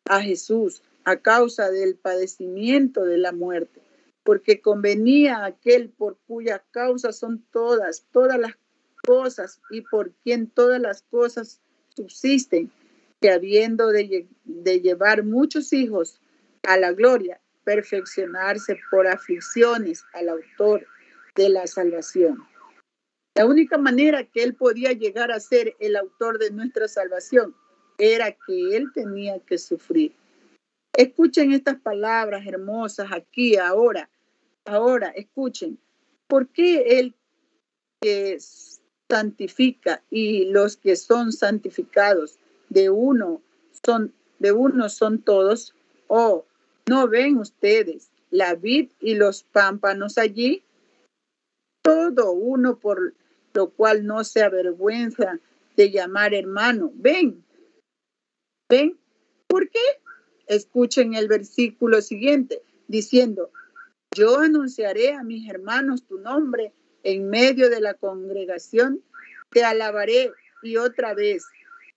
a Jesús a causa del padecimiento de la muerte, porque convenía aquel por cuya causa son todas, todas las cosas y por quien todas las cosas subsisten, que habiendo de, de llevar muchos hijos a la gloria, perfeccionarse por aflicciones al autor de la salvación. La única manera que él podía llegar a ser el autor de nuestra salvación era que él tenía que sufrir. Escuchen estas palabras hermosas aquí, ahora, ahora, escuchen. ¿Por qué él que santifica y los que son santificados de uno son de uno son todos? ¿O oh, no ven ustedes la vid y los pámpanos allí? Todo uno por lo cual no se avergüenza de llamar hermano. Ven, ven, ¿por qué? Escuchen el versículo siguiente, diciendo, yo anunciaré a mis hermanos tu nombre en medio de la congregación, te alabaré y otra vez,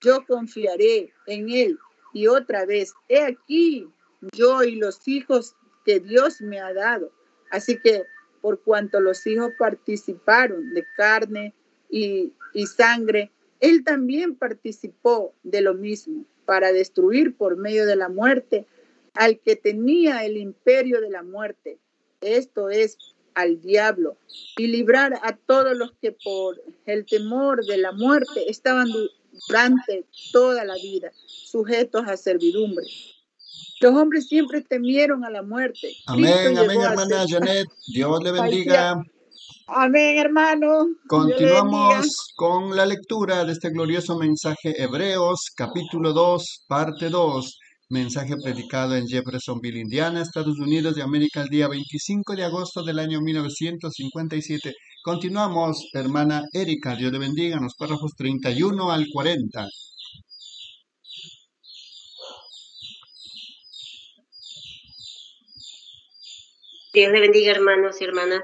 yo confiaré en él y otra vez, he aquí yo y los hijos que Dios me ha dado. Así que por cuanto los hijos participaron de carne y, y sangre, él también participó de lo mismo para destruir por medio de la muerte al que tenía el imperio de la muerte, esto es al diablo, y librar a todos los que por el temor de la muerte estaban durante toda la vida sujetos a servidumbre. Los hombres siempre temieron a la muerte. Amén, amén, hermana Janet. Dios le bendiga. Amén, hermano. Continuamos con la lectura de este glorioso mensaje Hebreos, capítulo 2, parte 2. Mensaje predicado en Jeffersonville, Indiana, Estados Unidos de América, el día 25 de agosto del año 1957. Continuamos, hermana Erika, Dios le bendiga, en los párrafos 31 al 40. Dios le bendiga, hermanos y hermanas.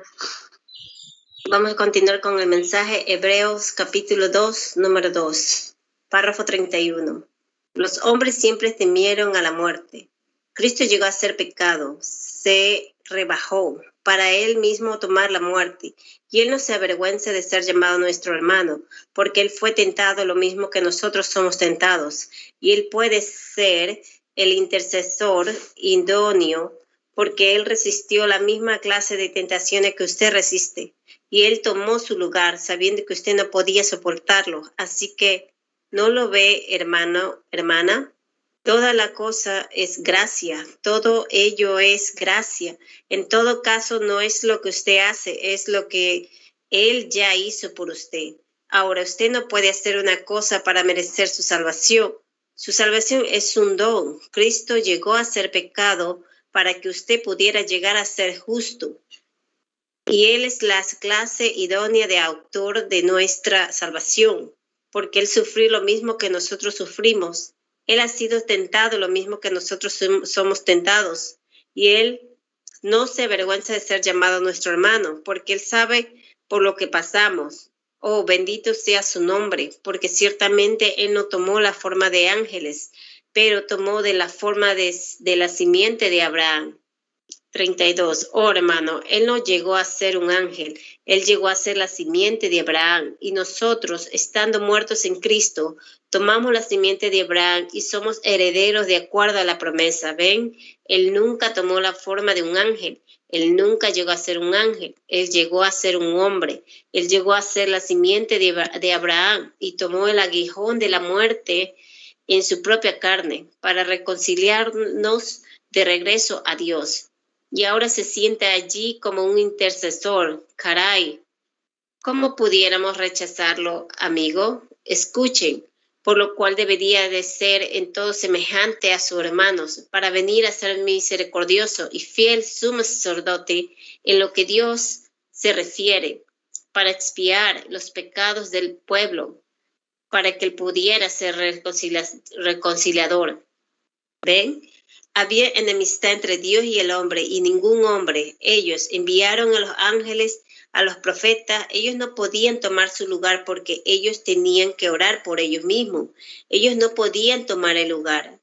Vamos a continuar con el mensaje Hebreos capítulo 2, número 2, párrafo 31. Los hombres siempre temieron a la muerte. Cristo llegó a ser pecado, se rebajó para él mismo tomar la muerte, y él no se avergüenza de ser llamado nuestro hermano, porque él fue tentado lo mismo que nosotros somos tentados, y él puede ser el intercesor idóneo porque Él resistió la misma clase de tentaciones que usted resiste, y Él tomó su lugar sabiendo que usted no podía soportarlo. Así que, ¿no lo ve, hermano, hermana? Toda la cosa es gracia, todo ello es gracia. En todo caso, no es lo que usted hace, es lo que Él ya hizo por usted. Ahora usted no puede hacer una cosa para merecer su salvación. Su salvación es un don. Cristo llegó a ser pecado para que usted pudiera llegar a ser justo. Y Él es la clase idónea de autor de nuestra salvación, porque Él sufrió lo mismo que nosotros sufrimos. Él ha sido tentado lo mismo que nosotros somos tentados. Y Él no se avergüenza de ser llamado nuestro hermano, porque Él sabe por lo que pasamos. Oh, bendito sea su nombre, porque ciertamente Él no tomó la forma de ángeles, pero tomó de la forma de, la simiente de Abraham 32. Oh hermano, Él no llegó a ser un ángel, Él llegó a ser la simiente de Abraham. Y nosotros, estando muertos en Cristo, tomamos la simiente de Abraham y somos herederos de acuerdo a la promesa. ¿Ven? Él nunca tomó la forma de un ángel. Él nunca llegó a ser un ángel, él llegó a ser un hombre, él llegó a ser la simiente de Abraham y tomó el aguijón de la muerte en su propia carne para reconciliarnos de regreso a Dios y ahora se siente allí como un intercesor. Caray, ¿cómo pudiéramos rechazarlo, amigo? Escuchen, por lo cual debería de ser en todo semejante a sus hermanos, para venir a ser misericordioso y fiel sumo sacerdote en lo que Dios se refiere, para expiar los pecados del pueblo, para que él pudiera ser reconciliador. ¿Ven? Había enemistad entre Dios y el hombre y ningún hombre. Ellos enviaron a los ángeles, a los profetas. Ellos no podían tomar su lugar porque ellos tenían que orar por ellos mismos. Ellos no podían tomar el lugar.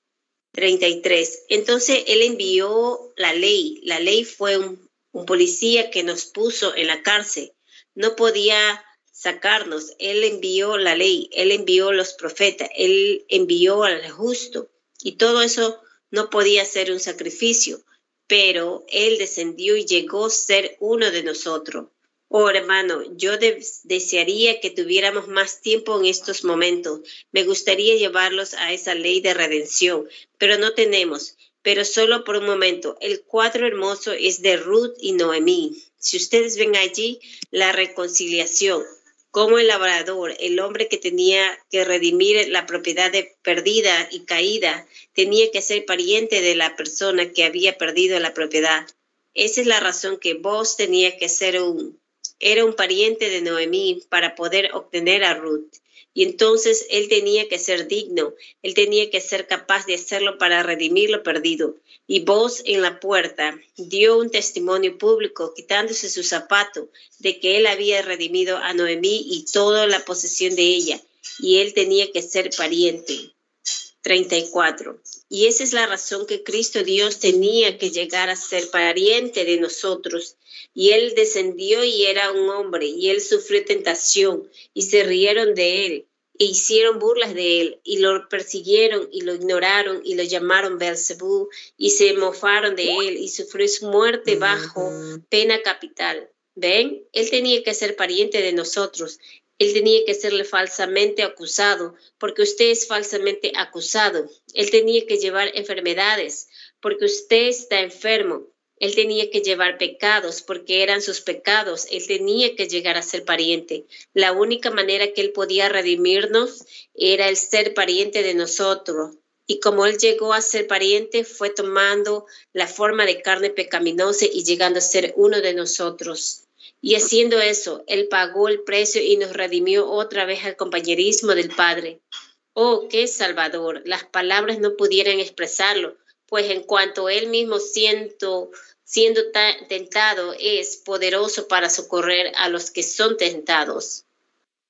33. Entonces él envió la ley. La ley fue un, un policía que nos puso en la cárcel. No podía sacarnos. Él envió la ley, él envió los profetas, él envió al justo. Y todo eso no podía ser un sacrificio, pero Él descendió y llegó a ser uno de nosotros. Oh hermano, yo desearía que tuviéramos más tiempo en estos momentos. Me gustaría llevarlos a esa ley de redención, pero no tenemos. Pero solo por un momento. El cuadro hermoso es de Ruth y Noemí. Si ustedes ven allí la reconciliación, como el labrador, el hombre que tenía que redimir la propiedad perdida y caída, tenía que ser pariente de la persona que había perdido la propiedad. Esa es la razón que vos tenía que ser un, era un pariente de Noemí para poder obtener a Ruth. Y entonces él tenía que ser digno, él tenía que ser capaz de hacerlo para redimir lo perdido. Y vos en la puerta dio un testimonio público, quitándose su zapato, de que él había redimido a Noemí y toda la posesión de ella, y él tenía que ser pariente. 34. Y esa es la razón que Cristo Dios tenía que llegar a ser pariente de nosotros. Y él descendió y era un hombre, y él sufrió tentación, y se rieron de él, e hicieron burlas de él, y lo persiguieron, y lo ignoraron, y lo llamaron Beelzebú, y se mofaron de él, y sufrió su muerte bajo pena capital. ¿Ven? Él tenía que ser pariente de nosotros, él tenía que serle falsamente acusado, porque usted es falsamente acusado. Él tenía que llevar enfermedades, porque usted está enfermo. Él tenía que llevar pecados, porque eran sus pecados. Él tenía que llegar a ser pariente. La única manera que él podía redimirnos era el ser pariente de nosotros. Y como él llegó a ser pariente, fue tomando la forma de carne pecaminosa y llegando a ser uno de nosotros. Y haciendo eso, Él pagó el precio y nos redimió otra vez al compañerismo del Padre. Oh, qué Salvador. Las palabras no pudieran expresarlo, pues en cuanto Él mismo siendo, siendo tentado es poderoso para socorrer a los que son tentados.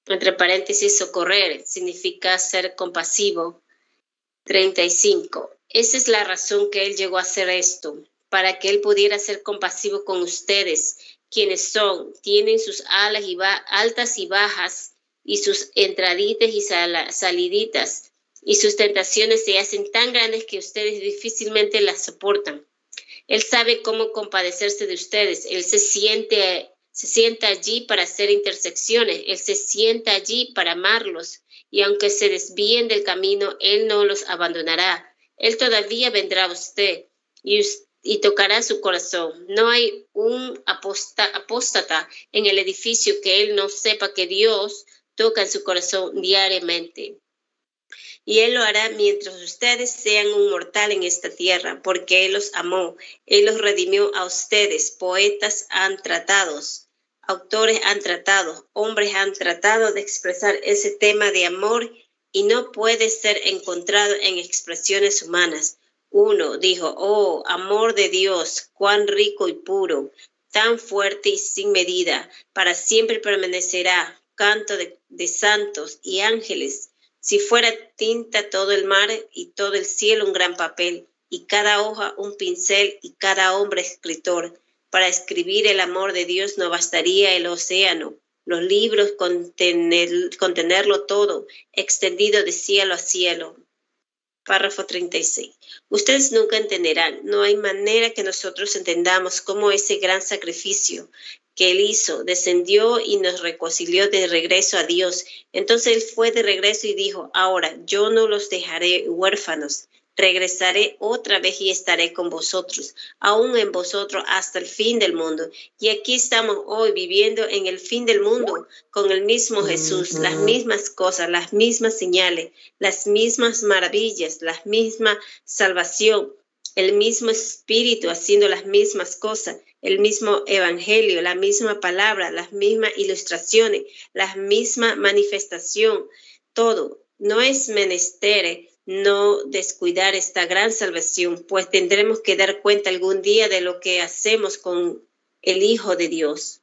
Entre paréntesis, socorrer significa ser compasivo. 35. Esa es la razón que Él llegó a hacer esto, para que Él pudiera ser compasivo con ustedes quienes son, tienen sus alas y altas y bajas, y sus entraditas y saliditas, y sus tentaciones se hacen tan grandes que ustedes difícilmente las soportan. Él sabe cómo compadecerse de ustedes. Él se siente, se sienta allí para hacer intersecciones. Él se sienta allí para amarlos. Y aunque se desvíen del camino, Él no los abandonará. Él todavía vendrá a usted. Y usted y tocará su corazón. No hay un apóstata en el edificio que él no sepa que Dios toca en su corazón diariamente. y Él lo hará mientras ustedes sean un mortal en esta tierra, porque Él los amó, Él los redimió a ustedes. Poetas han tratado, autores han tratado, hombres han tratado de expresar ese tema de amor y no puede ser encontrado en expresiones humanas. Uno dijo, oh, amor de Dios, cuán rico y puro, tan fuerte y sin medida, para siempre permanecerá, canto de, santos y ángeles si fuera tinta todo el mar y todo el cielo un gran papel, y cada hoja un pincel y cada hombre escritor, para escribir el amor de Dios no bastaría el océano, los libros contener, contenerlo todo, extendido de cielo a cielo. Párrafo 36. Ustedes nunca entenderán, no hay manera que nosotros entendamos cómo ese gran sacrificio, que él hizo, descendió y nos reconcilió de regreso a Dios. Entonces él fue de regreso y dijo, ahora yo no los dejaré huérfanos, regresaré otra vez y estaré con vosotros, aún en vosotros hasta el fin del mundo. Y aquí estamos hoy viviendo en el fin del mundo con el mismo Jesús, las mismas cosas, las mismas señales, las mismas maravillas, la misma salvación, el mismo Espíritu haciendo las mismas cosas el mismo evangelio, la misma palabra, las mismas ilustraciones, la misma manifestación, todo. No es menester no descuidar esta gran salvación, pues tendremos que dar cuenta algún día de lo que hacemos con el Hijo de Dios.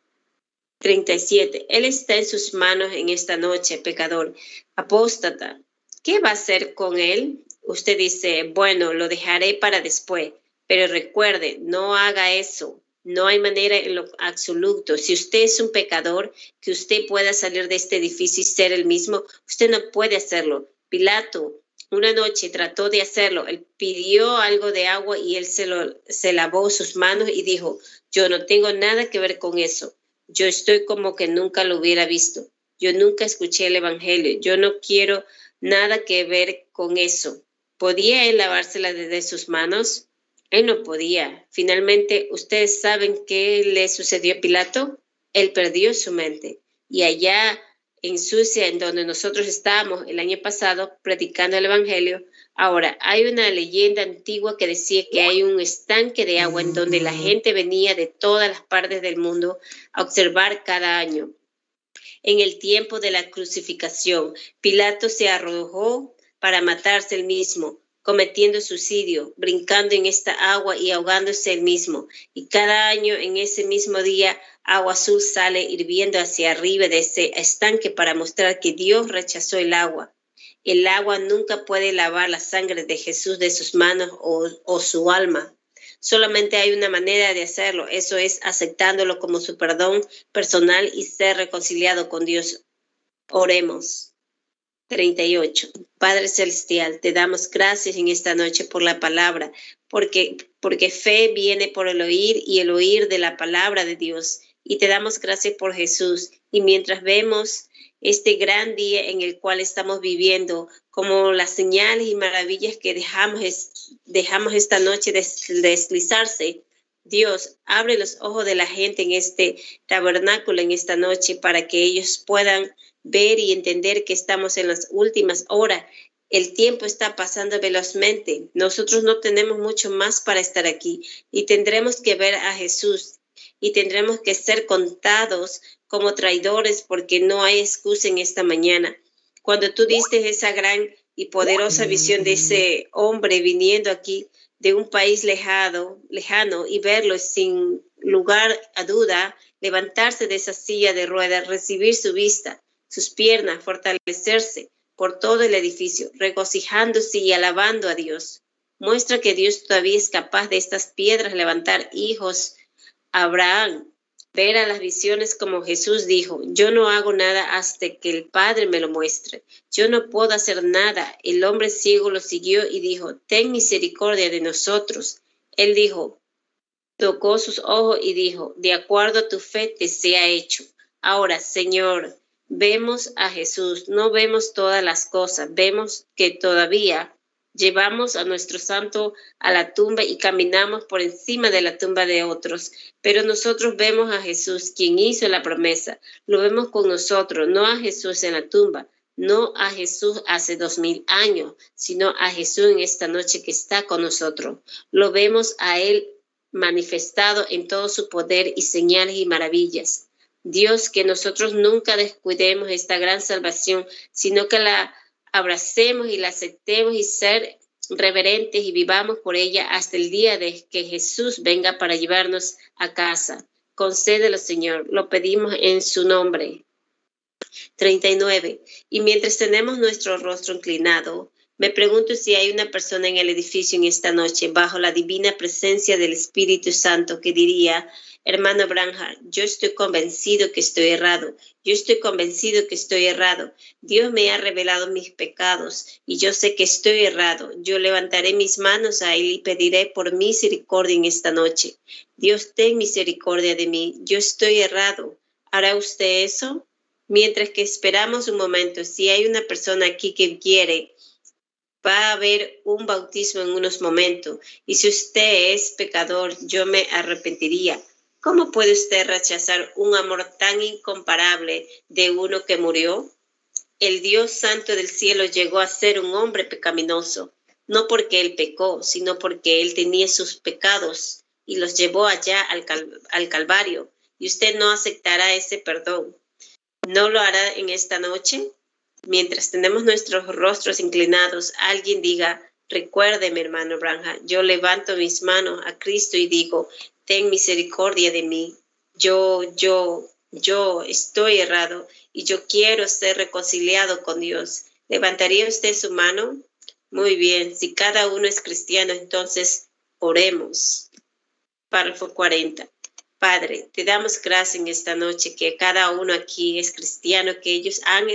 37. Él está en sus manos en esta noche, pecador, apóstata. ¿Qué va a hacer con él? Usted dice, bueno, lo dejaré para después, pero recuerde, no haga eso. No hay manera en lo absoluto. Si usted es un pecador, que usted pueda salir de este edificio y ser el mismo, usted no puede hacerlo. Pilato una noche trató de hacerlo. Él pidió algo de agua y él se, lo, se lavó sus manos y dijo, yo no tengo nada que ver con eso. Yo estoy como que nunca lo hubiera visto. Yo nunca escuché el Evangelio. Yo no quiero nada que ver con eso. ¿Podía él lavársela desde sus manos? Él no podía. Finalmente, ¿ustedes saben qué le sucedió a Pilato? Él perdió su mente. Y allá en Sucia, en donde nosotros estábamos el año pasado predicando el Evangelio, ahora hay una leyenda antigua que decía que hay un estanque de agua en donde la gente venía de todas las partes del mundo a observar cada año. En el tiempo de la crucificación, Pilato se arrojó para matarse él mismo cometiendo suicidio, brincando en esta agua y ahogándose él mismo. Y cada año en ese mismo día, agua azul sale hirviendo hacia arriba de ese estanque para mostrar que Dios rechazó el agua. El agua nunca puede lavar la sangre de Jesús de sus manos o, su alma. Solamente hay una manera de hacerlo, eso es aceptándolo como su perdón personal y ser reconciliado con Dios. Oremos. 38. Padre Celestial, te damos gracias en esta noche por la palabra, porque, porque fe viene por el oír y el oír de la palabra de Dios. Y te damos gracias por Jesús. Y mientras vemos este gran día en el cual estamos viviendo, como las señales y maravillas que dejamos, dejamos esta noche deslizarse, Dios, abre los ojos de la gente en este tabernáculo, en esta noche, para que ellos puedan ver y entender que estamos en las últimas horas. El tiempo está pasando velozmente. Nosotros no tenemos mucho más para estar aquí y tendremos que ver a Jesús y tendremos que ser contados como traidores porque no hay excusa en esta mañana. Cuando tú diste esa gran y poderosa visión de ese hombre viniendo aquí de un país lejano, lejano y verlo sin lugar a duda, levantarse de esa silla de ruedas, recibir su vista, sus piernas, fortalecerse por todo el edificio, regocijándose y alabando a Dios. Muestra que Dios todavía es capaz de estas piedras levantar hijos. Abraham, ver a las visiones como Jesús dijo, yo no hago nada hasta que el Padre me lo muestre. Yo no puedo hacer nada. El hombre ciego lo siguió y dijo, ten misericordia de nosotros. Él dijo, tocó sus ojos y dijo, de acuerdo a tu fe te sea hecho. Ahora, Señor, vemos a Jesús, no vemos todas las cosas, vemos que todavía llevamos a nuestro santo a la tumba y caminamos por encima de la tumba de otros, pero nosotros vemos a Jesús, quien hizo la promesa, lo vemos con nosotros, no a Jesús en la tumba, no a Jesús hace dos mil años, sino a Jesús en esta noche que está con nosotros. Lo vemos a Él manifestado en todo su poder y señales y maravillas. Dios, que nosotros nunca descuidemos esta gran salvación, sino que la abracemos y la aceptemos y ser reverentes y vivamos por ella hasta el día de que Jesús venga para llevarnos a casa. Concédelo, Señor, lo pedimos en su nombre. 39. Y mientras tenemos nuestro rostro inclinado, me pregunto si hay una persona en el edificio en esta noche bajo la divina presencia del Espíritu Santo que diría, hermano Branham, yo estoy convencido que estoy errado, yo estoy convencido que estoy errado. Dios me ha revelado mis pecados y yo sé que estoy errado. Yo levantaré mis manos a Él y pediré por misericordia en esta noche. Dios, ten misericordia de mí, yo estoy errado. ¿Hará usted eso? Mientras que esperamos un momento, si hay una persona aquí que quiere, va a haber un bautismo en unos momentos. Y si usted es pecador, yo me arrepentiría. ¿Cómo puede usted rechazar un amor tan incomparable de uno que murió? El Dios Santo del cielo llegó a ser un hombre pecaminoso, no porque él pecó, sino porque él tenía sus pecados y los llevó allá al, al Calvario. Y usted no aceptará ese perdón. ¿No lo hará en esta noche? Mientras tenemos nuestros rostros inclinados, alguien diga, recuerde mi hermano Branja, yo levanto mis manos a Cristo y digo, ten misericordia de mí. Yo, yo, yo estoy errado y yo quiero ser reconciliado con Dios. ¿Levantaría usted su mano? Muy bien, si cada uno es cristiano, entonces oremos. Párrafo 40. Padre, te damos gracias en esta noche que cada uno aquí es cristiano, que ellos han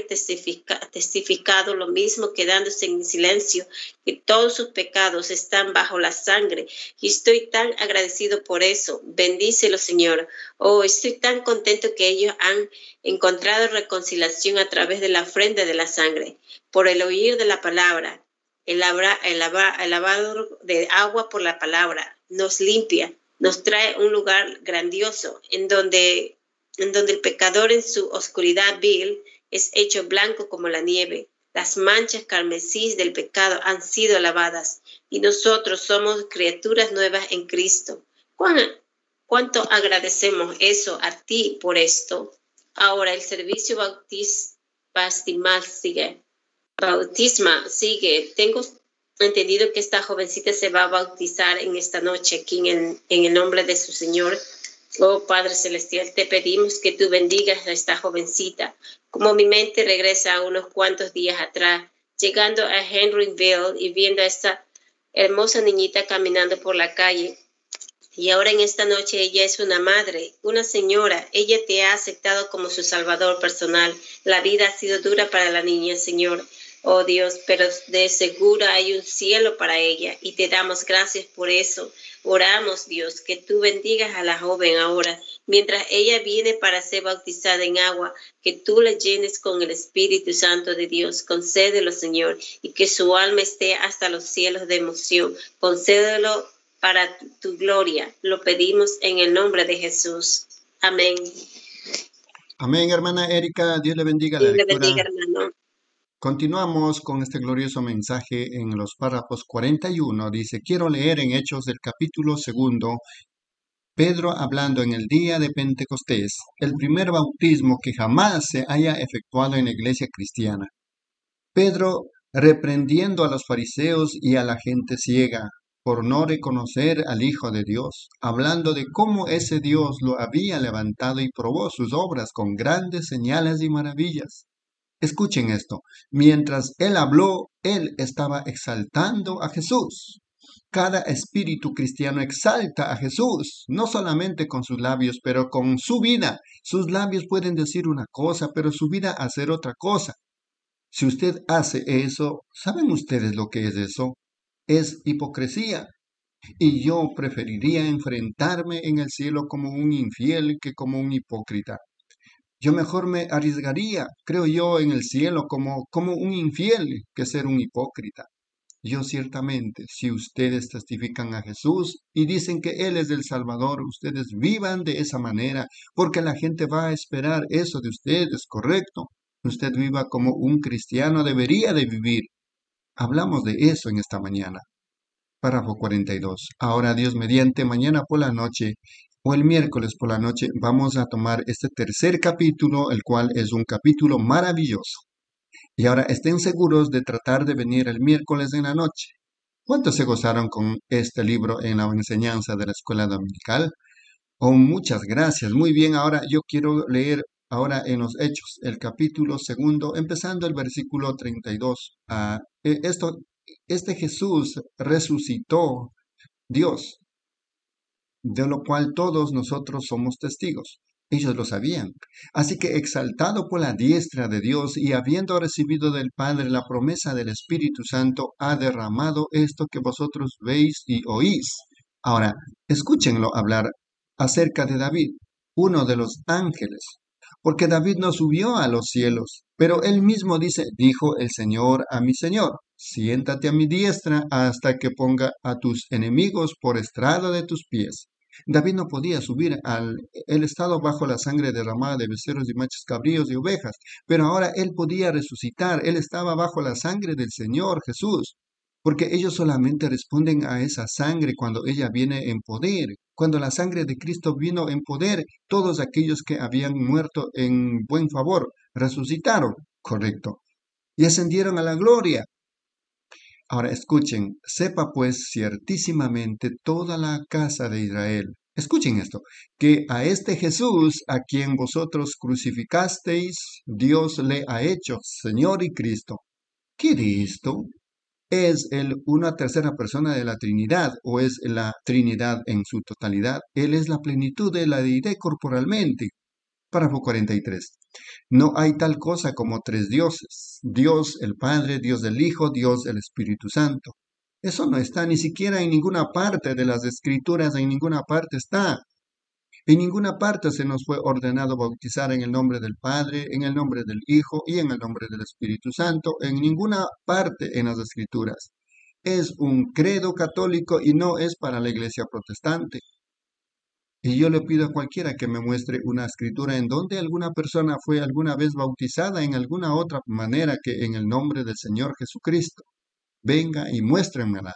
testificado lo mismo quedándose en silencio, que todos sus pecados están bajo la sangre. Y estoy tan agradecido por eso. Bendícelo, Señor. Oh, estoy tan contento que ellos han encontrado reconciliación a través de la ofrenda de la sangre, por el oír de la palabra. El, el lavado de agua por la palabra nos limpia nos trae un lugar grandioso en donde, en donde el pecador en su oscuridad vil es hecho blanco como la nieve. Las manchas carmesí del pecado han sido lavadas y nosotros somos criaturas nuevas en Cristo. ¿Cuánto agradecemos eso a ti por esto? Ahora el servicio bautismal sigue. Bautisma sigue. Tengo entendido que esta jovencita se va a bautizar en esta noche aquí en el, nombre de su Señor. Oh Padre Celestial, te pedimos que tú bendigas a esta jovencita. Como mi mente regresa a unos cuantos días atrás, llegando a Henryville y viendo a esta hermosa niñita caminando por la calle. Y ahora en esta noche ella es una madre, una señora. Ella te ha aceptado como su salvador personal. La vida ha sido dura para la niña, Señor oh Dios, pero de seguro hay un cielo para ella y te damos gracias por eso. Oramos, Dios, que tú bendigas a la joven ahora, mientras ella viene para ser bautizada en agua, que tú la llenes con el Espíritu Santo de Dios. Concédelo, Señor, y que su alma esté hasta los cielos de emoción. Concédelo para tu gloria. Lo pedimos en el nombre de Jesús. Amén. Amén, hermana Erika. Dios le bendiga. Dios le bendiga, hermano. Continuamos con este glorioso mensaje en los párrafos 41. Dice, quiero leer en Hechos del capítulo segundo, Pedro hablando en el día de Pentecostés, el primer bautismo que jamás se haya efectuado en la iglesia cristiana. Pedro reprendiendo a los fariseos y a la gente ciega por no reconocer al Hijo de Dios, hablando de cómo ese Dios lo había levantado y probó sus obras con grandes señales y maravillas Escuchen esto. Mientras él habló, él estaba exaltando a Jesús. Cada espíritu cristiano exalta a Jesús, no solamente con sus labios, pero con su vida. Sus labios pueden decir una cosa, pero su vida hacer otra cosa. Si usted hace eso, ¿saben ustedes lo que es eso? Es hipocresía. Y yo preferiría enfrentarme en el cielo como un infiel que como un hipócrita. Yo mejor me arriesgaría, creo yo, en el cielo como, como un infiel que ser un hipócrita. Yo ciertamente, si ustedes testifican a Jesús y dicen que Él es el Salvador, ustedes vivan de esa manera, porque la gente va a esperar eso de ustedes, ¿correcto? usted viva como un cristiano debería de vivir. Hablamos de eso en esta mañana. Párrafo 42. Ahora Dios mediante mañana por la noche o el miércoles por la noche vamos a tomar este tercer capítulo, el cual es un capítulo maravilloso. Y ahora estén seguros de tratar de venir el miércoles en la noche. ¿Cuántos se gozaron con este libro en la enseñanza de la escuela dominical? Oh, muchas gracias. Muy bien, ahora yo quiero leer ahora en los Hechos, el capítulo segundo, empezando el versículo 32. Ah, e, esto, este Jesús resucitó Dios, de lo cual todos nosotros somos testigos. Ellos lo sabían. Así que exaltado por la diestra de Dios y habiendo recibido del Padre la promesa del Espíritu Santo, ha derramado esto que vosotros veis y oís. Ahora, escúchenlo hablar acerca de David, uno de los ángeles, porque David no subió a los cielos, pero él mismo dice, dijo el Señor a mi Señor, siéntate a mi diestra hasta que ponga a tus enemigos por estrado de tus pies. David no podía subir al el estado bajo la sangre derramada de becerros y machos cabríos y ovejas, pero ahora él podía resucitar, él estaba bajo la sangre del Señor Jesús, porque ellos solamente responden a esa sangre cuando ella viene en poder. Cuando la sangre de Cristo vino en poder, todos aquellos que habían muerto en buen favor resucitaron, correcto, y ascendieron a la gloria. Ahora escuchen, sepa pues ciertísimamente toda la casa de Israel. Escuchen esto, que a este Jesús, a quien vosotros crucificasteis, Dios le ha hecho Señor y Cristo. Cristo es el una tercera persona de la Trinidad o es la Trinidad en su totalidad. Él es la plenitud de la deidad corporalmente. Párrafo 43. No hay tal cosa como tres dioses, Dios el Padre, Dios el Hijo, Dios el Espíritu Santo. Eso no está ni siquiera en ninguna parte de las escrituras, en ninguna parte está. En ninguna parte se nos fue ordenado bautizar en el nombre del Padre, en el nombre del Hijo y en el nombre del Espíritu Santo, en ninguna parte en las escrituras. Es un credo católico y no es para la iglesia protestante. Y yo le pido a cualquiera que me muestre una escritura en donde alguna persona fue alguna vez bautizada en alguna otra manera que en el nombre del Señor Jesucristo. Venga y muéstrenmela.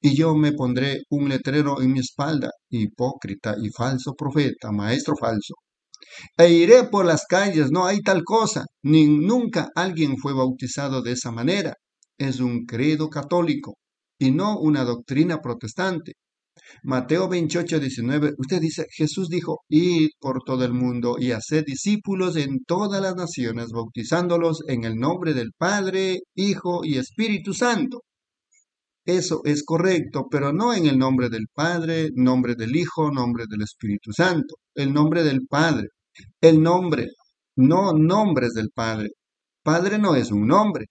Y yo me pondré un letrero en mi espalda, hipócrita y falso profeta, maestro falso. E iré por las calles, no hay tal cosa, ni nunca alguien fue bautizado de esa manera. Es un credo católico y no una doctrina protestante. Mateo 28, 19, usted dice, Jesús dijo, id por todo el mundo y haced discípulos en todas las naciones, bautizándolos en el nombre del Padre, Hijo y Espíritu Santo. Eso es correcto, pero no en el nombre del Padre, nombre del Hijo, nombre del Espíritu Santo, el nombre del Padre, el nombre, no nombres del Padre. Padre no es un nombre.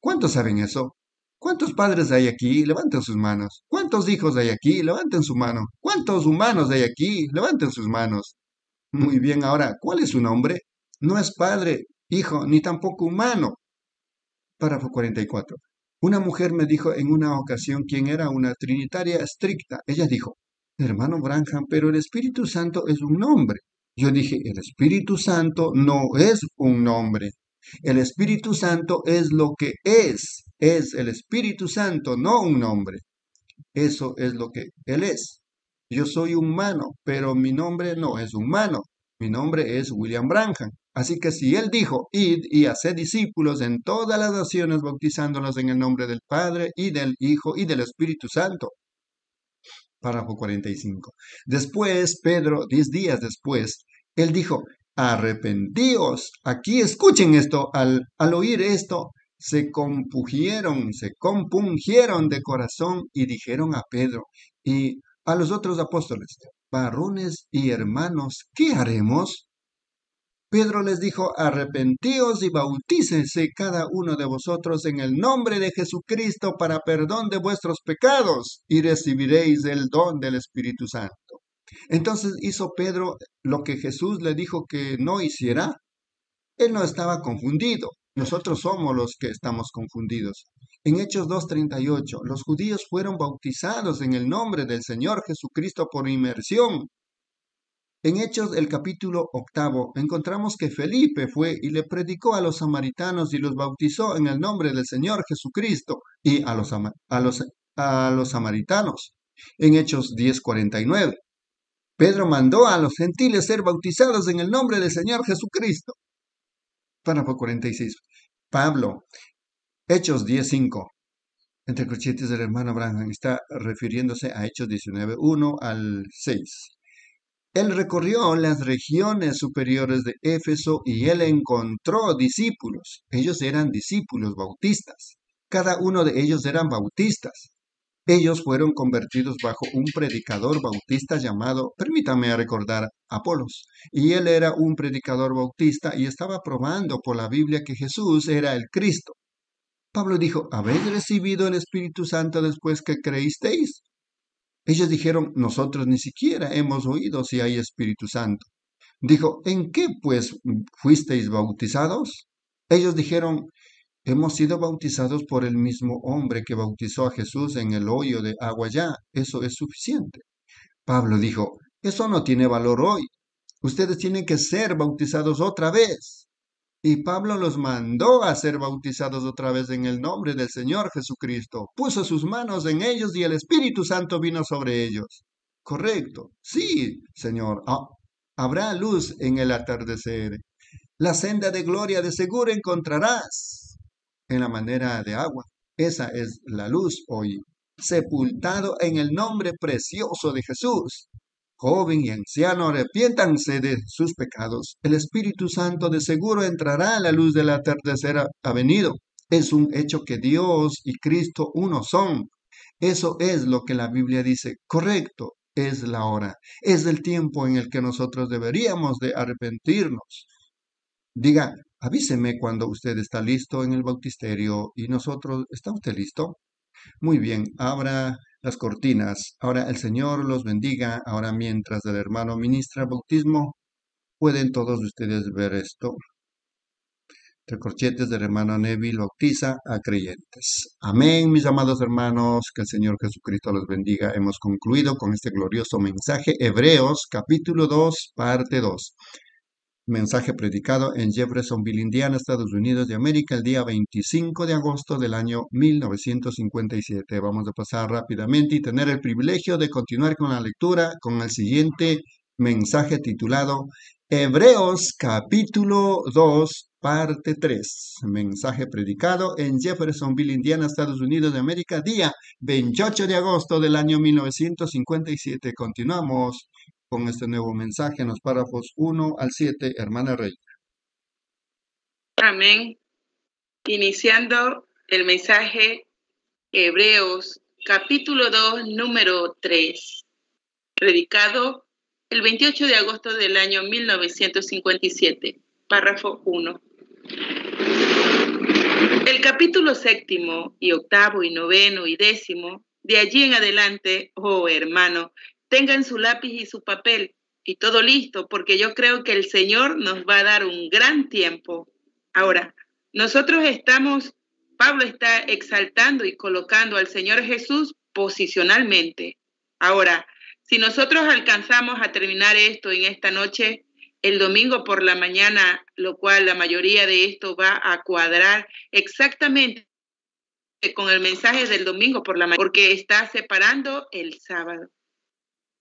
¿Cuántos saben eso? ¿Cuántos padres hay aquí? Levanten sus manos. ¿Cuántos hijos hay aquí? Levanten su mano. ¿Cuántos humanos hay aquí? Levanten sus manos. Muy bien, ahora, ¿cuál es su nombre? No es padre, hijo, ni tampoco humano. Párrafo 44. Una mujer me dijo en una ocasión quien era una trinitaria estricta. Ella dijo, hermano Branham, pero el Espíritu Santo es un nombre. Yo dije, el Espíritu Santo no es un nombre. El Espíritu Santo es lo que es es el Espíritu Santo, no un nombre. Eso es lo que Él es. Yo soy humano, pero mi nombre no es humano. Mi nombre es William Branham. Así que si Él dijo, id y haced discípulos en todas las naciones, bautizándolos en el nombre del Padre y del Hijo y del Espíritu Santo. Párrafo 45. Después, Pedro, diez días después, Él dijo, arrepentíos. Aquí escuchen esto, al, al oír esto, se compugieron, se compungieron de corazón y dijeron a Pedro y a los otros apóstoles, varones y hermanos, ¿qué haremos? Pedro les dijo, arrepentíos y bautícese cada uno de vosotros en el nombre de Jesucristo para perdón de vuestros pecados y recibiréis el don del Espíritu Santo. Entonces hizo Pedro lo que Jesús le dijo que no hiciera. Él no estaba confundido, nosotros somos los que estamos confundidos. En Hechos 2.38, los judíos fueron bautizados en el nombre del Señor Jesucristo por inmersión. En Hechos, el capítulo octavo, encontramos que Felipe fue y le predicó a los samaritanos y los bautizó en el nombre del Señor Jesucristo y a los, a los, a los samaritanos. En Hechos 10:49, Pedro mandó a los gentiles ser bautizados en el nombre del Señor Jesucristo. Párrafo 46. Pablo, Hechos 10:5. Entre corchetes del hermano Abraham está refiriéndose a Hechos 19:1 al 6. Él recorrió las regiones superiores de Éfeso y él encontró discípulos. Ellos eran discípulos bautistas. Cada uno de ellos eran bautistas. Ellos fueron convertidos bajo un predicador bautista llamado, permítame recordar, Apolos. Y él era un predicador bautista y estaba probando por la Biblia que Jesús era el Cristo. Pablo dijo, ¿habéis recibido el Espíritu Santo después que creísteis? Ellos dijeron, nosotros ni siquiera hemos oído si hay Espíritu Santo. Dijo, ¿en qué pues fuisteis bautizados? Ellos dijeron, hemos sido bautizados por el mismo hombre que bautizó a Jesús en el hoyo de agua ya. Eso es suficiente. Pablo dijo, eso no tiene valor hoy. Ustedes tienen que ser bautizados otra vez. Y Pablo los mandó a ser bautizados otra vez en el nombre del Señor Jesucristo. Puso sus manos en ellos y el Espíritu Santo vino sobre ellos. Correcto. Sí, Señor. Ah, habrá luz en el atardecer. La senda de gloria de seguro encontrarás en la manera de agua. Esa es la luz hoy. Sepultado en el nombre precioso de Jesús joven y anciano, arrepiéntanse de sus pecados. El Espíritu Santo de seguro entrará a la luz del atardecer ha venido. Es un hecho que Dios y Cristo uno son. Eso es lo que la Biblia dice. Correcto, es la hora. Es el tiempo en el que nosotros deberíamos de arrepentirnos. Diga, avíseme cuando usted está listo en el bautisterio y nosotros, ¿está usted listo? Muy bien, abra las cortinas. Ahora el Señor los bendiga. Ahora mientras el hermano ministra bautismo, pueden todos ustedes ver esto. Recorchetes del hermano Neville bautiza a creyentes. Amén, mis amados hermanos, que el Señor Jesucristo los bendiga. Hemos concluido con este glorioso mensaje, Hebreos capítulo 2, parte 2 mensaje predicado en Jeffersonville, Indiana, Estados Unidos de América, el día 25 de agosto del año 1957. Vamos a pasar rápidamente y tener el privilegio de continuar con la lectura con el siguiente mensaje titulado Hebreos capítulo 2, parte 3. Mensaje predicado en Jeffersonville, Indiana, Estados Unidos de América, día 28 de agosto del año 1957. Continuamos con este nuevo mensaje en los párrafos 1 al 7, hermana Rey. Amén. Iniciando el mensaje Hebreos capítulo 2, número 3, predicado el 28 de agosto del año 1957, párrafo 1. El capítulo séptimo y octavo y noveno y décimo, de allí en adelante, oh hermano, tengan su lápiz y su papel y todo listo, porque yo creo que el Señor nos va a dar un gran tiempo. Ahora, nosotros estamos, Pablo está exaltando y colocando al Señor Jesús posicionalmente. Ahora, si nosotros alcanzamos a terminar esto en esta noche, el domingo por la mañana, lo cual la mayoría de esto va a cuadrar exactamente con el mensaje del domingo por la mañana, porque está separando el sábado.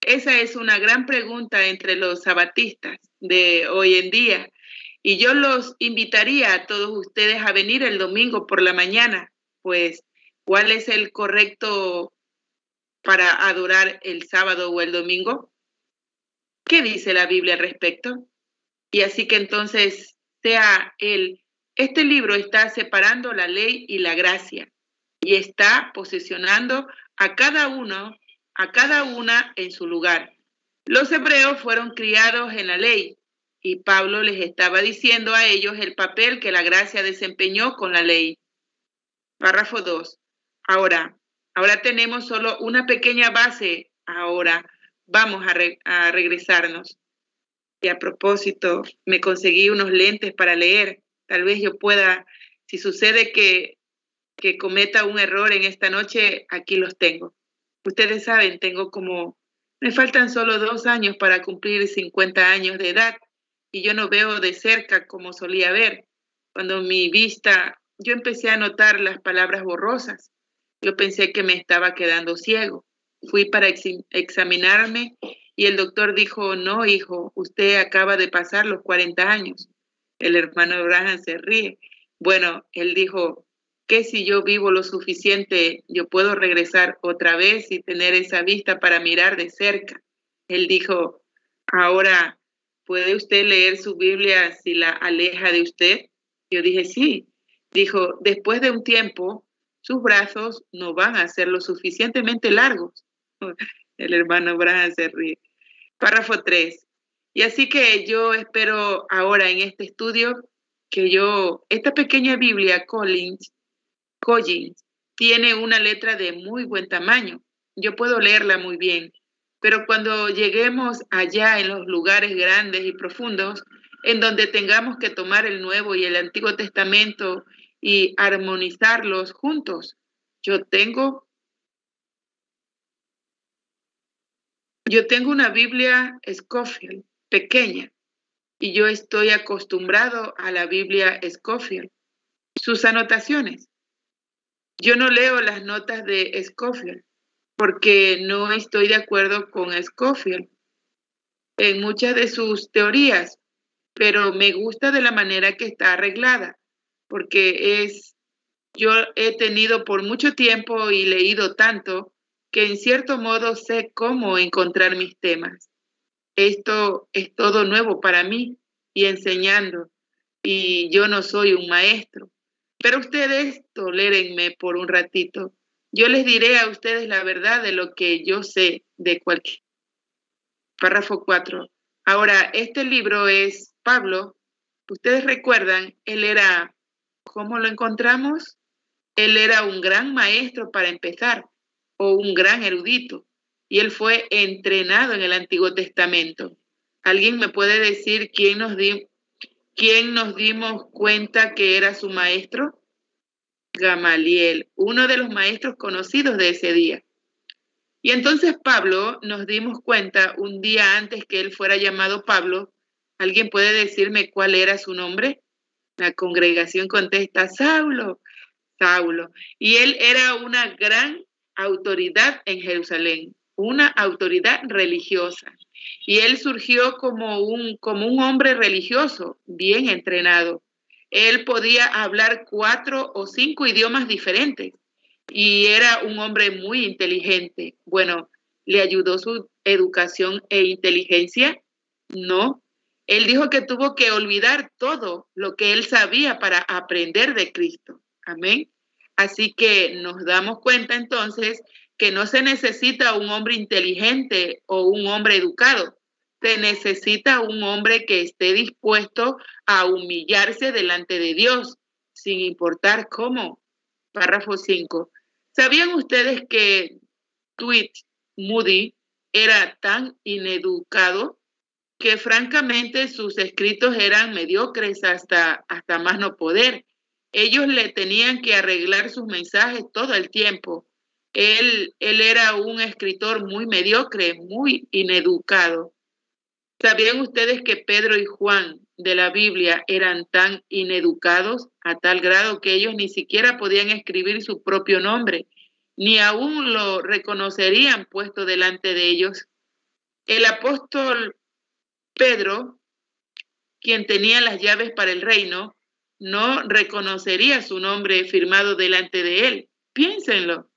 Esa es una gran pregunta entre los sabatistas de hoy en día. Y yo los invitaría a todos ustedes a venir el domingo por la mañana, pues, ¿cuál es el correcto para adorar el sábado o el domingo? ¿Qué dice la Biblia al respecto? Y así que entonces sea el, este libro está separando la ley y la gracia y está posicionando a cada uno a cada una en su lugar. Los hebreos fueron criados en la ley y Pablo les estaba diciendo a ellos el papel que la gracia desempeñó con la ley. Párrafo 2. Ahora, ahora tenemos solo una pequeña base. Ahora vamos a, regresarnos. Y a propósito, me conseguí unos lentes para leer. Tal vez yo pueda, si sucede que cometa un error en esta noche, aquí los tengo. Ustedes saben, tengo como Me faltan solo dos años para cumplir 50 años de edad y yo no veo de cerca como solía ver. Cuando mi vista, yo empecé a notar las palabras borrosas. Yo pensé que me estaba quedando ciego. Fui para examinarme y el doctor dijo, no, hijo, usted acaba de pasar los 40 años. El hermano Abraham se ríe. Bueno, él dijo, que si yo vivo lo suficiente, yo puedo regresar otra vez y tener esa vista para mirar de cerca. Él dijo, ahora, ¿puede usted leer su Biblia si la aleja de usted? Yo dije, sí. Dijo, después de un tiempo, sus brazos no van a ser lo suficientemente largos. El hermano Abraham se ríe. Párrafo 3. Y así que yo espero ahora en este estudio que yo, esta pequeña Biblia Collins, Collins tiene una letra de muy buen tamaño. Yo puedo leerla muy bien, pero cuando lleguemos allá en los lugares grandes y profundos, en donde tengamos que tomar el Nuevo y el Antiguo Testamento y armonizarlos juntos, yo tengo yo tengo una Biblia Scofield pequeña y yo estoy acostumbrado a la Biblia Scofield. Sus anotaciones yo no leo las notas de Scofield porque no estoy de acuerdo con Scofield en muchas de sus teorías, pero me gusta de la manera que está arreglada, porque es, yo he tenido por mucho tiempo y leído tanto que en cierto modo sé cómo encontrar mis temas. Esto es todo nuevo para mí y enseñando, y yo no soy un maestro, pero ustedes tolérenme por un ratito. Yo les diré a ustedes la verdad de lo que yo sé de cualquier. Párrafo 4. Ahora, este libro es Pablo. Ustedes recuerdan, él era, ¿cómo lo encontramos? Él era un gran maestro para empezar, o un gran erudito, y él fue entrenado en el Antiguo Testamento. ¿Alguien me puede decir quién nos, dio? ¿Quién nos dimos cuenta que era su maestro? Gamaliel, uno de los maestros conocidos de ese día. Y entonces Pablo nos dimos cuenta un día antes que él fuera llamado Pablo. ¿Alguien puede decirme cuál era su nombre? La congregación contesta, Saulo, Saulo. Y él era una gran autoridad en Jerusalén, una autoridad religiosa. Y él surgió como un, como un hombre religioso, bien entrenado. Él podía hablar cuatro o cinco idiomas diferentes y era un hombre muy inteligente. Bueno, ¿le ayudó su educación e inteligencia? No. Él dijo que tuvo que olvidar todo lo que él sabía para aprender de Cristo. Amén. Así que nos damos cuenta entonces que no se necesita un hombre inteligente o un hombre educado. Se necesita un hombre que esté dispuesto a humillarse delante de Dios, sin importar cómo. Párrafo 5. ¿Sabían ustedes que Tweet Moody era tan ineducado que francamente sus escritos eran mediocres hasta, hasta más no poder? Ellos le tenían que arreglar sus mensajes todo el tiempo él, él era un escritor muy mediocre, muy ineducado. ¿Sabían ustedes que Pedro y Juan de la Biblia eran tan ineducados a tal grado que ellos ni siquiera podían escribir su propio nombre, ni aún lo reconocerían puesto delante de ellos? El apóstol Pedro, quien tenía las llaves para el reino, no reconocería su nombre firmado delante de él. Piénsenlo.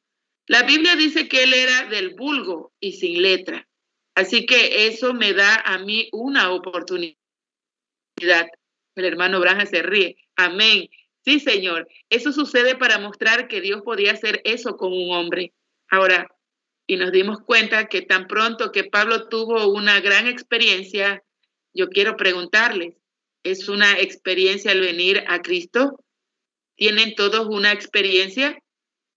La Biblia dice que él era del vulgo y sin letra. Así que eso me da a mí una oportunidad. El hermano Branja se ríe. Amén. Sí, Señor. Eso sucede para mostrar que Dios podía hacer eso con un hombre. Ahora, y nos dimos cuenta que tan pronto que Pablo tuvo una gran experiencia, yo quiero preguntarles, ¿es una experiencia el venir a Cristo? ¿Tienen todos una experiencia?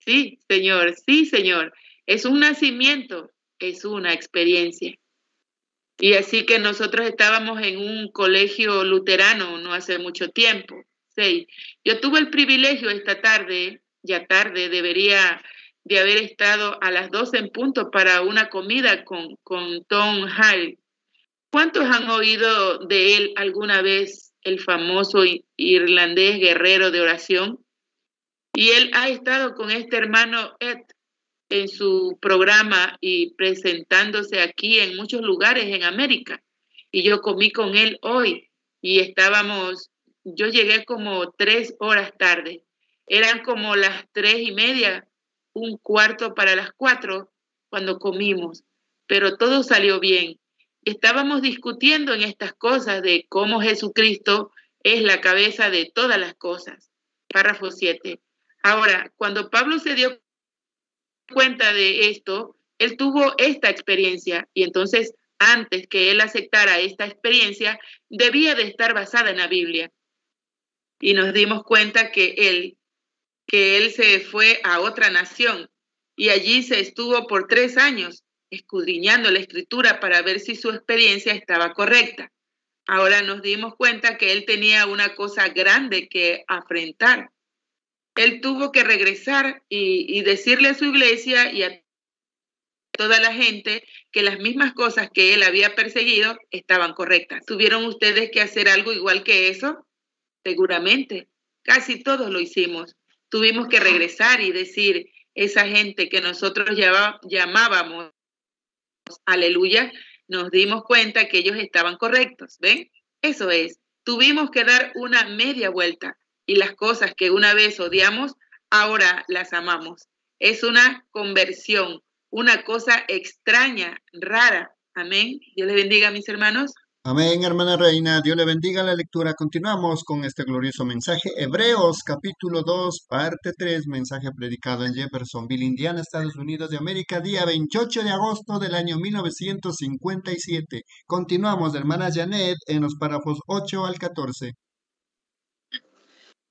Sí, Señor, sí, Señor. Es un nacimiento, es una experiencia. Y así que nosotros estábamos en un colegio luterano no hace mucho tiempo. Sí. Yo tuve el privilegio esta tarde, ya tarde, debería de haber estado a las 12 en punto para una comida con, con Tom Hall. ¿Cuántos han oído de él alguna vez, el famoso irlandés guerrero de oración? Y él ha estado con este hermano Ed en su programa y presentándose aquí en muchos lugares en América. Y yo comí con él hoy y estábamos, yo llegué como tres horas tarde. Eran como las tres y media, un cuarto para las cuatro cuando comimos, pero todo salió bien. Estábamos discutiendo en estas cosas de cómo Jesucristo es la cabeza de todas las cosas. Párrafo 7. Ahora, cuando Pablo se dio cuenta de esto, él tuvo esta experiencia y entonces antes que él aceptara esta experiencia, debía de estar basada en la Biblia. Y nos dimos cuenta que él, que él se fue a otra nación y allí se estuvo por tres años escudriñando la escritura para ver si su experiencia estaba correcta. Ahora nos dimos cuenta que él tenía una cosa grande que afrontar él tuvo que regresar y, decirle a su iglesia y a toda la gente que las mismas cosas que él había perseguido estaban correctas. ¿Tuvieron ustedes que hacer algo igual que eso? Seguramente. Casi todos lo hicimos. Tuvimos que regresar y decir, esa gente que nosotros llamábamos, aleluya, nos dimos cuenta que ellos estaban correctos. ¿Ven? Eso es. Tuvimos que dar una media vuelta y las cosas que una vez odiamos, ahora las amamos. Es una conversión, una cosa extraña, rara. Amén. Dios le bendiga, mis hermanos. Amén, hermana Reina. Dios le bendiga la lectura. Continuamos con este glorioso mensaje. Hebreos, capítulo 2, parte 3, mensaje predicado en Jeffersonville, Indiana, Estados Unidos de América, día 28 de agosto del año 1957. Continuamos, hermana Janet, en los párrafos 8 al 14.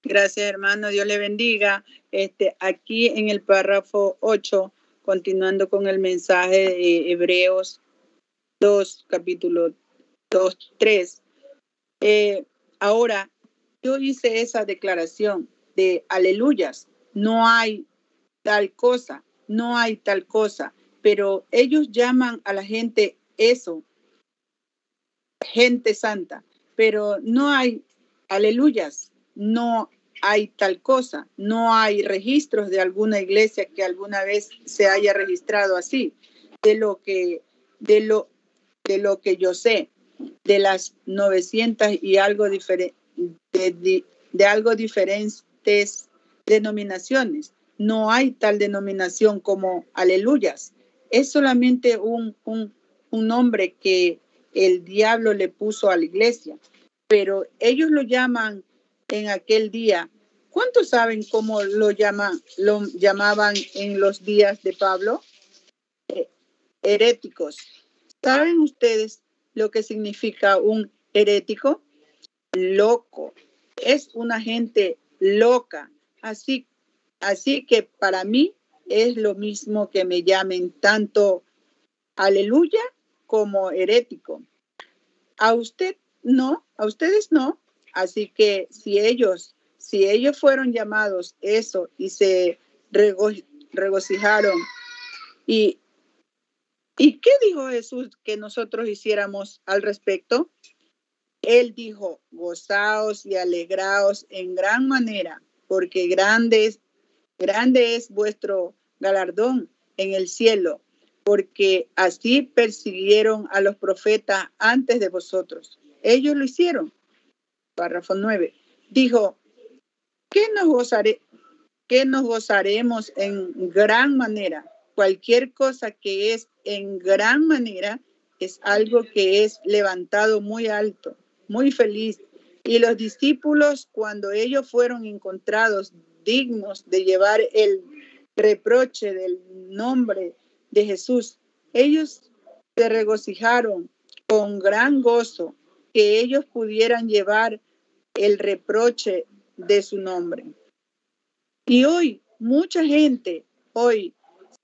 Gracias, hermano. Dios le bendiga. Este, aquí en el párrafo 8, continuando con el mensaje de Hebreos 2, capítulo 2, 3. Eh, ahora, yo hice esa declaración de aleluyas. No hay tal cosa, no hay tal cosa, pero ellos llaman a la gente eso, gente santa, pero no hay aleluyas, no hay tal cosa. No hay registros de alguna iglesia que alguna vez se haya registrado así. De lo que, de lo, de lo que yo sé, de las 900 y algo diferente, de, algo diferentes denominaciones. No hay tal denominación como aleluyas. Es solamente un, un, un nombre que el diablo le puso a la iglesia, pero ellos lo llaman en aquel día. ¿Cuántos saben cómo lo, llaman, lo llamaban en los días de Pablo? Eh, heréticos. ¿Saben ustedes lo que significa un herético? Loco. Es una gente loca. Así, así que para mí es lo mismo que me llamen tanto aleluya como herético. A usted no, a ustedes no, Así que si ellos, si ellos fueron llamados eso y se regocijaron y ¿Y qué dijo Jesús que nosotros hiciéramos al respecto? Él dijo, gozaos y alegraos en gran manera, porque grande es, grande es vuestro galardón en el cielo, porque así persiguieron a los profetas antes de vosotros. Ellos lo hicieron párrafo 9, dijo, ¿qué nos, gozare, ¿qué nos gozaremos en gran manera? Cualquier cosa que es en gran manera es algo que es levantado muy alto, muy feliz. Y los discípulos, cuando ellos fueron encontrados dignos de llevar el reproche del nombre de Jesús, ellos se regocijaron con gran gozo que ellos pudieran llevar el reproche de su nombre. Y hoy, mucha gente, hoy,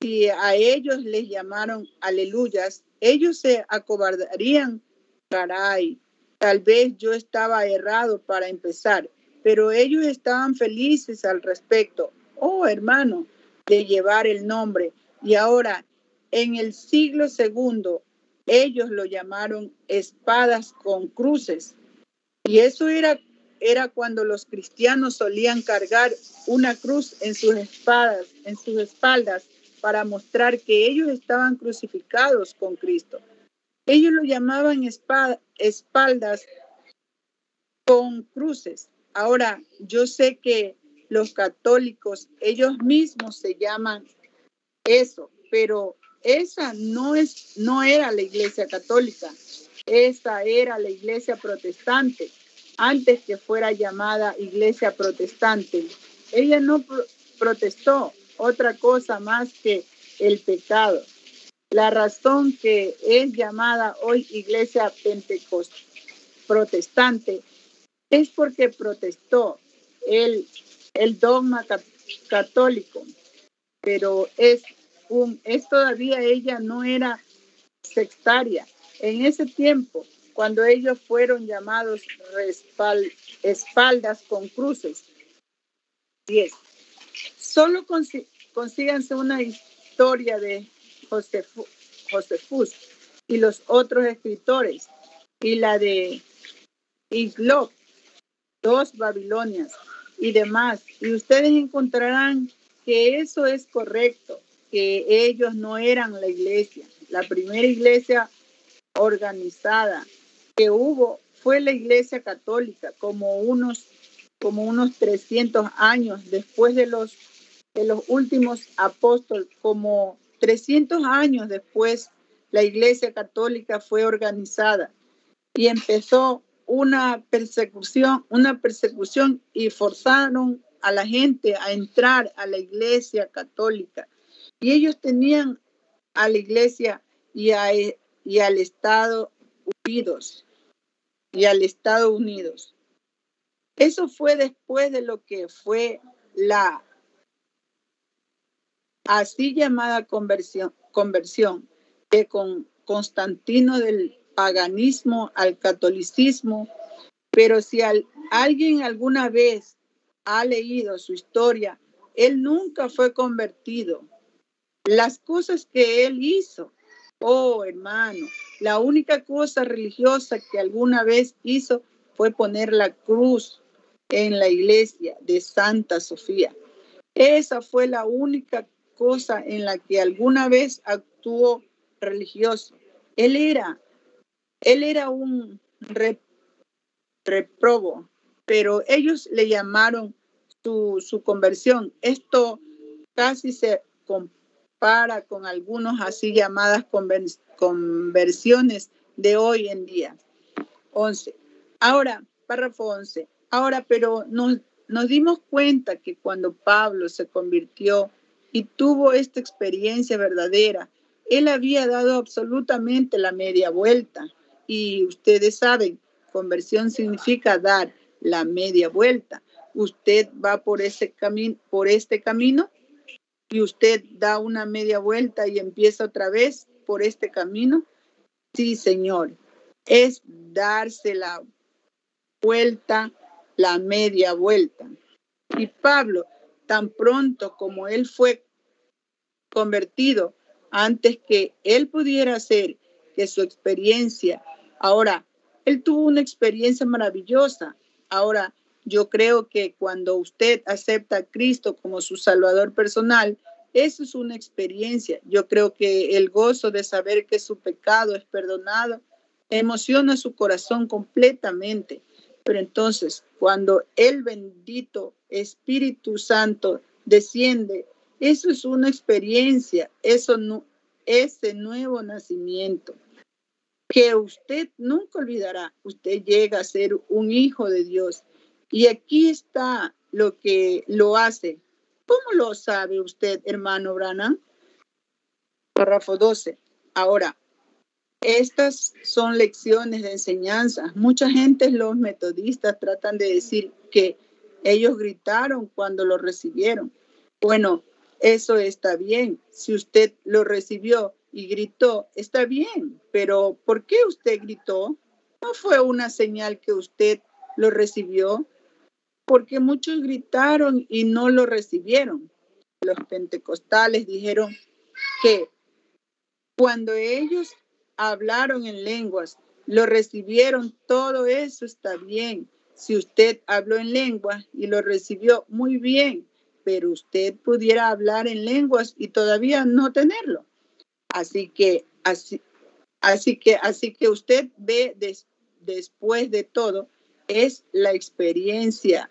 si a ellos les llamaron aleluyas, ellos se acobardarían, caray, tal vez yo estaba errado para empezar, pero ellos estaban felices al respecto. Oh, hermano, de llevar el nombre. Y ahora, en el siglo segundo, ellos lo llamaron espadas con cruces. Y eso era, era cuando los cristianos solían cargar una cruz en sus espadas, en sus espaldas, para mostrar que ellos estaban crucificados con Cristo. Ellos lo llamaban espaldas con cruces. Ahora, yo sé que los católicos, ellos mismos se llaman eso, pero esa no es no era la iglesia católica, esa era la iglesia protestante, antes que fuera llamada iglesia protestante. Ella no protestó otra cosa más que el pecado. La razón que es llamada hoy iglesia pentecostal protestante es porque protestó el, el dogma católico, pero es un, es todavía ella no era sectaria. En ese tiempo, cuando ellos fueron llamados espaldas con cruces. 10. Solo consíganse una historia de Josefus y los otros escritores y la de Iglop, dos Babilonias y demás. Y ustedes encontrarán que eso es correcto, que ellos no eran la iglesia. La primera iglesia organizada que hubo fue la iglesia católica, como unos, como unos 300 años después de los, de los últimos apóstoles, como 300 años después, la Iglesia Católica fue organizada y empezó una persecución, una persecución y forzaron a la gente a entrar a la Iglesia Católica. Y ellos tenían a la Iglesia y, y al Estado Y al Estado Unidos. Eso fue después de lo que fue la así llamada conversión, conversión que con Constantino del paganismo al catolicismo, pero si alguien alguna vez ha leído su historia, él nunca fue convertido. Las cosas que él hizo, oh hermano, la única cosa religiosa que alguna vez hizo fue poner la cruz en la iglesia de Santa Sofía. Esa fue la única cosa en la que alguna vez actuó religioso. Él era, él era un reprobo, pero ellos le llamaron su, su conversión. Esto casi se con algunos así llamadas conversiones de hoy en día. 11. Ahora, párrafo 11. Ahora, pero nos, nos dimos cuenta que cuando Pablo se convirtió y tuvo esta experiencia verdadera. Él había dado absolutamente la media vuelta y ustedes saben, conversión significa dar la media vuelta. Usted va por ese camino, por este camino y usted da una media vuelta y empieza otra vez por este camino. Sí, Señor, es darse la vuelta, la media vuelta. Y Pablo tan pronto como él fue convertido, antes que él pudiera hacer que su experiencia, ahora, él tuvo una experiencia maravillosa. Ahora, yo creo que cuando usted acepta a Cristo como su Salvador personal, eso es una experiencia. Yo creo que el gozo de saber que su pecado es perdonado emociona su corazón completamente. Pero entonces, cuando el bendito Espíritu Santo desciende, eso es una experiencia, eso no, ese nuevo nacimiento que usted nunca olvidará. Usted llega a ser un hijo de Dios. Y aquí está lo que lo hace. ¿Cómo lo sabe usted, hermano Brana? Párrafo 12. Ahora, estas son lecciones de enseñanza. Mucha gente, los metodistas, tratan de decir que ellos gritaron cuando lo recibieron. Bueno, eso está bien. Si usted lo recibió y gritó, está bien. Pero ¿por qué usted gritó? No fue una señal que usted lo recibió, porque muchos gritaron y no lo recibieron. los pentecostales dijeron que cuando ellos hablaron en lenguas, lo recibieron, todo eso está bien. Si usted habló en lenguas y lo recibió muy bien, pero usted pudiera hablar en lenguas y todavía no tenerlo. Así que así, así que así que usted ve después de todo es la experiencia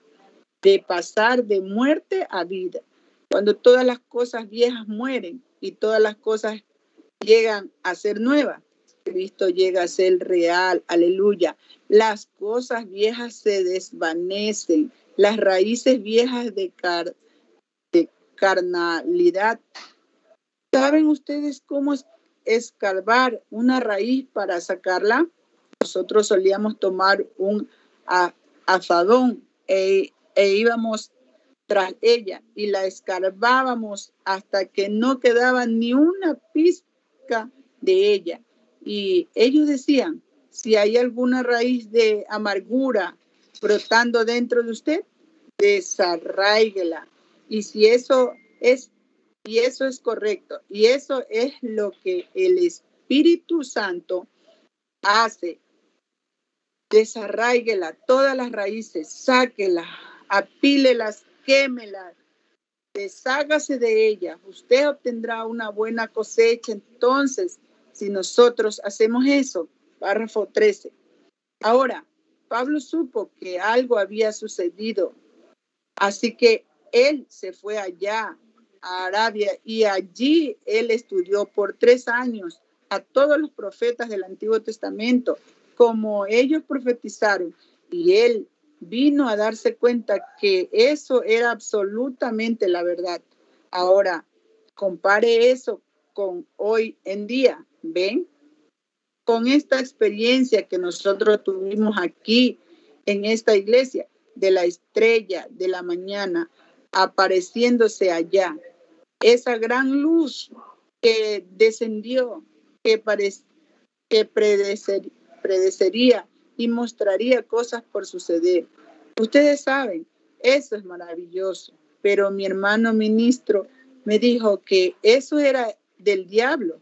de pasar de muerte a vida. Cuando todas las cosas viejas mueren y todas las cosas llegan a ser nuevas. Cristo llega a ser real, aleluya. Las cosas viejas se desvanecen, las raíces viejas de, de carnalidad. ¿Saben ustedes cómo escarbar una raíz para sacarla? Nosotros solíamos tomar un afadón e, e íbamos tras ella y la escarbábamos hasta que no quedaba ni una pizca de ella. Y ellos decían, si hay alguna raíz de amargura brotando dentro de usted, desarraíguela. Y si eso es, y eso es correcto, y eso es lo que el Espíritu Santo hace desarraíguela, todas las raíces, sáquela, apílelas, quémela, deshágase de ella. Usted obtendrá una buena cosecha. Entonces, si nosotros hacemos eso, párrafo 13. Ahora, Pablo supo que algo había sucedido, así que él se fue allá a Arabia y allí él estudió por tres años a todos los profetas del Antiguo Testamento como ellos profetizaron y él vino a darse cuenta que eso era absolutamente la verdad. Ahora, compare eso con hoy en día, ¿ven? Con esta experiencia que nosotros tuvimos aquí en esta iglesia, de la estrella de la mañana apareciéndose allá, esa gran luz que descendió, que, que predecería y mostraría cosas por suceder. Ustedes saben, eso es maravilloso, pero mi hermano ministro me dijo que eso era del diablo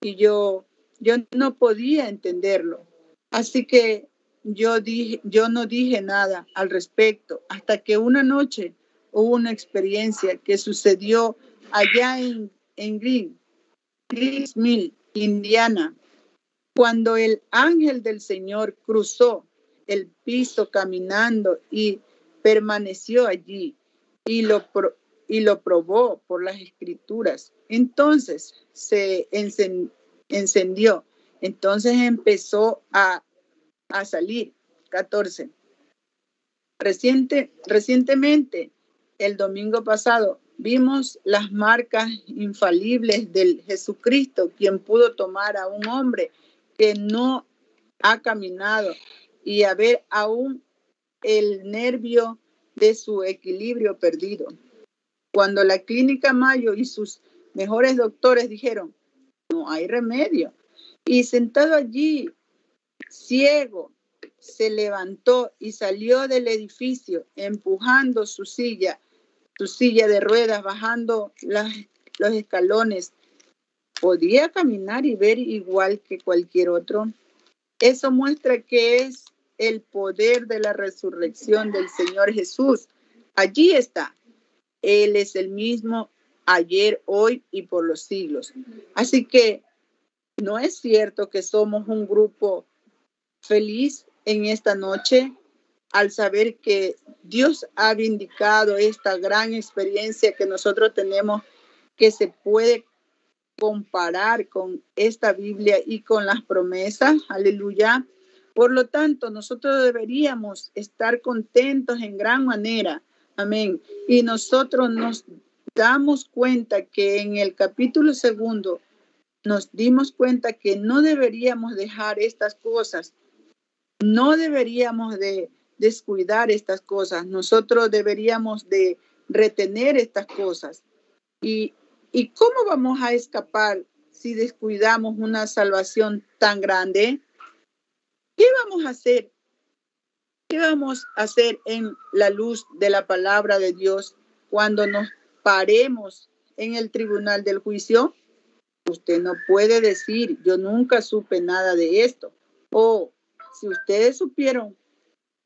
y yo yo no podía entenderlo. Así que yo dije, yo no dije nada al respecto hasta que una noche hubo una experiencia que sucedió allá en, en Green, Mill, Indiana, cuando el ángel del Señor cruzó el piso caminando y permaneció allí y lo, y lo probó por las escrituras, entonces se encendió. Entonces empezó a, a salir. 14. Reciente, recientemente, el domingo pasado, vimos las marcas infalibles del Jesucristo, quien pudo tomar a un hombre que no ha caminado y a ver aún el nervio de su equilibrio perdido. Cuando la clínica Mayo y sus mejores doctores dijeron, no hay remedio. Y sentado allí, ciego, se levantó y salió del edificio empujando su silla, su silla de ruedas, bajando los escalones podía caminar y ver igual que cualquier otro. Eso muestra que es el poder de la resurrección del Señor Jesús. Allí está. Él es el mismo ayer, hoy y por los siglos. Así que no es cierto que somos un grupo feliz en esta noche al saber que Dios ha vindicado esta gran experiencia que nosotros tenemos que se puede comparar con esta Biblia y con las promesas. Aleluya. Por lo tanto, nosotros deberíamos estar contentos en gran manera. Amén. Y nosotros nos damos cuenta que en el capítulo segundo nos dimos cuenta que no deberíamos dejar estas cosas. No deberíamos de descuidar estas cosas. Nosotros deberíamos de retener estas cosas. Y ¿Y cómo vamos a escapar si descuidamos una salvación tan grande? ¿Qué vamos a hacer? ¿Qué vamos a hacer en la luz de la palabra de Dios cuando nos paremos en el tribunal del juicio? Usted no puede decir, yo nunca supe nada de esto. O si ustedes supieron,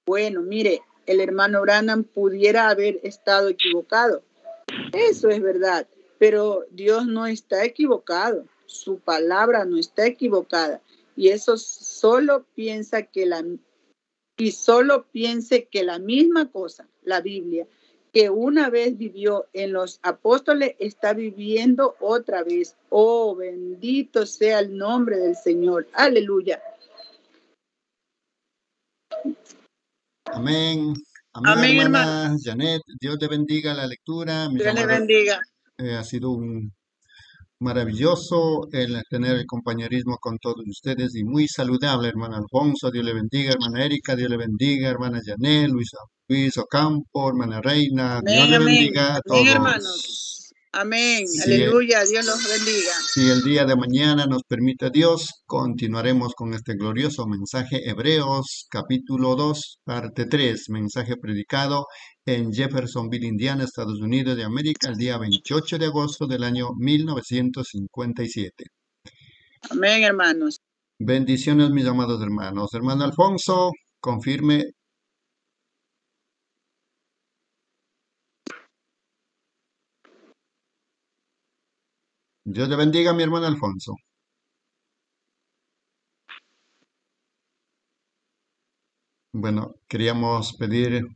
bueno, mire, el hermano Branham pudiera haber estado equivocado. Eso es verdad, pero Dios no está equivocado, su palabra no está equivocada y eso solo piensa que la y solo piense que la misma cosa, la Biblia, que una vez vivió en los apóstoles, está viviendo otra vez. Oh, bendito sea el nombre del Señor. Aleluya. Amén. Amén, hermana Janet. Dios te bendiga la lectura. Dios le bendiga. Eh, ha sido un maravilloso el tener el compañerismo con todos ustedes y muy saludable, hermana Alfonso. Dios le bendiga, hermana Erika. Dios le bendiga, hermana Janet, Luisa, Luis Ocampo, hermana Reina. Dios le bendiga a todos. hermanos. Amén. Aleluya. Dios los bendiga. Si el día de mañana nos permite Dios, continuaremos con este glorioso mensaje Hebreos capítulo 2, parte 3, mensaje predicado en Jeffersonville, Indiana, Estados Unidos de América, el día 28 de agosto del año 1957. Amén, hermanos. Bendiciones, mis amados hermanos. Hermano Alfonso, confirme Dios le bendiga mi hermano Alfonso. Bueno, queríamos pedir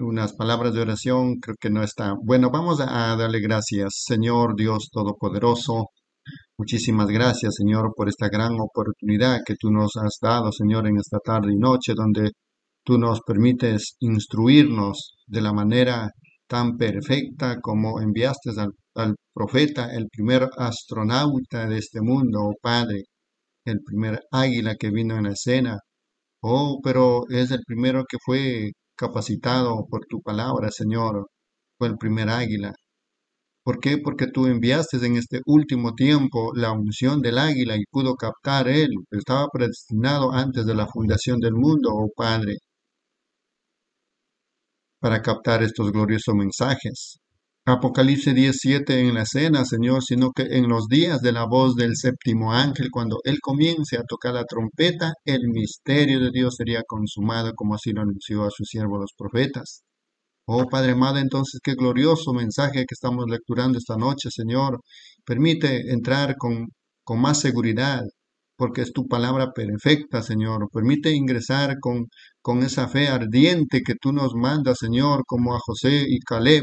unas palabras de oración, creo que no está. Bueno, vamos a darle gracias, Señor Dios Todopoderoso. Muchísimas gracias, Señor, por esta gran oportunidad que tú nos has dado, Señor, en esta tarde y noche, donde tú nos permites instruirnos de la manera tan perfecta como enviaste al profeta, el primer astronauta de este mundo, oh Padre, el primer águila que vino en la escena. Oh, pero es el primero que fue capacitado por tu palabra, Señor. Fue el primer águila. ¿Por qué? Porque tú enviaste en este último tiempo la unción del águila y pudo captar él. Estaba predestinado antes de la fundación del mundo, oh Padre, para captar estos gloriosos mensajes. Apocalipsis 17 en la escena, Señor, sino que en los días de la voz del séptimo ángel, cuando Él comience a tocar la trompeta, el misterio de Dios sería consumado, como así lo anunció a sus siervos los profetas. Oh Padre amado, entonces qué glorioso mensaje que estamos lecturando esta noche, Señor. Permite entrar con, con más seguridad, porque es tu palabra perfecta, Señor. Permite ingresar con, con esa fe ardiente que tú nos mandas, Señor, como a José y Caleb,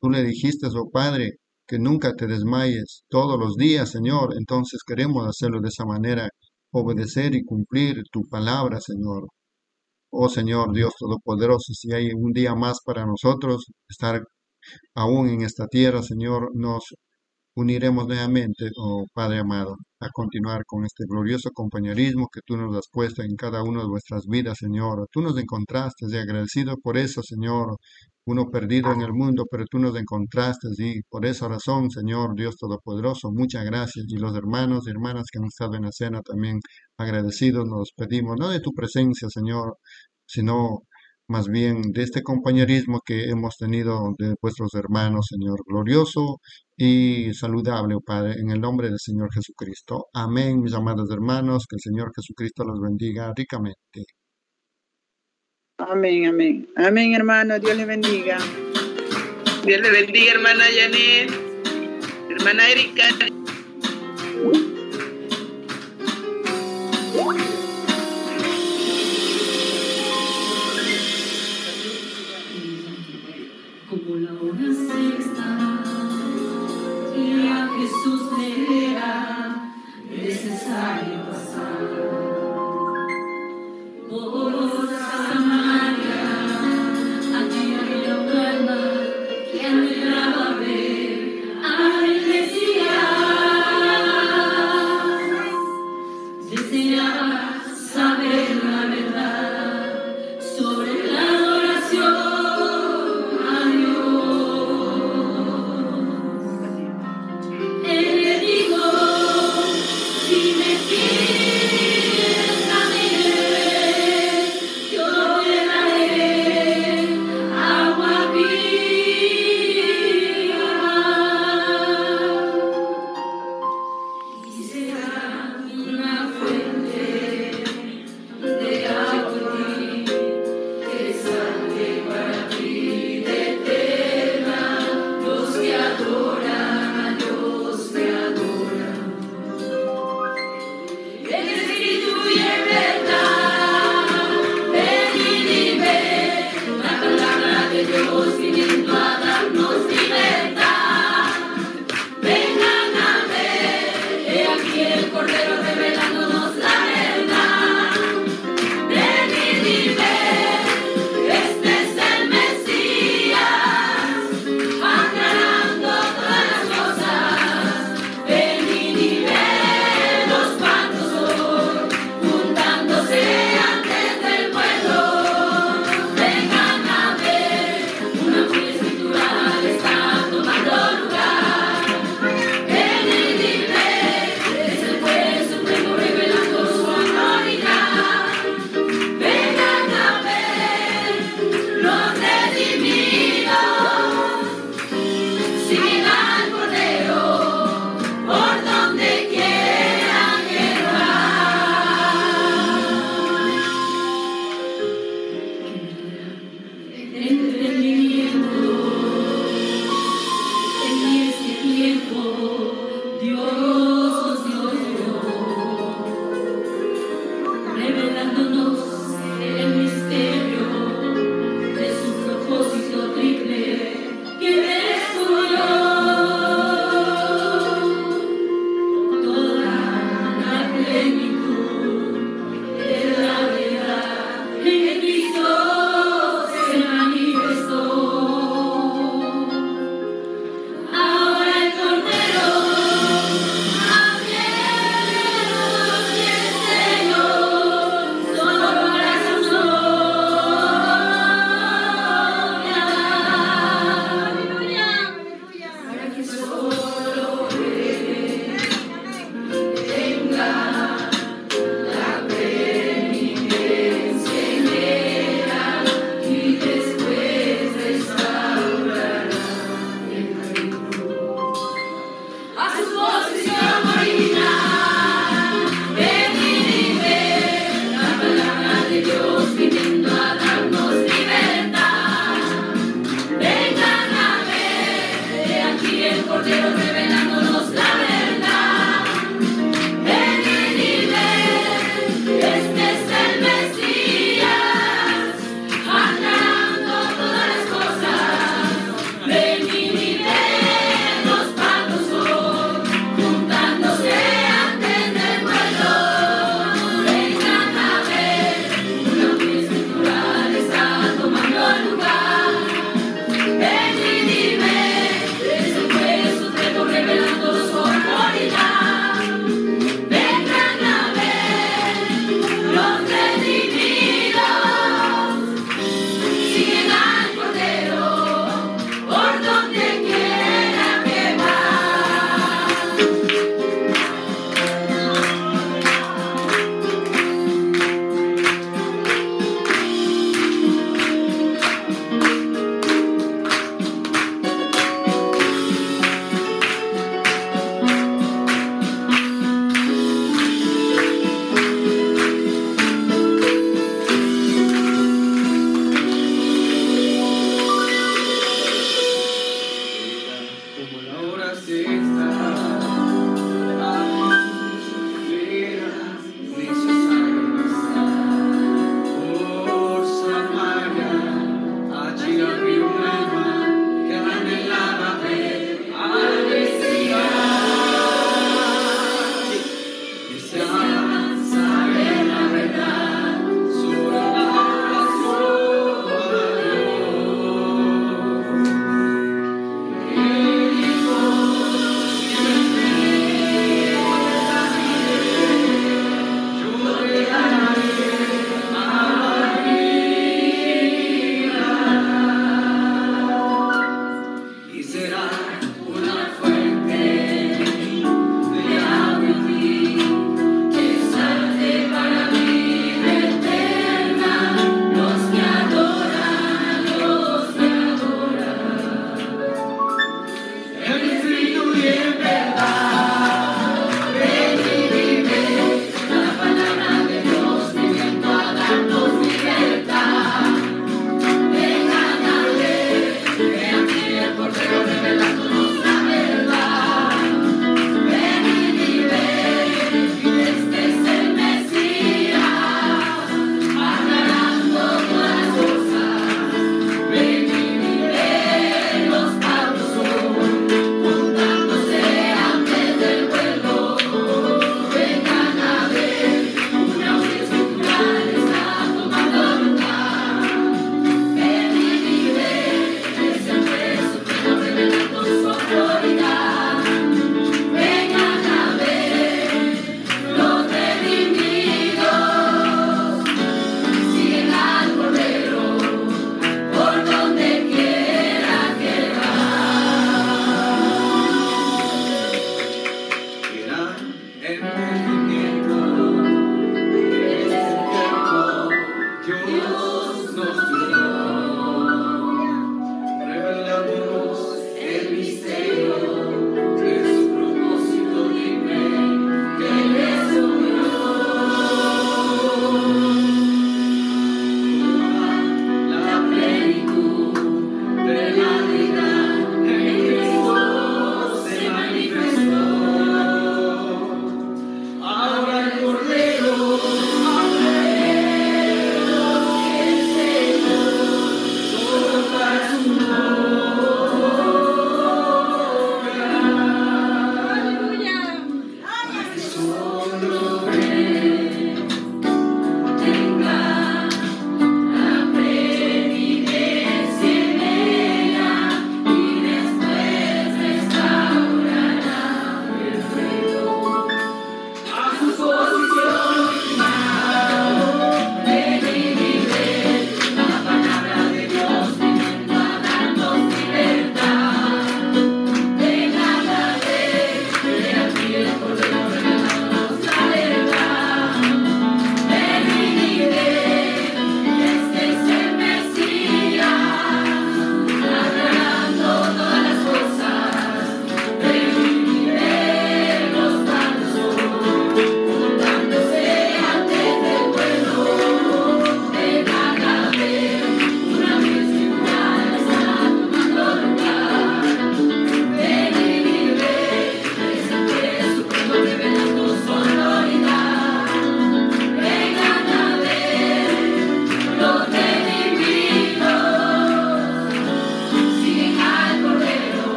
Tú le dijiste, oh Padre, que nunca te desmayes todos los días, Señor. Entonces queremos hacerlo de esa manera, obedecer y cumplir tu palabra, Señor. Oh Señor, Dios Todopoderoso, si hay un día más para nosotros, estar aún en esta tierra, Señor, nos uniremos nuevamente, oh Padre amado, a continuar con este glorioso compañerismo que tú nos has puesto en cada una de nuestras vidas, Señor. Tú nos encontraste y agradecido por eso, Señor uno perdido en el mundo, pero tú nos encontraste y por esa razón, Señor Dios Todopoderoso, muchas gracias. Y los hermanos y hermanas que han estado en la cena también agradecidos nos pedimos, no de tu presencia, Señor, sino más bien de este compañerismo que hemos tenido de vuestros hermanos, Señor, glorioso y saludable, oh Padre, en el nombre del Señor Jesucristo. Amén, mis amados hermanos, que el Señor Jesucristo los bendiga ricamente. Amén, amén. Amén, hermano. Dios le bendiga. Dios le bendiga, hermana Janet. Hermana Erika. Necesario pasar. Por Samaria, allí